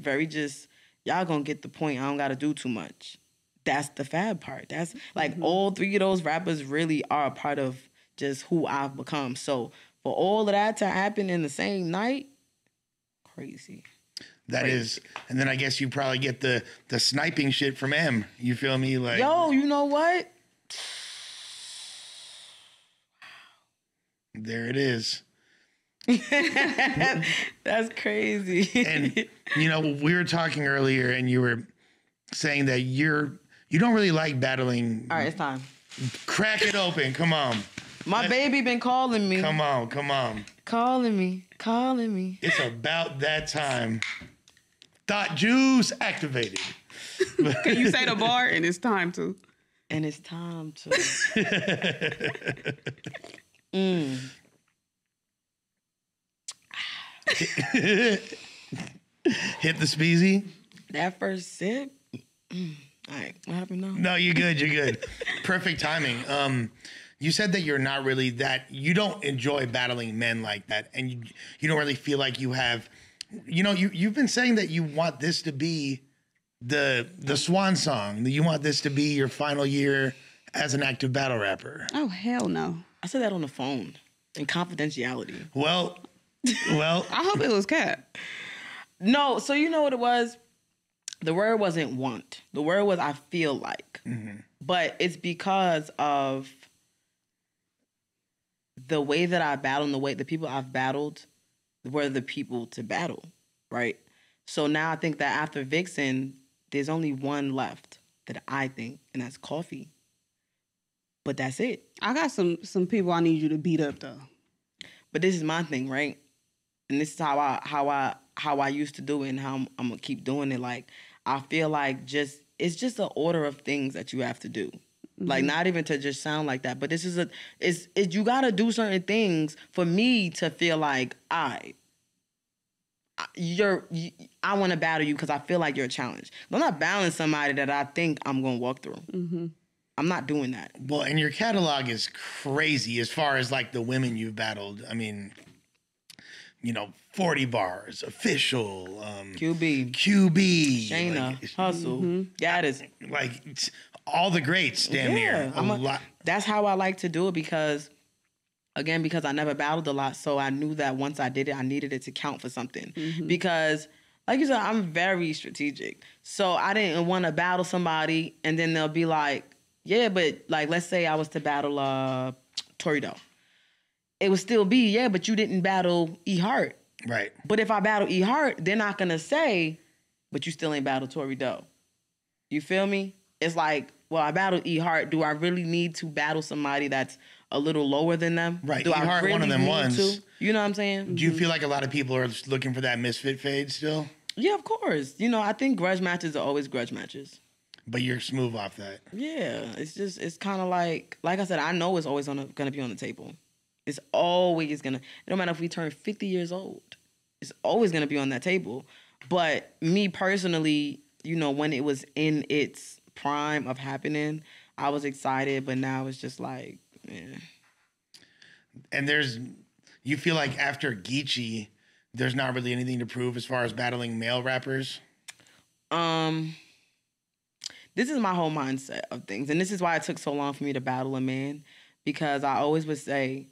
very just y'all gonna get the point. I don't gotta do too much. That's the Fab part. That's like mm-hmm. all three of those rappers really are a part of just who I've become. So for all of that to happen in the same night, crazy. That is, and then I guess you probably get the the sniping shit from M. You feel me? Like, Yo, you know what? There it is. *laughs* That's crazy. And you know, we were talking earlier, and you were saying that you're you don't really like battling. all right, it's time. Crack it open. Come on, My baby been calling me, come on, come on. calling me, calling me. It's about that time. Thought juice activated. *laughs* Can you say the bar? And it's time to. And it's time to. *laughs* mm. *sighs* Hit the speezy. That first sip. Mm. All right, what happened now? No, you're good. You're good. Perfect timing. Um, you said that you're not really that. You don't enjoy battling men like that, and you you don't really feel like you have. You know, you you've been saying that you want this to be the the swan song. That you want this to be your final year as an active battle rapper. Oh hell no! I said that on the phone in confidentiality. Well, well, *laughs* I hope it was cat. No, so you know what it was? The word wasn't want. The word was I feel like. Mm-hmm. But it's because of the way that I battle and the way the people I've battled were the people to battle, right? So now I think that after Vixen, there's only one left that I think, and that's coffee. But that's it. I got some some people I need you to beat up though. But this is my thing, right? And this is how I how I how I used to do it and how I'm, I'm gonna keep doing it. Like I feel like just it's just an order of things that you have to do. Like mm-hmm. not even to just sound like that, but this is a it's it, you got to do certain things for me to feel like I you're you, I want to battle you because I feel like you're a challenge. I'm not battling somebody that I think I'm gonna walk through. Mm-hmm. I'm not doing that. well, and your catalog is crazy as far as like the women you've battled. I mean, you know, forty bars, official, um, QB, QB, Shayna, like, Hustle, Gaddis. like it's Like all the greats damn near. A I'm a- lot. That's how I like to do it because, again, because I never battled a lot, so I knew that once I did it, I needed it to count for something. Because, like you said, I'm very strategic, so I didn't want to battle somebody and then they'll be like, "Yeah, but like, let's say I was to battle uh Torido, it would still be yeah, but you didn't battle E Hart. Right. But if I battle E Hart, they're not gonna say, but you still ain't battle Tory Doe. You feel me? It's like, well, I battled E Hart. Do I really need to battle somebody that's a little lower than them? Right, Do E I Hart, one of them need ones. to? You know what I'm saying? Do you feel like a lot of people are just looking for that misfit fade still? Yeah, of course. You know, I think grudge matches are always grudge matches. But you're smooth off that. Yeah, it's just it's kind of like like I said, I know it's always on the, gonna be on the table. It's always gonna. It don't matter if we turn fifty years old. It's always gonna be on that table. But me personally, you know, when it was in its prime of happening, I was excited. But now it's just like, yeah. And there's, you feel like after Geechi, there's not really anything to prove as far as battling male rappers. Um, this is my whole mindset of things, and this is why it took so long for me to battle a man, because I always would say,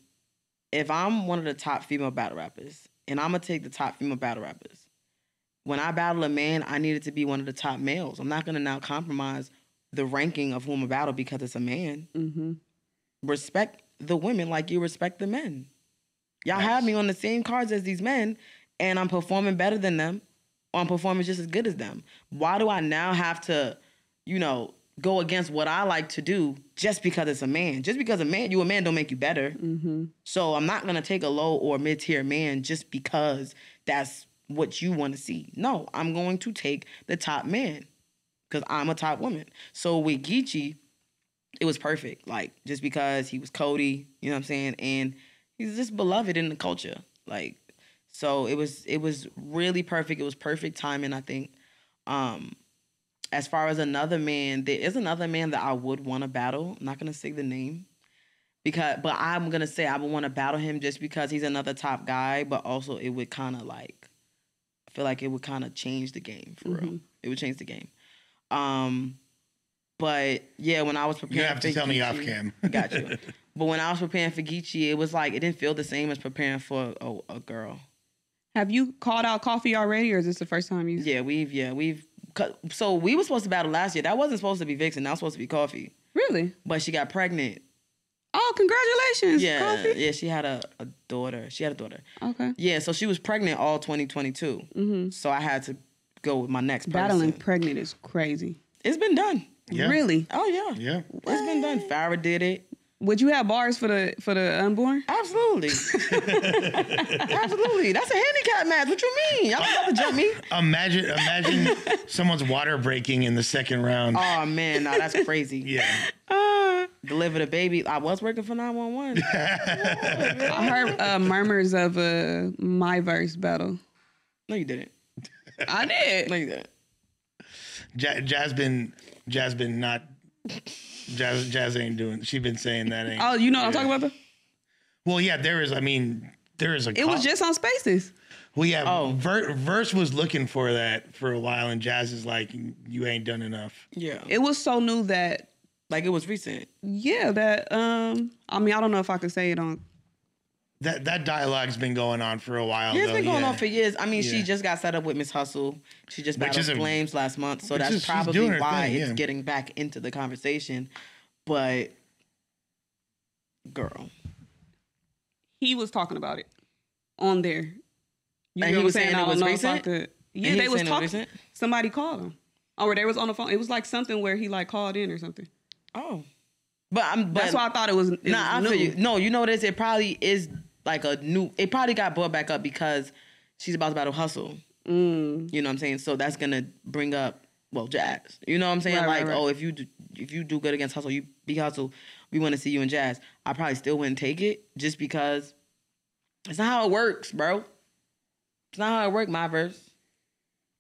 if I'm one of the top female battle rappers, and I'm gonna take the top female battle rappers, when I battle a man, I need it to be one of the top males. I'm not gonna now compromise the ranking of whom I battle because it's a man. Mm-hmm. Respect the women like you respect the men. Y'all have me on the same cards as these men, and I'm performing better than them, or I'm performing just as good as them. Why do I now have to, you know, go against what I like to do just because it's a man? Just because a man, you a man, don't make you better. Mm-hmm. So I'm not gonna take a low or mid tier man just because that's what you want to see. No, I'm going to take the top man because I'm a top woman. So with Geechi, it was perfect. Like just because he was COTY, you know what I'm saying, and he's just beloved in the culture. Like so it was it was really perfect. It was perfect timing, I think. Um as far as another man, there is another man that I would want to battle. I'm not gonna say the name. Because but I'm gonna say I would want to battle him just because he's another top guy, but also it would kind of like I feel like it would kind of change the game for real. It would change the game. Um but yeah, when I was preparing, You have to tell me off Geechi- cam. *laughs* Got you. *laughs* But when I was preparing for Geechi, it was like it didn't feel the same as preparing for a, a girl. Have you called out coffee already, or is this the first time you? Yeah, we've yeah we've so we were supposed to battle last year. That wasn't supposed to be Vixen. That was supposed to be Coffee. Really? But she got pregnant. Oh, congratulations! Yeah, Coffee. yeah. She had a, a daughter. She had a daughter. Okay. Yeah, so she was pregnant all 2022. Mm-hmm. So I had to go with my next person. Battling pregnant is crazy. It's been done. Yeah. Really? Oh yeah. Yeah. It's been done. Farrah did it. Would you have bars for the for the unborn? Absolutely. *laughs* Absolutely. That's a handicap match. What you mean? Y'all about to jump me? Imagine, imagine *laughs* someone's water breaking in the second round. Oh man, no, that's crazy. yeah. Deliver the baby. I was working for 911. *laughs* I heard uh, murmurs of a my verse battle. No, you didn't. I did. No, you didn't. Ja- Jasmine, Jasmine, not Jaz. Jaz ain't doing. She been saying that ain't. Oh, you know what I'm talking about? Though? Well, yeah, there is. I mean, there is a. It was just on Spaces. Well, yeah. Oh. Ver- Verse was looking for that for a while, and Jaz is like, "You ain't done enough." Yeah. It was so new that like it was recent. yeah, that um, I mean, I don't know if I could say it on. That that dialogue's been going on for a while. Yeah, it's though, been going yeah. on for years. I mean, she just got set up with Miss Hustle. She just Which battled a- Flames last month, so that's is- probably why thing, it's getting back into the conversation. But girl, He was talking about it on there. You And know he what was saying? saying I it was know recent? could- Yeah, he they was was saying it was talking. Somebody called him, or they was on the phone. It was like something where he like called in or something. oh, but I'm. But That's why I thought it was. It Nah, I feel you. No, you know what it is? It probably is like a new. It probably got brought back up because she's about to battle Hustle. Mm. You know what I'm saying? So that's gonna bring up well Jaz. You know what I'm saying? Right, right, like right. oh, if you do, if you do good against Hustle, you be Hustle. We want to see you in Jaz. I probably still wouldn't take it just because it's not how it works, bro. It's not how it works. My verse.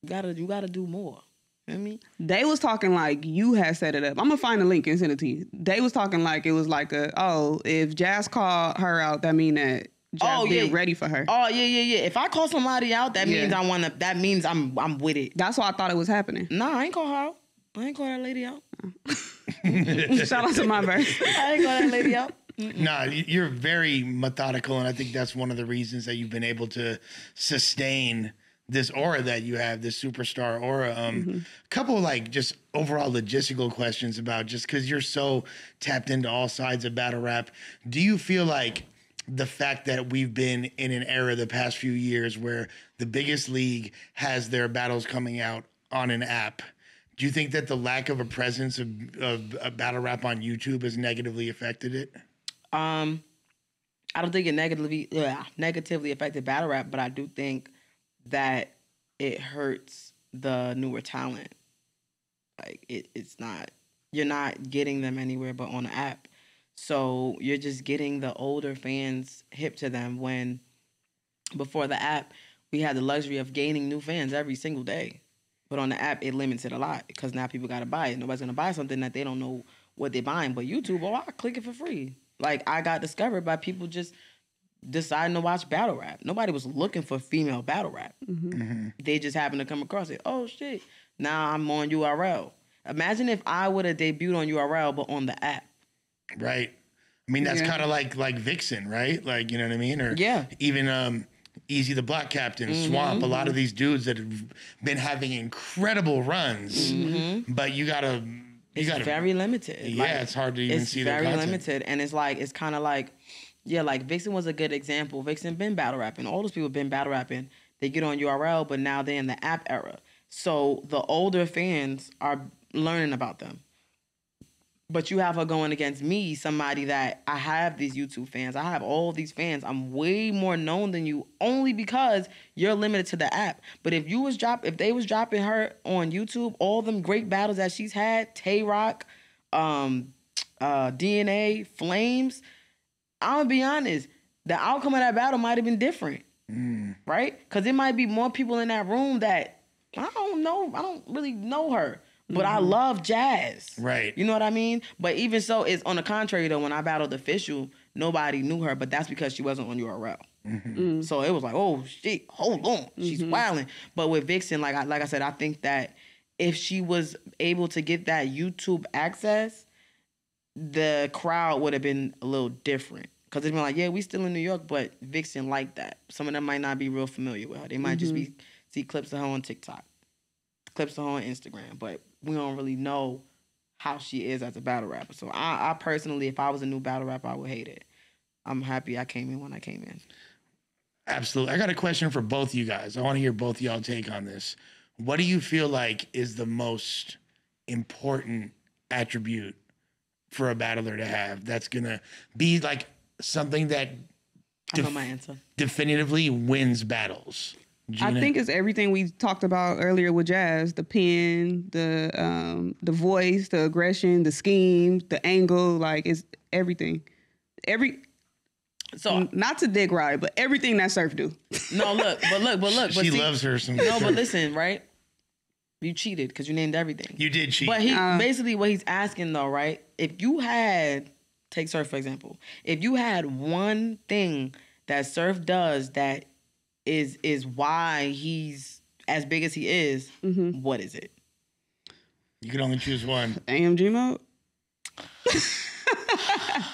You gotta you gotta do more. You I mean? They was talking like you had set it up. I'm gonna find the link and send it to you. They was talking like it was like a oh, if Jaz called her out, that mean that Jaz Oh, being yeah. ready for her. Oh yeah, yeah, yeah. If I call somebody out, that Yeah. means I wanna. That means I'm I'm with it. That's why I thought it was happening. Nah, I ain't call her out. I ain't call that lady out. *laughs* Shout out to my verse. *laughs* I ain't call that lady out. Nah, you're very methodical, and I think that's one of the reasons that you've been able to sustain this aura that you have, this superstar aura. Um, couple like just overall logistical questions about just because you're so tapped into all sides of battle rap. Do you feel like the fact that we've been in an era the past few years where the biggest league has their battles coming out on an app? Do you think that the lack of a presence of, of, battle rap on YouTube has negatively affected it? Um, I don't think it negatively negatively affected battle rap, but I do think that it hurts the newer talent. Like it, it's not you're not getting them anywhere but on the app. So you're just getting the older fans hip to them when before the app we had the luxury of gaining new fans every single day. But on the app it limits it a lot because now people gotta buy it. Nobody's gonna buy something that they don't know what they're buying. But YouTube, oh I click it for free. Like I got discovered by people just deciding to watch battle rap. Nobody was looking for female battle rap. Mm-hmm. Mm-hmm. They just happened to come across it. Oh shit! Now I'm on URL. Imagine if I would have debuted on URL, but on the app. Right. I mean, that's Yeah. kind of like like Vixen, right? Like, you know what I mean? Or Yeah. even um Eazy the Block Captain, Mm-hmm. Swamp, a lot of these dudes that have been having incredible runs, but you gotta, you Mm-hmm. It's gotta, very limited. yeah, it's hard to even it's see their very content. limited, and it's like it's kind of like, yeah, like Vixen was a good example. Vixen been battle rapping. All those people been battle rapping. They get on URL, but now they're in the app era. So the older fans are learning about them. But you have her going against me, somebody that I have these YouTube fans. I have all these fans. I'm way more known than you only because you're limited to the app. But if you was drop if they was dropping her on YouTube, all them great battles that she's had, Tay Roc, um, uh, DNA, Flames, I'm gonna be honest, the outcome of that battle might have been different. Right? Because it might be more people in that room that I don't know, I don't really know her. But I mm-hmm. love Jaz. Right. You know what I mean? But even so, it's on the contrary though. When I battled official, nobody knew her, but that's because she wasn't on URL. Mm-hmm. Mm. So it was like, oh shit, hold on, she's mm-hmm. wilding. But with Vixen, like I like I said, I think that if she was able to get that YouTube access, the crowd would have been a little different. Cause it's been like, yeah, we still in New York, but Vixen like that. Some of them might not be real familiar with her. They might just be see clips of her on TikTok, clips of her on Instagram, but we don't really know how she is as a battle rapper. So I, I personally, if I was a new battle rapper, I would hate it. I'm happy I came in when I came in. Absolutely. I got a question for both you guys. I want to hear both y'all take on this. What do you feel like is the most important attribute for a battler to have that's going to be like something that I know my answer. definitively wins battles? I think it's everything we talked about earlier with Jaz: the pen, the um, the voice, the aggression, the scheme, the angle. Like it's everything. Every So not to dig right, but everything that Surf do. no, look, but look, but look, but she see, loves her some. No, but listen, right? You cheated because you named everything. you did cheat. But he Uh, basically what he's asking though, right? If you had take Surf for example, if you had one thing that Surf does that is is why he's as big as he is, Mm-hmm. what is it? you can only choose one. *laughs* AMG mode. *laughs*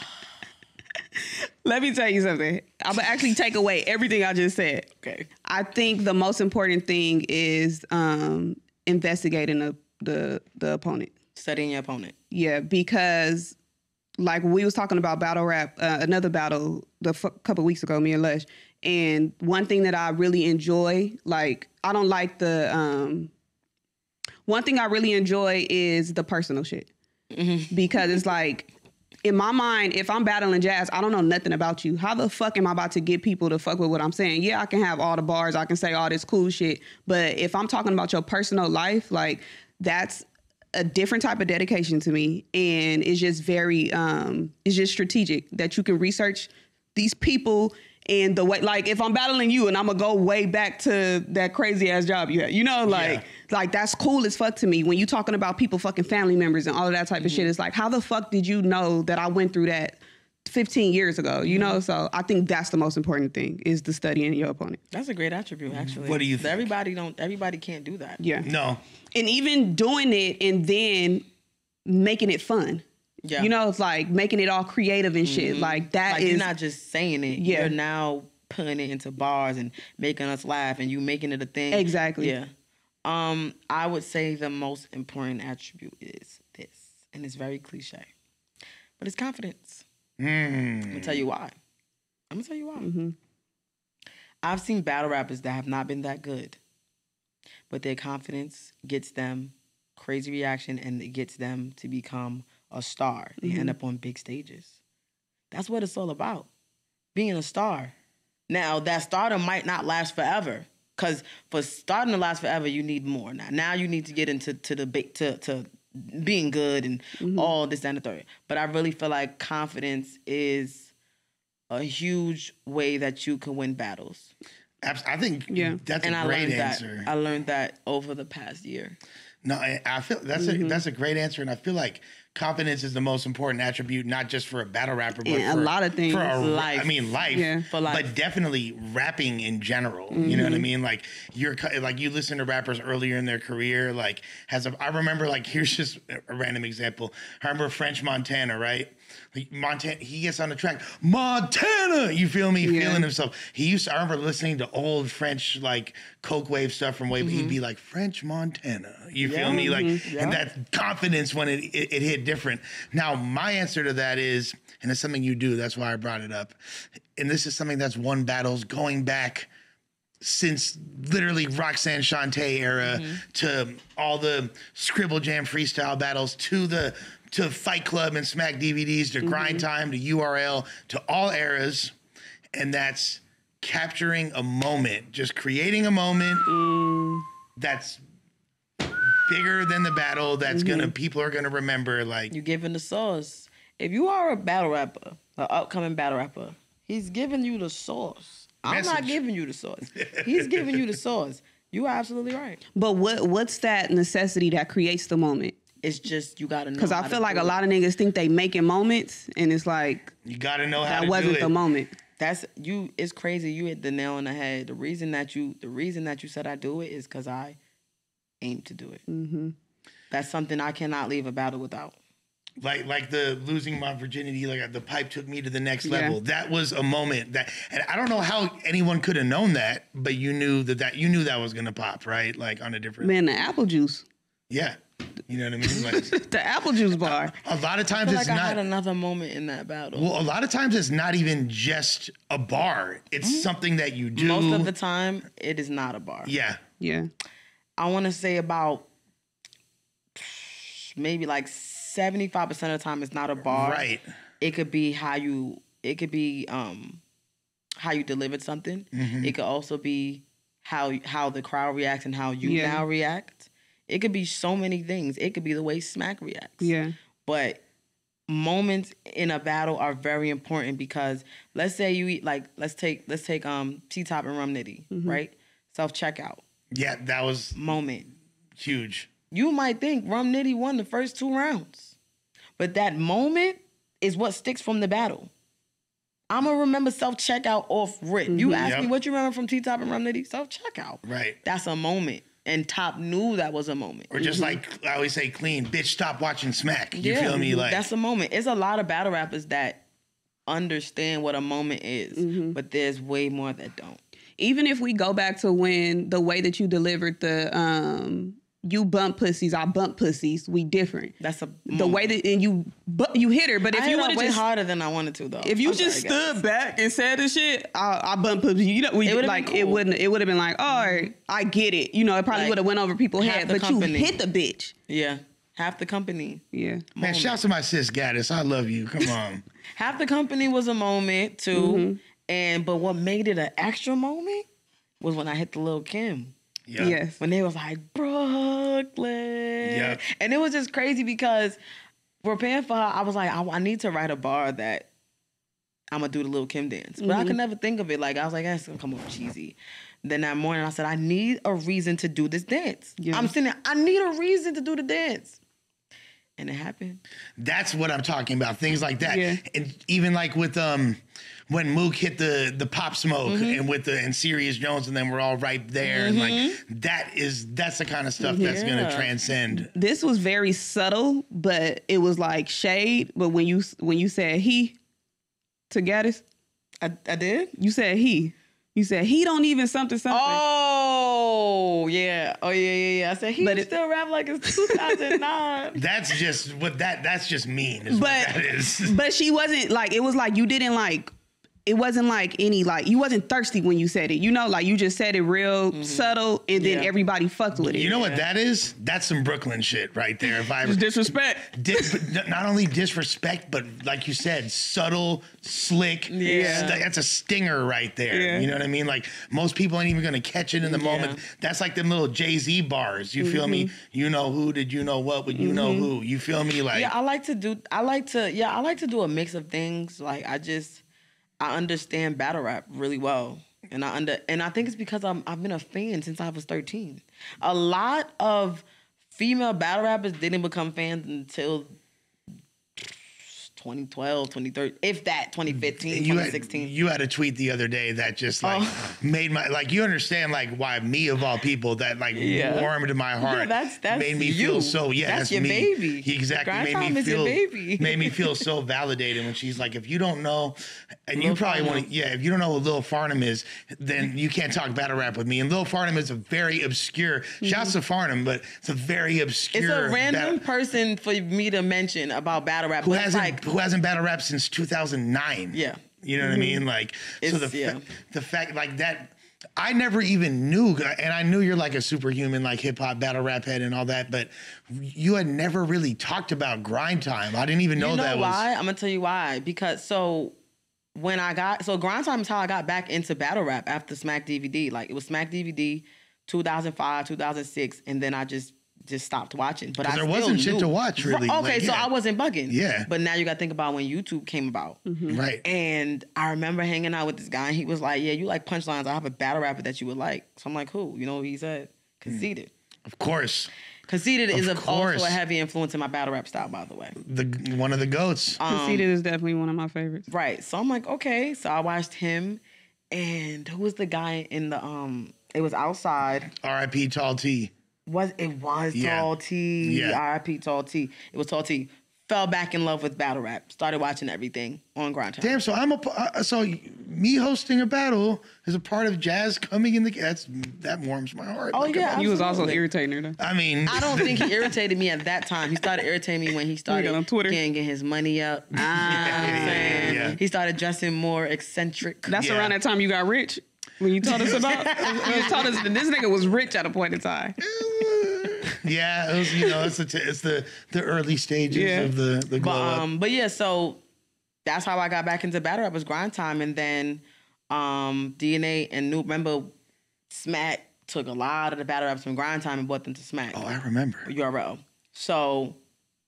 Let me tell you something. I'm gonna actually take away everything I just said. Okay. I think the most important thing is um, investigating the, the the opponent. Studying your opponent. Yeah, because like we was talking about battle rap, uh, another battle the f- couple weeks ago, me and Lush, and one thing that I really enjoy, like I don't like the um, one thing I really enjoy is the personal shit because it's like in my mind, if I'm battling Jaz, I don't know nothing about you. How the fuck am I about to get people to fuck with what I'm saying? Yeah, I can have all the bars, I can say all this cool shit, but if I'm talking about your personal life, like that's a different type of dedication to me, and it's just very, um, it's just strategic that you can research these people and the way, like if I'm battling you and I'm gonna go way back to that crazy ass job you had, you know, like Yeah. like that's cool as fuck to me when you talking about people fucking family members and all of that type of mm-hmm. shit it's like how the fuck did you know that i went through that 15 years ago you know mm-hmm. so i think that's the most important thing is the studying your opponent That's a great attribute, mm-hmm. actually. What do you think? Everybody don't. Everybody can't do that. yeah No. and even doing it and then making it fun Yeah. you know it's like making it all creative and shit like that Like is you're not just saying it. Yeah. You're now putting it into bars and making us laugh, and you making it a thing. Exactly. Yeah. Um, I would say the most important attribute is this, and it's very cliche, but it's confidence. Mm. I'm gonna tell you why. I'm gonna tell you why. Mm-hmm. I've seen battle rappers that have not been that good, but their confidence gets them crazy reaction and it gets them to become a star. They end up on big stages. That's what it's all about. Being a star. Now that stardom might not last forever. Cause for stardom to last forever, you need more. Now, now you need to get into to the big to to being good and all this and the third. But I really feel like confidence is a huge way that you can win battles. Abs- I think Yeah. that's and a I great learned answer. that. I learned that over the past year. No, I, I feel that's Mm-hmm. a that's a great answer, and I feel like confidence is the most important attribute, not just for a battle rapper, but In a lot of things. For a, Life. I mean, life, Yeah. For life. but definitely rapping in general. You know what I mm-hmm. mean? Like you're like you listen to rappers earlier in their career. Like has a, I remember like *laughs* here's just a random example. I remember French Montana, right? Like Montana, he gets on the track, Montana. You feel me? Yeah. Feeling himself. He used. To, I remember listening to old French like coke wave stuff from way. He'd mm-hmm. be like French Montana. You feel me? Like mm-hmm. and that confidence when it, it it hit different. Now my answer to that is, and it's something you do. That's why I brought it up. And this is something that's won battles going back since literally Roxanne Shante era mm-hmm. to all the Scribble Jam freestyle battles to the to Fight Club and Smack DVDs to Grind mm-hmm. Time to URL to all eras, and that's capturing a moment, just creating a moment mm. that's bigger than the battle. That's gonna mm-hmm. people are gonna remember. Like you're giving the sauce. If you are a battle rapper, an upcoming battle rapper, he's giving you the sauce. I'm not giving you the sauce. *laughs* He's giving you the sauce. You are absolutely right. But what what's that necessity that creates the moment? It's just you gotta know. Because I feel like do a it. lot of niggas think they making moments, and it's like you gotta know how that to wasn't do it. the moment. That's you. It's crazy. You hit the nail on the head. The reason that you, the reason that you said I do it is because I aim to do it. Mm-hmm. That's something I cannot leave a battle without. like like the losing my virginity like the pipe took me to the next Yeah. level that was a moment that and i don't know how anyone could have known that but you knew that that you knew that was gonna pop right like on a different Man, the apple juice, yeah you know what i mean like *laughs* the apple juice bar. a lot of I times feel it's like I had not another moment in that battle. well a lot of times it's not even just a bar it's something that you do Most of the time, it is not a bar. yeah Yeah, I want to say about maybe like seventy five percent of the time, it's not a bar. right It could be how you. It could be um how you delivered something. Mm-hmm. It could also be how how the crowd reacts and how you Yeah. now react. It could be so many things. It could be the way Smack reacts. yeah, But moments in a battle are very important because let's say you eat like let's take let's take um T-Top and Rum Nitty, Mm-hmm. right? Self checkout yeah that was moment. huge You might think Rum Nitty won the first two rounds, but that moment is what sticks from the battle. I'm gonna remember self checkout off rip. You ask Yep. me what you remember from T-Top and Rum Nitty, self checkout. right That's a moment, and Top knew that was a moment. or just like i always say clean bitch stop watching smack you Yeah, feel me like that's a moment. It's a lot of battle rappers that understand what a moment is, Mm-hmm. but there's way more that don't. even if we go back to when the way that you delivered the um you bump pussies, I bump pussies, we different. That's a The way that and you but you hit her, but if I you hit would up have just harder than I wanted to though. if you I'm just sorry, guys. stood back and said the shit, I, I bump pussies. You know, we It like been it wouldn't. It would have been like, all right, I get it. You know, it probably Like, would have went over people's half head, but company. you hit the bitch. yeah, half the company. Yeah, man shouts to my sis gaddis i love you come on *laughs* half the company was a moment too, Mm-hmm. and but what made it an extra moment was when I hit the Lil Kim. Yeah yes, When they was like Brooklyn, Yeah. and it was just crazy because we're paying for her. I was like, I, I need to write a bar that I'm gonna do the Lil Kim dance, but Mm-hmm. I could never think of it. Like I was like, that's gonna come off cheesy. Then that morning, I said, I need a reason to do this dance. Yeah. I'm sitting there, I need a reason to do the dance, and it happened. That's what I'm talking about. Things like that. Yeah. And even like with um when Mook hit the the pop smoke Mm-hmm. and with the and Sirius Jones and then we're all right there and like that is that's the kind of stuff that's gonna transcend. this was very subtle, but it was like shade. But when you when you said he to Gaddis, I, I did. you said he. You said he don't even something something. Oh yeah, oh yeah, yeah, yeah. I said he But it- still rap like it's 2009. *laughs* That's just what that that's just mean is but what that is. but she wasn't like it was like you didn't like it wasn't like any like you wasn't thirsty when you said it. You know, like you just said it real subtle, and then Yeah. everybody fucked with it. You know what that is? That's some Brooklyn shit right there. If I Just disrespect. Di- not only disrespect, but like you said, subtle, slick. Yeah. st- that's a stinger right there. Yeah. You know what I mean? Like most people ain't even gonna catch it in the moment. Yeah. That's like them little Jay Z bars. You feel me? Mm-hmm. You know who? Did you know what? Would you know who? You feel me? Like yeah, I like to do. I like to. Yeah, I like to do a mix of things. Like I just, I understand battle rap really well, and I under, and I think it's because I'm I've been a fan since I was 13. A lot of female battle rappers didn't become fans until 2012, 2013, if that 2015, you had, 2016. you had a tweet the other day that just like Oh. *laughs* made my like you understand like why me of all people that like Yeah. warmed my heart that's- that's made me you. feel so yeah That's that's, your me baby. He exactly made me feel baby. *laughs* made me feel so *laughs* validated when she's like if you don't know and you probably want to yeah if you don't know what Lil Farnham is then you can't talk battle rap with me and Lil Farnham is a very obscure shouts to Farnham but it's a very obscure Mm-hmm. it's a random person for me to mention about battle rap. who but hasn't like, who hasn't battle rap since 2009 Yeah. you know what I mm-hmm. mean? Like, so the yeah. the fact like that, I never even knew, and I knew you're like a superhuman, like hip hop battle rap head and all that, but you had never really talked about grind time. I didn't even know, you know that why? was. I'm gonna tell you why. Because so when I got so grind time is how I got back into battle rap after Smack DVD. Like it was Smack DVD, 2005, 2006, and then I just just stopped watching. But I there still wasn't shit knew- to watch, really. Okay, Like, so yeah. I wasn't bugging. Yeah. But now you got to think about when YouTube came about. Right. And I remember hanging out with this guy, and he was like, "Yeah, you like punchlines. I have a battle rapper that you would like." So I'm like, "Who?" You know, what he said, "Conceited." of course, Conceited is a, course. also a heavy influence in my battle rap style, by the way. the one of the goats. Um, Conceited is definitely one of my favorites. Right. So I'm like, okay. So I watched him, and who was the guy in the um? It was outside. R.I.P. Tall T. Was it was Yeah. Tall T? Yeah. R.I.P. Tall T. It was Tall T. Fell back in love with battle rap. Started watching everything on Grind Time. Damn. So I'm a p- uh, so me hosting a battle is a part of Jaz coming in the. That's that warms my heart. Oh, Like, yeah, You was also irritating her though. I mean, I don't think he *laughs* irritated me at that time. He started irritating me when he started on Twitter. getting, getting his money up. You know what I'm yeah, yeah, yeah. He started dressing more eccentric. That's Yeah. around that time you got rich. When you told us *laughs* about, you told us that this nigga was rich at a point in time. yeah, it was, you know, it's the it's the the early stages Yeah. of the the glow But up. um, but yeah, so that's how I got back into battle rap was grind time, and then um, DNA and new remember Smack took a lot of the battle raps from grind time and brought them to Smack Oh, I remember. URL. So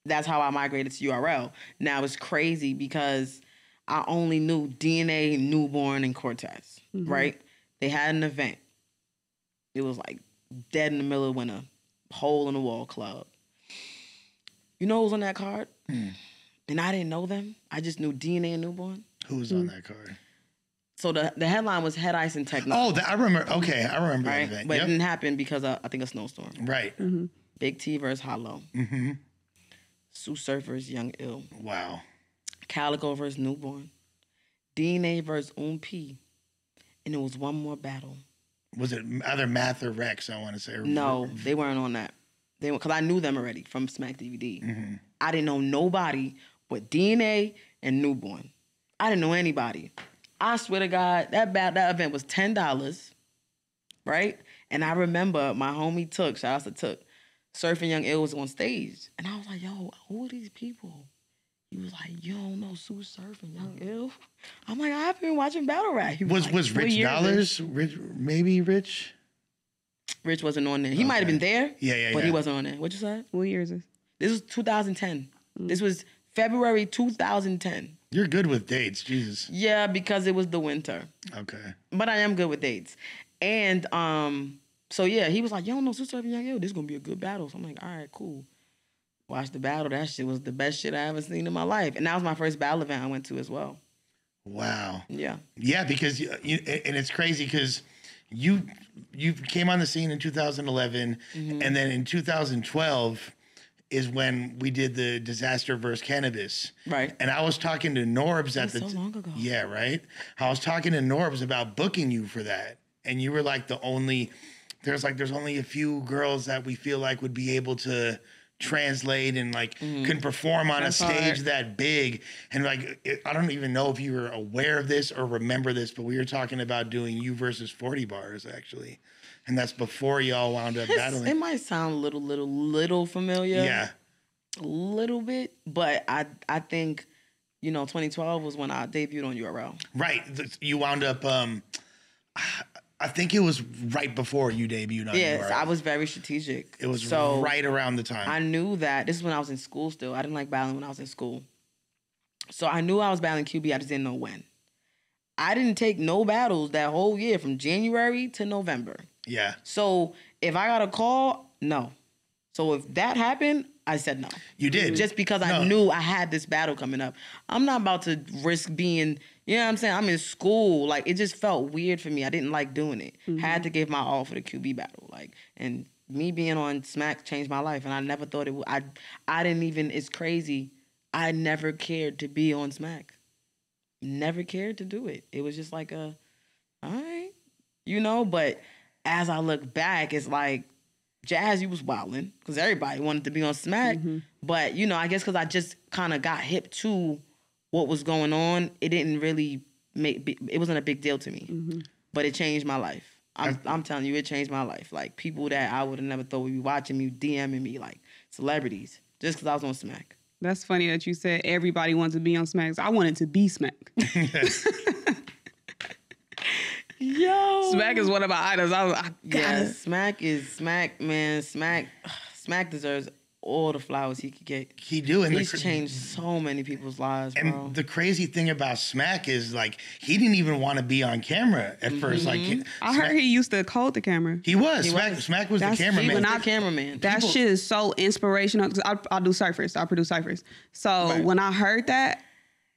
that's how I migrated to URL. Now it's crazy because I only knew DNA, Newborn, and Cortez. Right? They had an event. It was like dead in the middle of winter, hole in the wall club. You know who was on that card? And I didn't know them. I just knew DNA and Newborn. Who was on that card? So the, the headline was Head Ice and Techno. Oh, that, I remember. Okay, I remember right? that event. But it didn't happen because of, I think a snowstorm. Right. Big T versus Hollow. Mm-hmm. Tsu Surfers, Young Ill. Wow. Calicoe versus Newborn. DNA versus Um P. And it was one more battle. Was it either Math or Rex? I want to say. No, they weren't on that. They because I knew them already from Smack DVD. Mm-hmm. I didn't know nobody but DNA and Newborn. I didn't know anybody. I swear to God, that bat, that event was ten dollars, right? And I remember my homie Took, shout out to Took, Surfing Young Ill was on stage, and I was like, "Yo, who are these people?" He was like, "You don't know Tsu Surfing Young Ill?" I'm like, "I've been watching battle rap." He Was like, was Rich year Dollars? Rich, maybe Rich. Rich wasn't on there. He might have been there. Yeah, yeah, But he wasn't on there. What you say? What year is this? This was 2010. This was February 2010. You're good with dates, Jesus. Yeah, because it was the winter. Okay. But I am good with dates. And um, so yeah, he was like, "Yo, no, Sister Young Yo, this is gonna be a good battle." So I'm like, "All right, cool." Watch the battle. That shit was the best shit I ever seen in my life, and that was my first battle event I went to as well. Wow. Yeah, Yeah, because you, you and it's crazy because you you came on the scene in 2011, Mm-hmm. and then in 2012 is when we did the Dizaster versus Canibus. Right. And I was talking to Norbs at the so long ago. Yeah, right. I was talking to Norbs about booking you for that, and you were like the only. There's like there's only a few girls that we feel like would be able to translate and like can perform on Mm-hmm. That's a stage hard. that big and like it, i don't even know if you were aware of this or remember this but we were talking about doing you versus 40 bars actually and that's before y'all wound up battling it might sound a little, little, little familiar. yeah a little bit, but I, I think, you know, 2012 was when I debuted on URL. right you wound up um i think it was right before you debuted on Yes, URL. I was very strategic. it was so right around the time I knew that this is when I was in school still. I didn't like battling when I was in school. So I knew I was battling QB, I just didn't know when. I didn't take no battles that whole year from January to November. yeah So if I got a call, no. So if that happened, I said no. You did. Just because I knew I had this battle coming up. I'm not about to risk being, you know what I'm saying? I'm in school. Like it just felt weird for me. I didn't like doing it. Mm-hmm. Had to give my all for the QB battle. Like and me being on Smack changed my life and I never thought it would I I didn't even it's crazy. I never cared to be on Smack. Never cared to do it. It was just like a all right. You know, but as I look back, it's like Jaz, you was wilding because everybody wanted to be on Smack. Mm-hmm. But you know, I guess because I just kind of got hip to what was going on, it didn't really make. It wasn't a big deal to me, mm-hmm. but it changed my life. I'm, I'm telling you, it changed my life. Like people that I would have never thought would be watching me, DMing me, like celebrities, just because I was on Smack. That's funny that you said everybody wants to be on Smack. I wanted to be Smack. *laughs* *laughs* Yo, Smack is one of my idols. I was, I yeah. Smack is Smack, man. Smack, *sighs* Smack deserves all the flowers he could get. he do, and He's cr- changed so many people's lives, bro. and the crazy thing about Smack is like he didn't even want to be on camera at first. Like mm-hmm. I Smack- heard he used to code the camera. he was He Smack. was. Smack was the That's- he cameraman. when the I- cameraman. That People- shit is so inspirational. 'cause I, I do ciphers. I produce ciphers. So when I heard that,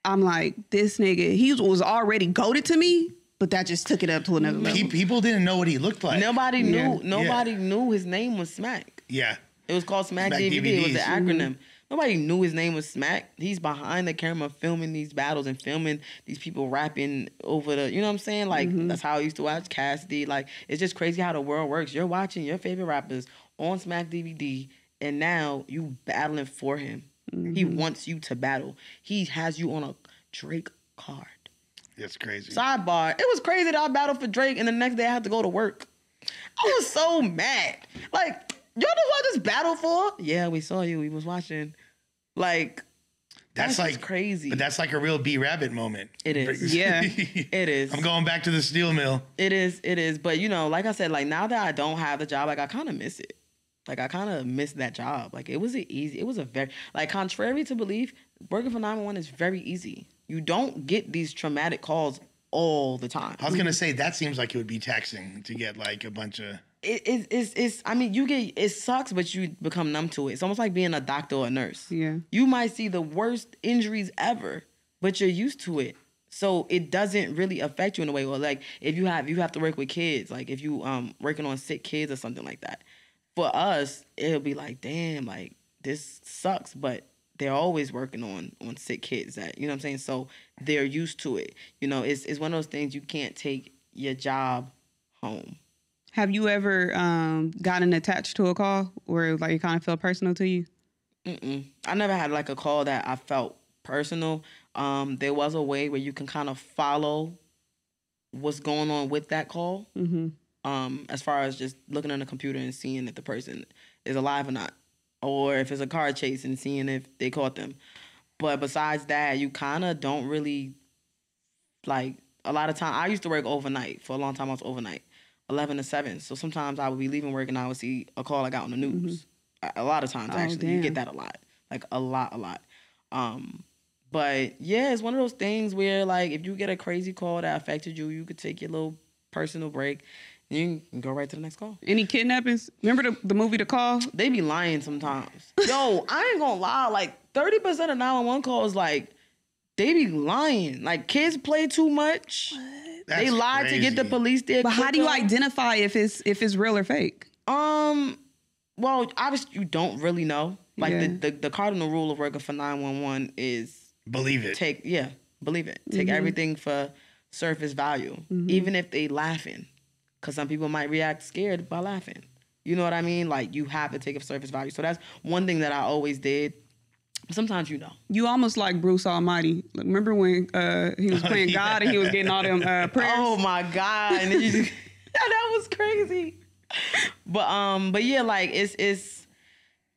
I'm like, this nigga, he was already goaded to me, but that just took it up to another level. People didn't know what he looked like. Nobody knew. Yeah. Nobody knew his name was Smack. Yeah. It was called Smack, Smack DVD. It was the DVDs. acronym. Mm-hmm. Nobody knew his name was Smack. He's behind the camera filming these battles and filming these people rapping over the. You know what I'm saying? Like mm-hmm. that's how I used to watch Cassidy. Like it's just crazy how the world works. You're watching your favorite rappers on Smack DVD, and now you battling for him. He mm-hmm. wants you to battle. He has you on a Drake card. That's crazy. Sidebar. It was crazy that I battled for Drake and the next day I had to go to work. I was so mad. Like, y'all know who I just battled for? Yeah, we saw you. We was watching. Like, that's that's like crazy. But that's like a real B Rabbit moment. It is. Yeah. *laughs* it is. I'm going back to the steel mill. It is. It is. But you know, like I said, like now that I don't have the job, like I kind of miss it. Like I kind of miss that job. Like it was a easy. It was a very like contrary to belief, working for 911 is very easy. You don't get these traumatic calls all the time. I was gonna say that seems like it would be taxing to get like a bunch of. It, it, it's, it's, I mean, you get, it sucks, but you become numb to it. It's almost like being a doctor or a nurse. Yeah. You might see the worst injuries ever, but you're used to it. So it doesn't really affect you in a way. Or like if you have, you have to work with kids, like if you um working on sick kids or something like that. For us, it'll be like, damn, like this sucks, but they're always working on on sick kids that you know what I'm saying. So they're used to it. You know, it's it's one of those things you can't take your job home. Have you ever um, gotten attached to a call where like it kind of felt personal to you? Mm-mm. I never had like a call that I felt personal. Um, there was a way where you can kind of follow what's going on with that call. Mm-hmm. Um, as far as just looking on the computer and seeing if the person is alive or not, or if it's a car chase and seeing if they caught them. But besides that, you kind of don't really like a lot of time. I used to work overnight for a long time. I was overnight, eleven to seven. So sometimes I would be leaving work and I would see a call I got on the news. A, a lot of times, Oh, actually, you get that a lot, like a lot, a lot. Um, but yeah, it's one of those things where like if you get a crazy call that affected you, you could take your little personal break. And you can go right to the next call. Any kidnappings? Remember the, the movie The Call? They be lying sometimes. Yo, I ain't gonna lie. Like thirty percent of nine one one calls, like they be lying. Like kids play too much. They lied lie to get the police there. But how do you quicker. identify if it's if it's real or fake? Um, well, obviously you don't really know. Like Yeah. the, the the cardinal rule of working for nine one one is Believe it. take yeah, believe it. Take Mm-hmm. everything for surface value, even if they laughing, because some people might react scared by laughing. You know what I mean? Like you have to take it for surface value. So that's one thing that I always did. Sometimes you know. You almost like Bruce Almighty. Like, Remember when uh, he was *laughs* playing. God and he was getting all them uh, *laughs* prayers? Oh my god! And then you just, *laughs* that was crazy. But um, but yeah, like it's it's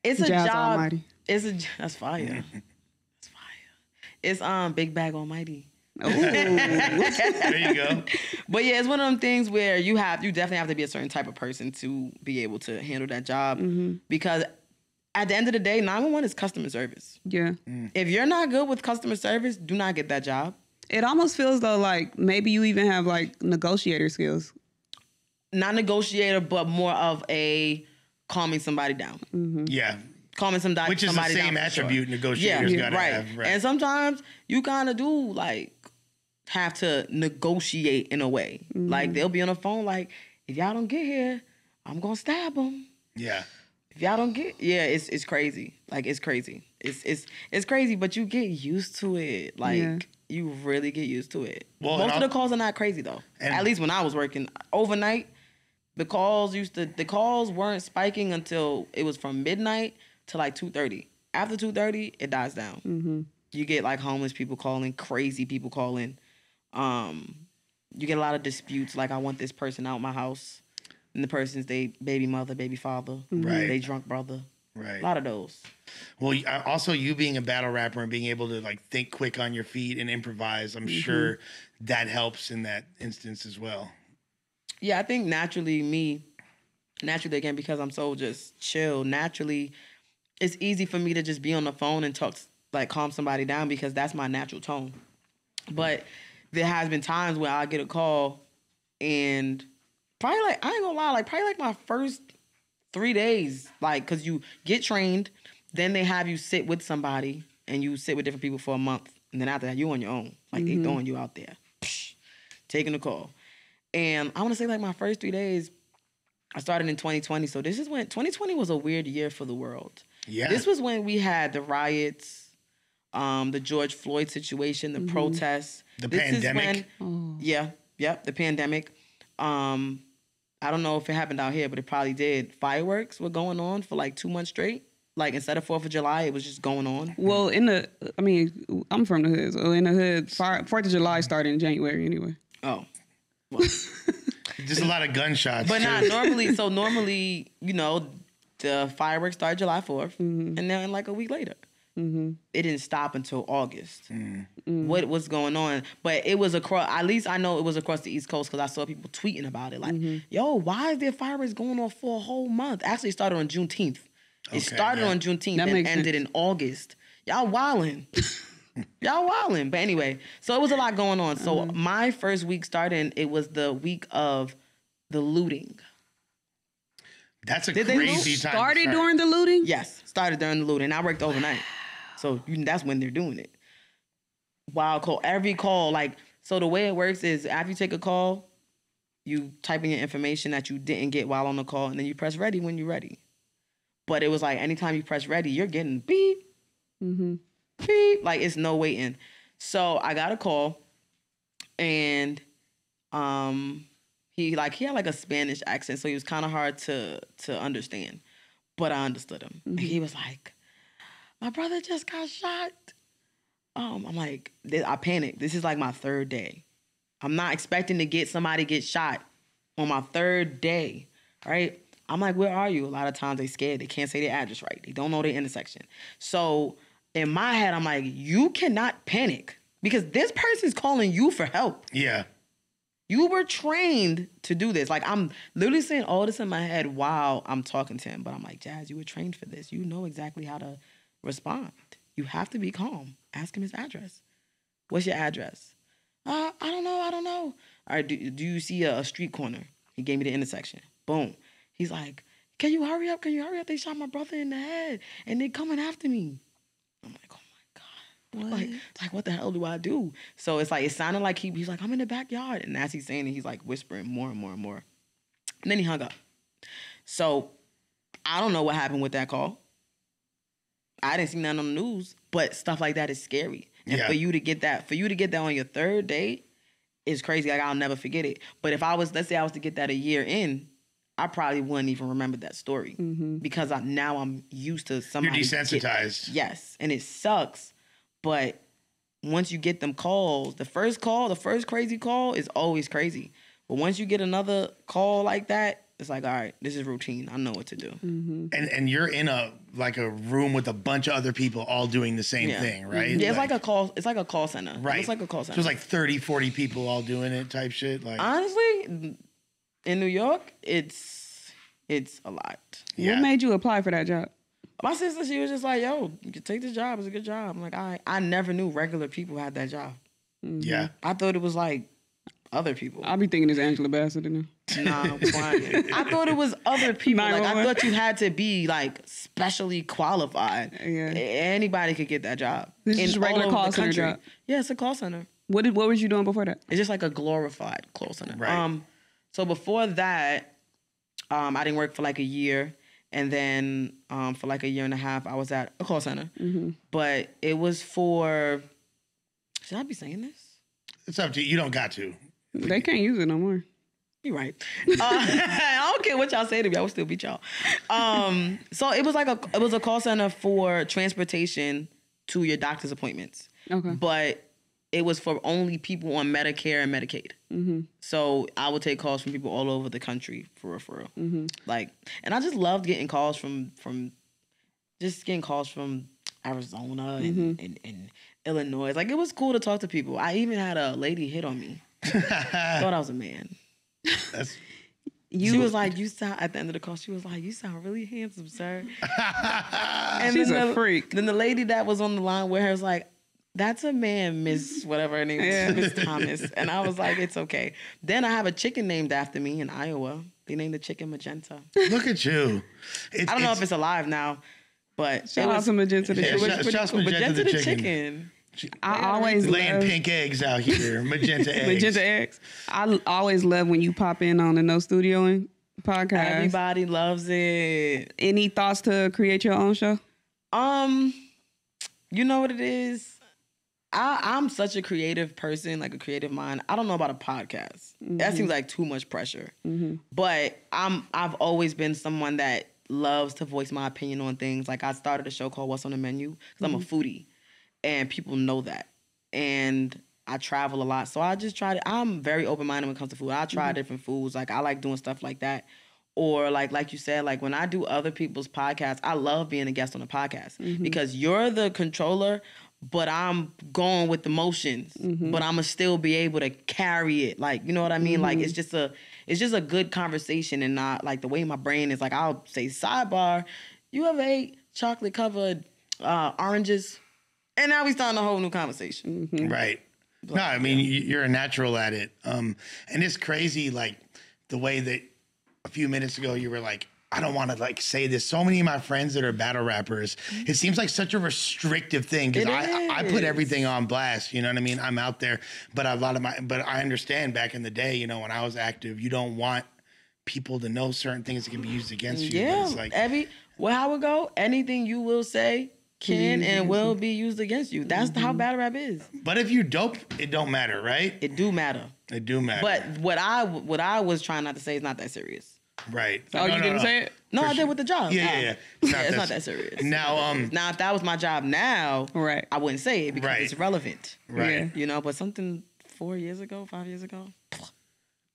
it's a Jaz job. Almighty. It's a that's fire. That's fire. It's um Big Bag Almighty. There you go. But yeah, it's one of them things where you have you definitely have to be a certain type of person to be able to handle that job because at the end of the day, 911 is customer service. yeah. Mm. If you're not good with customer service, do not get that job. It almost feels though like maybe you even have like negotiator skills. Not negotiator, but more of a calming somebody down. Mm-hmm. Yeah. calming some di- Which is the same down for sure. attribute negotiators gotta right. have, right. And sometimes you kind of do like have to negotiate in a way. Like mm-hmm. they'll be on the phone like, if y'all don't get here, I'm gonna stab them. Yeah. If y'all don't get, yeah, it's it's crazy. Like it's crazy. It's it's it's crazy, but you get used to it. Like Yeah. you really get used to it. Well, Most of the I'll- calls are not crazy though. And- At least when I was working overnight, the calls used to the calls weren't spiking until it was from midnight to like two thirty. After two thirty, it dies down. Mm-hmm. You get like homeless people calling, crazy people calling. Um, you get a lot of disputes. Like I want this person out my house, and the person's they baby mother, baby father, Right. they drunk brother. Right. A lot of those. Well, uh, also you being a battle rapper and being able to like think quick on your feet and improvise, I'm sure that helps in that instance as well. Yeah, I think naturally me, naturally again because I'm so just chill. Naturally, it's easy for me to just be on the phone and talk, like calm somebody down because that's my natural tone. But there has been times where I get a call and probably like I ain't gonna lie, like probably like my first three days, like because you get trained, then they have you sit with somebody and you sit with different people for a month, and then after that you on your own, like they throwing you out there, Psh, taking a call. And I want to say like my first three days, I started in 2020. So this is when 2020 was a weird year for the world. Yeah. This was when we had the riots, um, the George Floyd situation, the protests, The This is pandemic. when- yeah, yep, the pandemic. Um, I don't know if it happened out here, but it probably did. Fireworks were going on for like two months straight. Like instead of Fourth of July, it was just going on. Well, in the, I mean, I'm from the hood, so in the hood, Fourth of July started in January anyway. Oh, well. *laughs* Just a lot of gunshots. But too. not normally. So normally, you know, the fireworks start July 4th, mm-hmm. and then like a week later, Mm-hmm. it didn't stop until August. Mm. Mm. What was going on? But it was across. At least I know it was across the East Coast because I saw people tweeting about it. Like, mm-hmm. yo, why is there fireworks going on for a whole month? Actually, it started on Juneteenth. It started yeah. on Juneteenth That and makes ended in August. Y'all wildin'. *laughs* Y'all wildin'. But anyway, so it was a lot going on. So mm-hmm. my first week starting, it was the week of the looting. That's a Did they crazy loot? time. to Started start. during the looting? Yes, started during the looting. I worked overnight, so you, that's when they're doing it. Wild call. Every call, like so, the way it works is after you take a call, you type in your information that you didn't get while on the call, and then you press ready when you're ready. But it was like anytime you press ready, you're getting beep, beep, like it's no waiting. So I got a call, and um, he like he had like a Spanish accent, so he was kind of hard to to understand, but I understood him. And he was like, "My brother just got shot." Um, I'm like, I panicked. This is like my third day. I'm not expecting to get somebody get shot on my third day, right? I'm like, where are you? A lot of times they scared. They can't say their address right. They don't know their intersection. So in my head, I'm like, you cannot panic because this person's calling you for help. Yeah. You were trained to do this. Like I'm literally saying all this in my head while I'm talking to him. But I'm like, Jaz, you were trained for this. You know exactly how to respond. You have to be calm. Ask him his address. What's your address? Uh, I don't know. I don't know. All right. Do, do you see a, a street corner? He gave me the intersection. Boom. He's like, Can you hurry up? Can you hurry up? They shot my brother in the head and they're coming after me. I'm like, Oh my god. Like, like what the hell do I do? So it's like it sounded like he he's like, I'm in the backyard. And as he's saying it, he's like whispering more and more and more. And then he hung up. So I don't know what happened with that call. I didn't see nothing on the news, but stuff like that is scary. And Yeah. for you to get that, for you to get that on your third date is crazy. Like I'll never forget it. But if I was, let's say I was to get that a year in, I probably wouldn't even remember that story mm-hmm. because I, now I'm used to You're somebody. get- desensitized. Yes, and it sucks. But once you get them calls, the first call, the first crazy call is always crazy. But once you get another call like that, it's like, all right, this is routine. I know what to do. Mm-hmm. And and you're in a like a room with a bunch of other people all doing the same Yeah. thing, right? Yeah, it's like, a call. It's like a call center. right. It's like a call So center. it's like 30, 40 people all doing it type shit. Like honestly, in New York, it's it's a lot. yeah. What made you apply for that job? My sister, she was just like, "Yo, you can take this job. It's a good job." I'm like, I I never knew regular people had that job. yeah. I thought it was like other people. I'll be thinking it's Angela Bassett in there. Nah, I'm fine. *laughs* I thought it was other people. Like I thought you had to be like specially qualified. Yeah. Anybody could get that job. This is just regular call center country. job. Yeah, it's a call center. What did what was you doing before that? It's just like a glorified call center. Right. Um, so before that, um, I didn't work for like a year, and then um, for like a year and a half, I was at a call center. Mm-hmm. But it was for. Should I be saying this? It's up to you. You don't got to. They can't use it no more. You're right. Uh, *laughs* I don't care what y'all say to me. I will still beat y'all. Um, so it was like a it was a call center for transportation to your doctor's appointments. Okay. But it was for only people on Medicare and Medicaid. So I would take calls from people all over the country for referral. Like, and I just loved getting calls from from just getting calls from Arizona and, and, and Illinois. Like it was cool to talk to people. I even had a lady hit on me. Thought I was a man. That's You she was like, "You sound." At the end of the call, she was like, "You sound really handsome, sir." *laughs* and She's then a the, freak. Then the lady that was on the line with her was like, "That's a man, Miss whatever her name is, Yeah. Miss Thomas." And I was like, "It's okay." Then I have a chicken named after me in Iowa. They named the chicken Magenta. look at you. It, I don't know if it's alive now, but shout out was, to Magenta the Yeah, it was Chicken. shout- pretty shouts cool. Magenta Magenta the the chicken. chicken. I always laying love pink eggs out here, magenta *laughs* eggs. Magenta X. I l- always love when you pop in on the No Studioing podcast. Everybody loves it. Any thoughts to create your own show? Um, you know what it is. I, I'm such a creative person, like a creative mind. I don't know about a podcast. That mm-hmm. seems like too much pressure. Mm-hmm. But I'm I've always been someone that loves to voice my opinion on things. Like I started a show called What's on the Menu because I'm a mm-hmm. foodie, and people know that. And I travel a lot, so I just try to. I'm very open minded when it comes to food. I try mm-hmm. different foods. Like I like doing stuff like that or like like you said like when i do other people's podcasts i love being a guest on a podcast mm-hmm. because you're the controller but i'm going with the motions mm-hmm. but i'm gonna still be able to carry it like you know what i mean like it's just a it's just a good conversation and not like the way my brain is like i'll say sidebar you ever ate chocolate covered uh, oranges and now we starting a whole new conversation Right. No, I mean you- you're a natural at it. Um, and it's crazy, like the way that a few minutes ago you were like, I don't want to like say this. So many of my friends that are battle rappers, it seems like such a restrictive thing because I I put everything on blast. You know what I mean? I'm out there, but a lot of my but I understand back in the day, you know, when I was active, you don't want people to know certain things that can be used against you. Yeah, it's like every well, how it go? Anything you will say can and will be used against you. That's how battle rap is. but if you dope, it don't matter, right? It do matter. It do matter. But what I what I was trying not to say is not that serious. right. Oh, No, you no, didn't no. say it? No, For I did with the job. Yeah, Nah. yeah, yeah. *laughs* Yeah, it's not that serious. Now, um, Now, if that was my job now, Right. I wouldn't say it because Right. it's relevant. right Yeah. You know, but something four years ago, five years ago,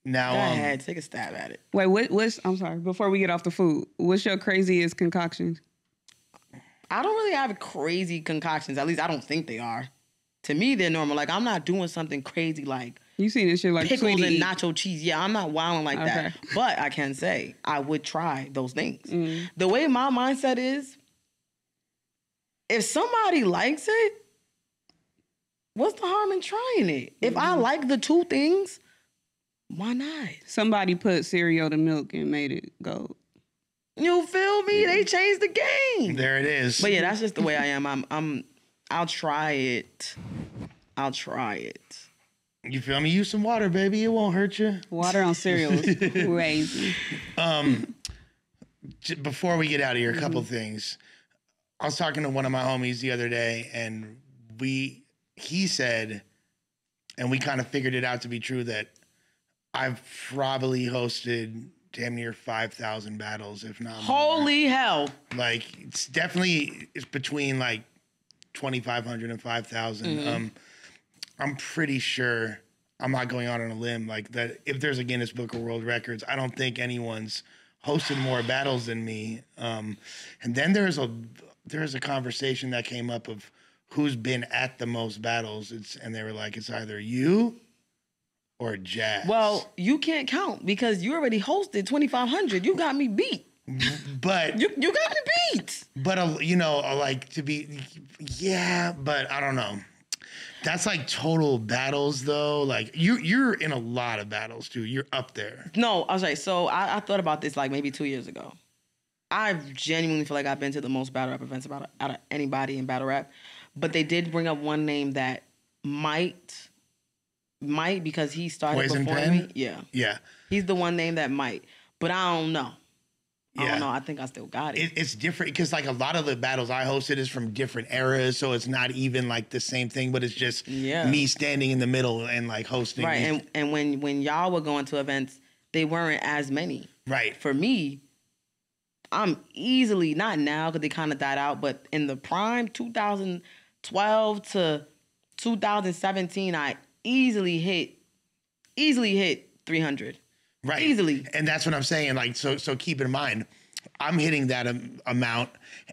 now, go um, ahead, take a stab at it. Wait, what? What's? I'm sorry. Before we get off the food, what's your craziest concoction? I don't really have crazy concoctions. At least I don't think they are. To me, they're normal. Like I'm not doing something crazy like You seen this shit like pickles Sweetie and nacho cheese. Yeah, I'm not wilding like that. But I can say I would try those things. Mm. The way my mindset is, if somebody likes it, what's the harm in trying it? If I Mm-hmm. like the two things, why not? Somebody put cereal to milk and made it gold. You feel me? They changed the game. there it is. But yeah, that's just the way I am. I'm I'm I'll try it. I'll try it. you feel me? Use some water, baby. It won't hurt you. Water on cereal is *laughs* crazy. J- Before we get out of here, a couple Mm-hmm. things. I was talking to one of my homies the other day, and we he said, and we kind of figured it out to be true that I've probably hosted damn near five thousand battles, if not more. Holy hell. like it's definitely it's between like 2500 and 5000 um i'm pretty sure i'm not going out on a limb like that if there's a guinness book of world records i don't think anyone's hosted more battles than me um and then there's a there's a conversation that came up of who's been at the most battles it's and they were like it's either you or Jaz Well, you can't count because you already hosted 2500. You got me beat. but You you got me beat. But uh, you know, uh, like to be, yeah. But I don't know. That's like total battles though. Like you you're in a lot of battles too. You're up there. No, I was like, so I, I thought about this like maybe two years ago. I genuinely feel like I've been to the most battle rap events about out of anybody in battle rap, but they did bring up one name that might, might because he started Poison before Pen? me. Yeah, Yeah. he's the one name that might, but I don't know. I Yeah. don't know. I think I still got it. It, it's different because like a lot of the battles I hosted is from different eras, so it's not even like the same thing, but it's just Yeah. me standing in the middle and like hosting. right, and and when when y'all were going to events, they weren't as many. right. for me, I'm easily not now because they kind of died out, but in the prime 2012 to 2017, I easily hit, easily hit 300. Right. Easily. And that's what I'm saying. Like, so, so keep in mind, I'm hitting that am- amount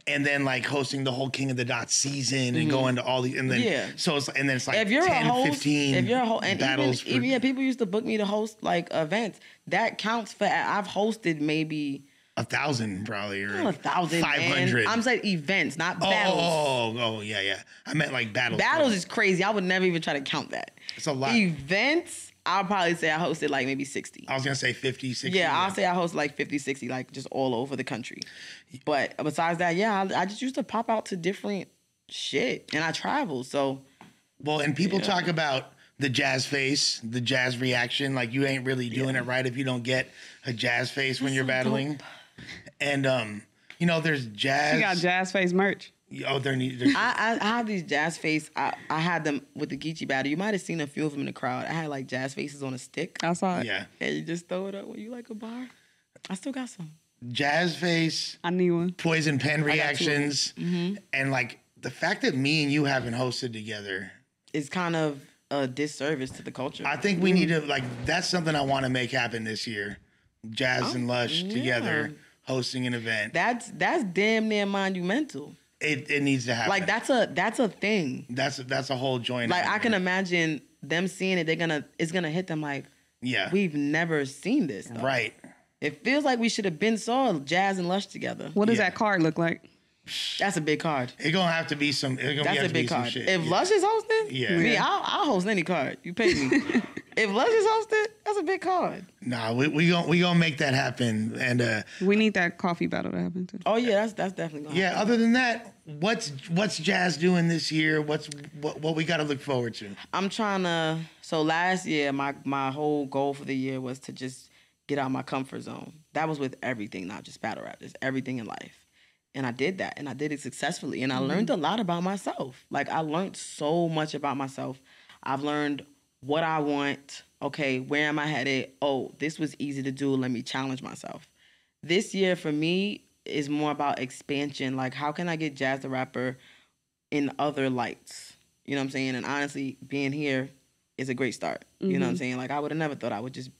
and then like hosting the whole King of the Dot season and going to all the, and then, Mm-hmm. Yeah. so it's, and then it's like If you're 10, a host, 15 if you're a host, and battles even, for, even yeah, people used to book me to host like events. That counts for. I've hosted maybe a thousand probably or not a thousand. man. 500. I'm saying events, not oh, battles. oh, oh, oh, yeah, yeah. I meant like battles. Battles is crazy. I would never even try to count that. It's a lot. Events, I'll probably say I hosted like maybe 60. I was going to say 50, 60. Yeah, I'll say I host like 50, 60, like just all over the country. But besides that, yeah, I, I just used to pop out to different shit and I travel. So Well, and people talk about the Jaz face, the Jaz reaction. Like you ain't really doing it right if you don't get a Jaz face when you're battling. And um, you know, there's Jaz. She got Jaz face merch. Oh, there need. there's- I, I, I have these Jaz face. I, I had them with the Geechi battle. You might have seen a few of them in the crowd. I had like Jaz faces on a stick. I saw it. yeah, And you just throw it up when you like a bar. I still got some. Jaz face, I need one. poison pen got two of them. reactions, Mm-hmm. and like the fact that me and you haven't hosted together. is kind of a disservice to the culture. I think we need to like. That's something I want to make happen this year. Jaz and Lush Oh, yeah. together hosting an event. that's that's damn near monumental. it, it needs to happen. Like that's a that's a thing. That's that's a whole joint. Like I can there. imagine them seeing it. They're gonna it's gonna hit them like Yeah. we've never seen this. Though. right. It feels like we should have been saw Jaz and Lush together. What does Yeah. that card look like? That's a big card. It's gonna have to be some. It's gonna That's have a to be big some card. shit. If yeah. Lush is hosting, Yeah. me, I'll, I'll host any card. You pay me. *laughs* if Lush is hosting, that's a big card. Nah, we we gonna we gonna make that happen. And uh, We need that coffee battle to happen too. Oh yeah, that's that's definitely gonna. yeah, other than that, what's what's Jaz doing this year? What's what what we got to look forward to? I'm trying to. So last year, my my whole goal for the year was to just get out my comfort zone. That was with everything, not just battle rap, just everything in life. And I did that, and I did it successfully, and I mm-hmm. learned a lot about myself. Like I learned so much about myself. I've learned what I want. Okay, where am I headed? Oh, this was easy to do. Let me challenge myself. This year for me is more about expansion. Like, how can I get Jaz the rapper in other lights? You know what I'm saying? And honestly, being here is a great start. You know what I'm mm-hmm. saying? Like, I would have never thought I would just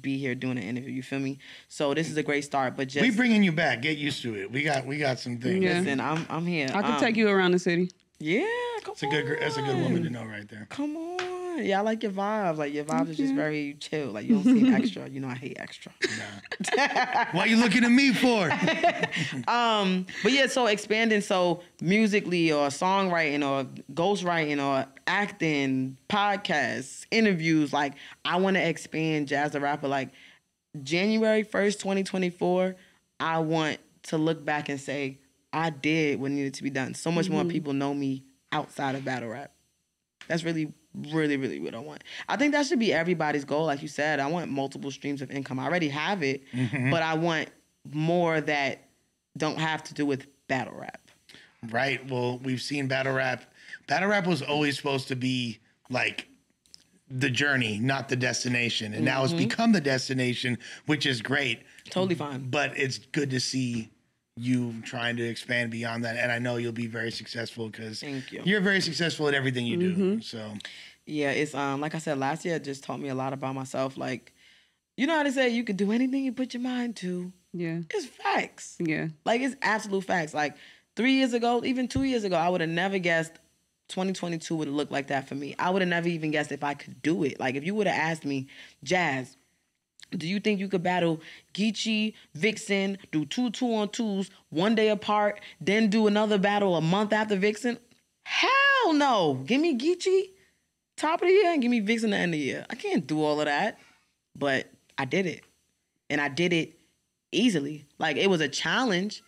be here doing an interview. You feel me? So this is a great start. But just we bringing you back. Get used to it. We got we got some things. Yeah. listen, I'm I'm here. I could Um, take you around the city. Yeah, come That's a good that's a good woman to know right there. Come on. Yeah, I like your vibe. Like your vibes is just very chill. Like you don't seem *laughs* extra. You know I hate extra. What you looking at me for? *laughs* Um, but yeah, so expanding so musically or songwriting or ghostwriting or acting, podcasts, interviews, like I want to expand Jaz the Rapper. Like January 1st, 2024, I want to look back and say, I did what needed to be done. So much more people know me outside of battle rap. That's really, really, really what I want. I think that should be everybody's goal. Like you said, I want multiple streams of income. I already have it, mm-hmm. but I want more that don't have to do with battle rap. Right. Well, we've seen battle rap. Battle rap was always supposed to be like the journey, not the destination. And now it's mm-hmm. become the destination, which is great. Totally fine. But it's good to see you trying to expand beyond that. And I know you'll be very successful because you. you're very successful at everything you do. So Yeah, it's um like I said last year, it just taught me a lot about myself. Like, you know how to say you can do anything you put your mind to. Yeah. It's facts. Yeah. Like it's absolute facts. Like three years ago, even two years ago, I would have never guessed 2022 would have looked like that for me. I would have never even guessed if I could do it. Like if you would have asked me, Jaz, do you think you could battle Geechi, Vixen, do two two on twos one day apart, then do another battle a month after Vixen? Hell no. Give me Geechi. top of the year and give me Vixen the end of the year. I can't do all of that, but I did it, and I did it easily. Like it was a challenge,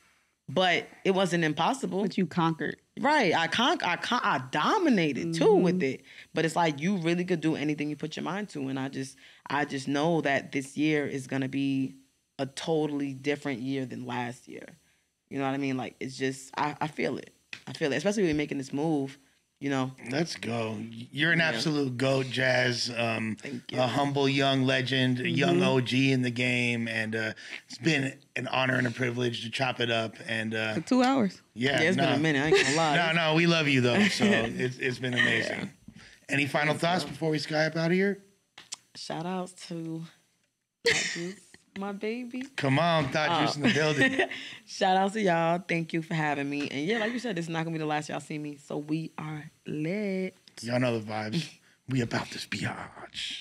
but it wasn't impossible. But you conquered. Right. I con- I con- I dominated too mm-hmm. with it. But it's like you really could do anything you put your mind to. And I just I just know that this year is gonna be a totally different year than last year. You know what I mean? Like it's just I, I feel it. I feel it. Especially when making this move, you know. Let's go. You're an absolute goat, Jaz. Um, Thank you. a humble young legend, a young OG in the game, and uh, it's been an honor and a privilege to chop it up. And uh, For two hours. yeah, Yeah, it's no, been a minute, I ain't gonna lie. *laughs* No, no, we love you though. So *laughs* it's it's been amazing. Any final thoughts before we sky up out of here? Shout outs to *laughs* Hot Juice, my baby. Come on, Thought Juice in the uh, building. *laughs* Shout out to y'all. Thank you for having me. And yeah, like you said, this is not gonna be the last y'all see me. So we are lit. Y'all know the vibes. We about this biatch.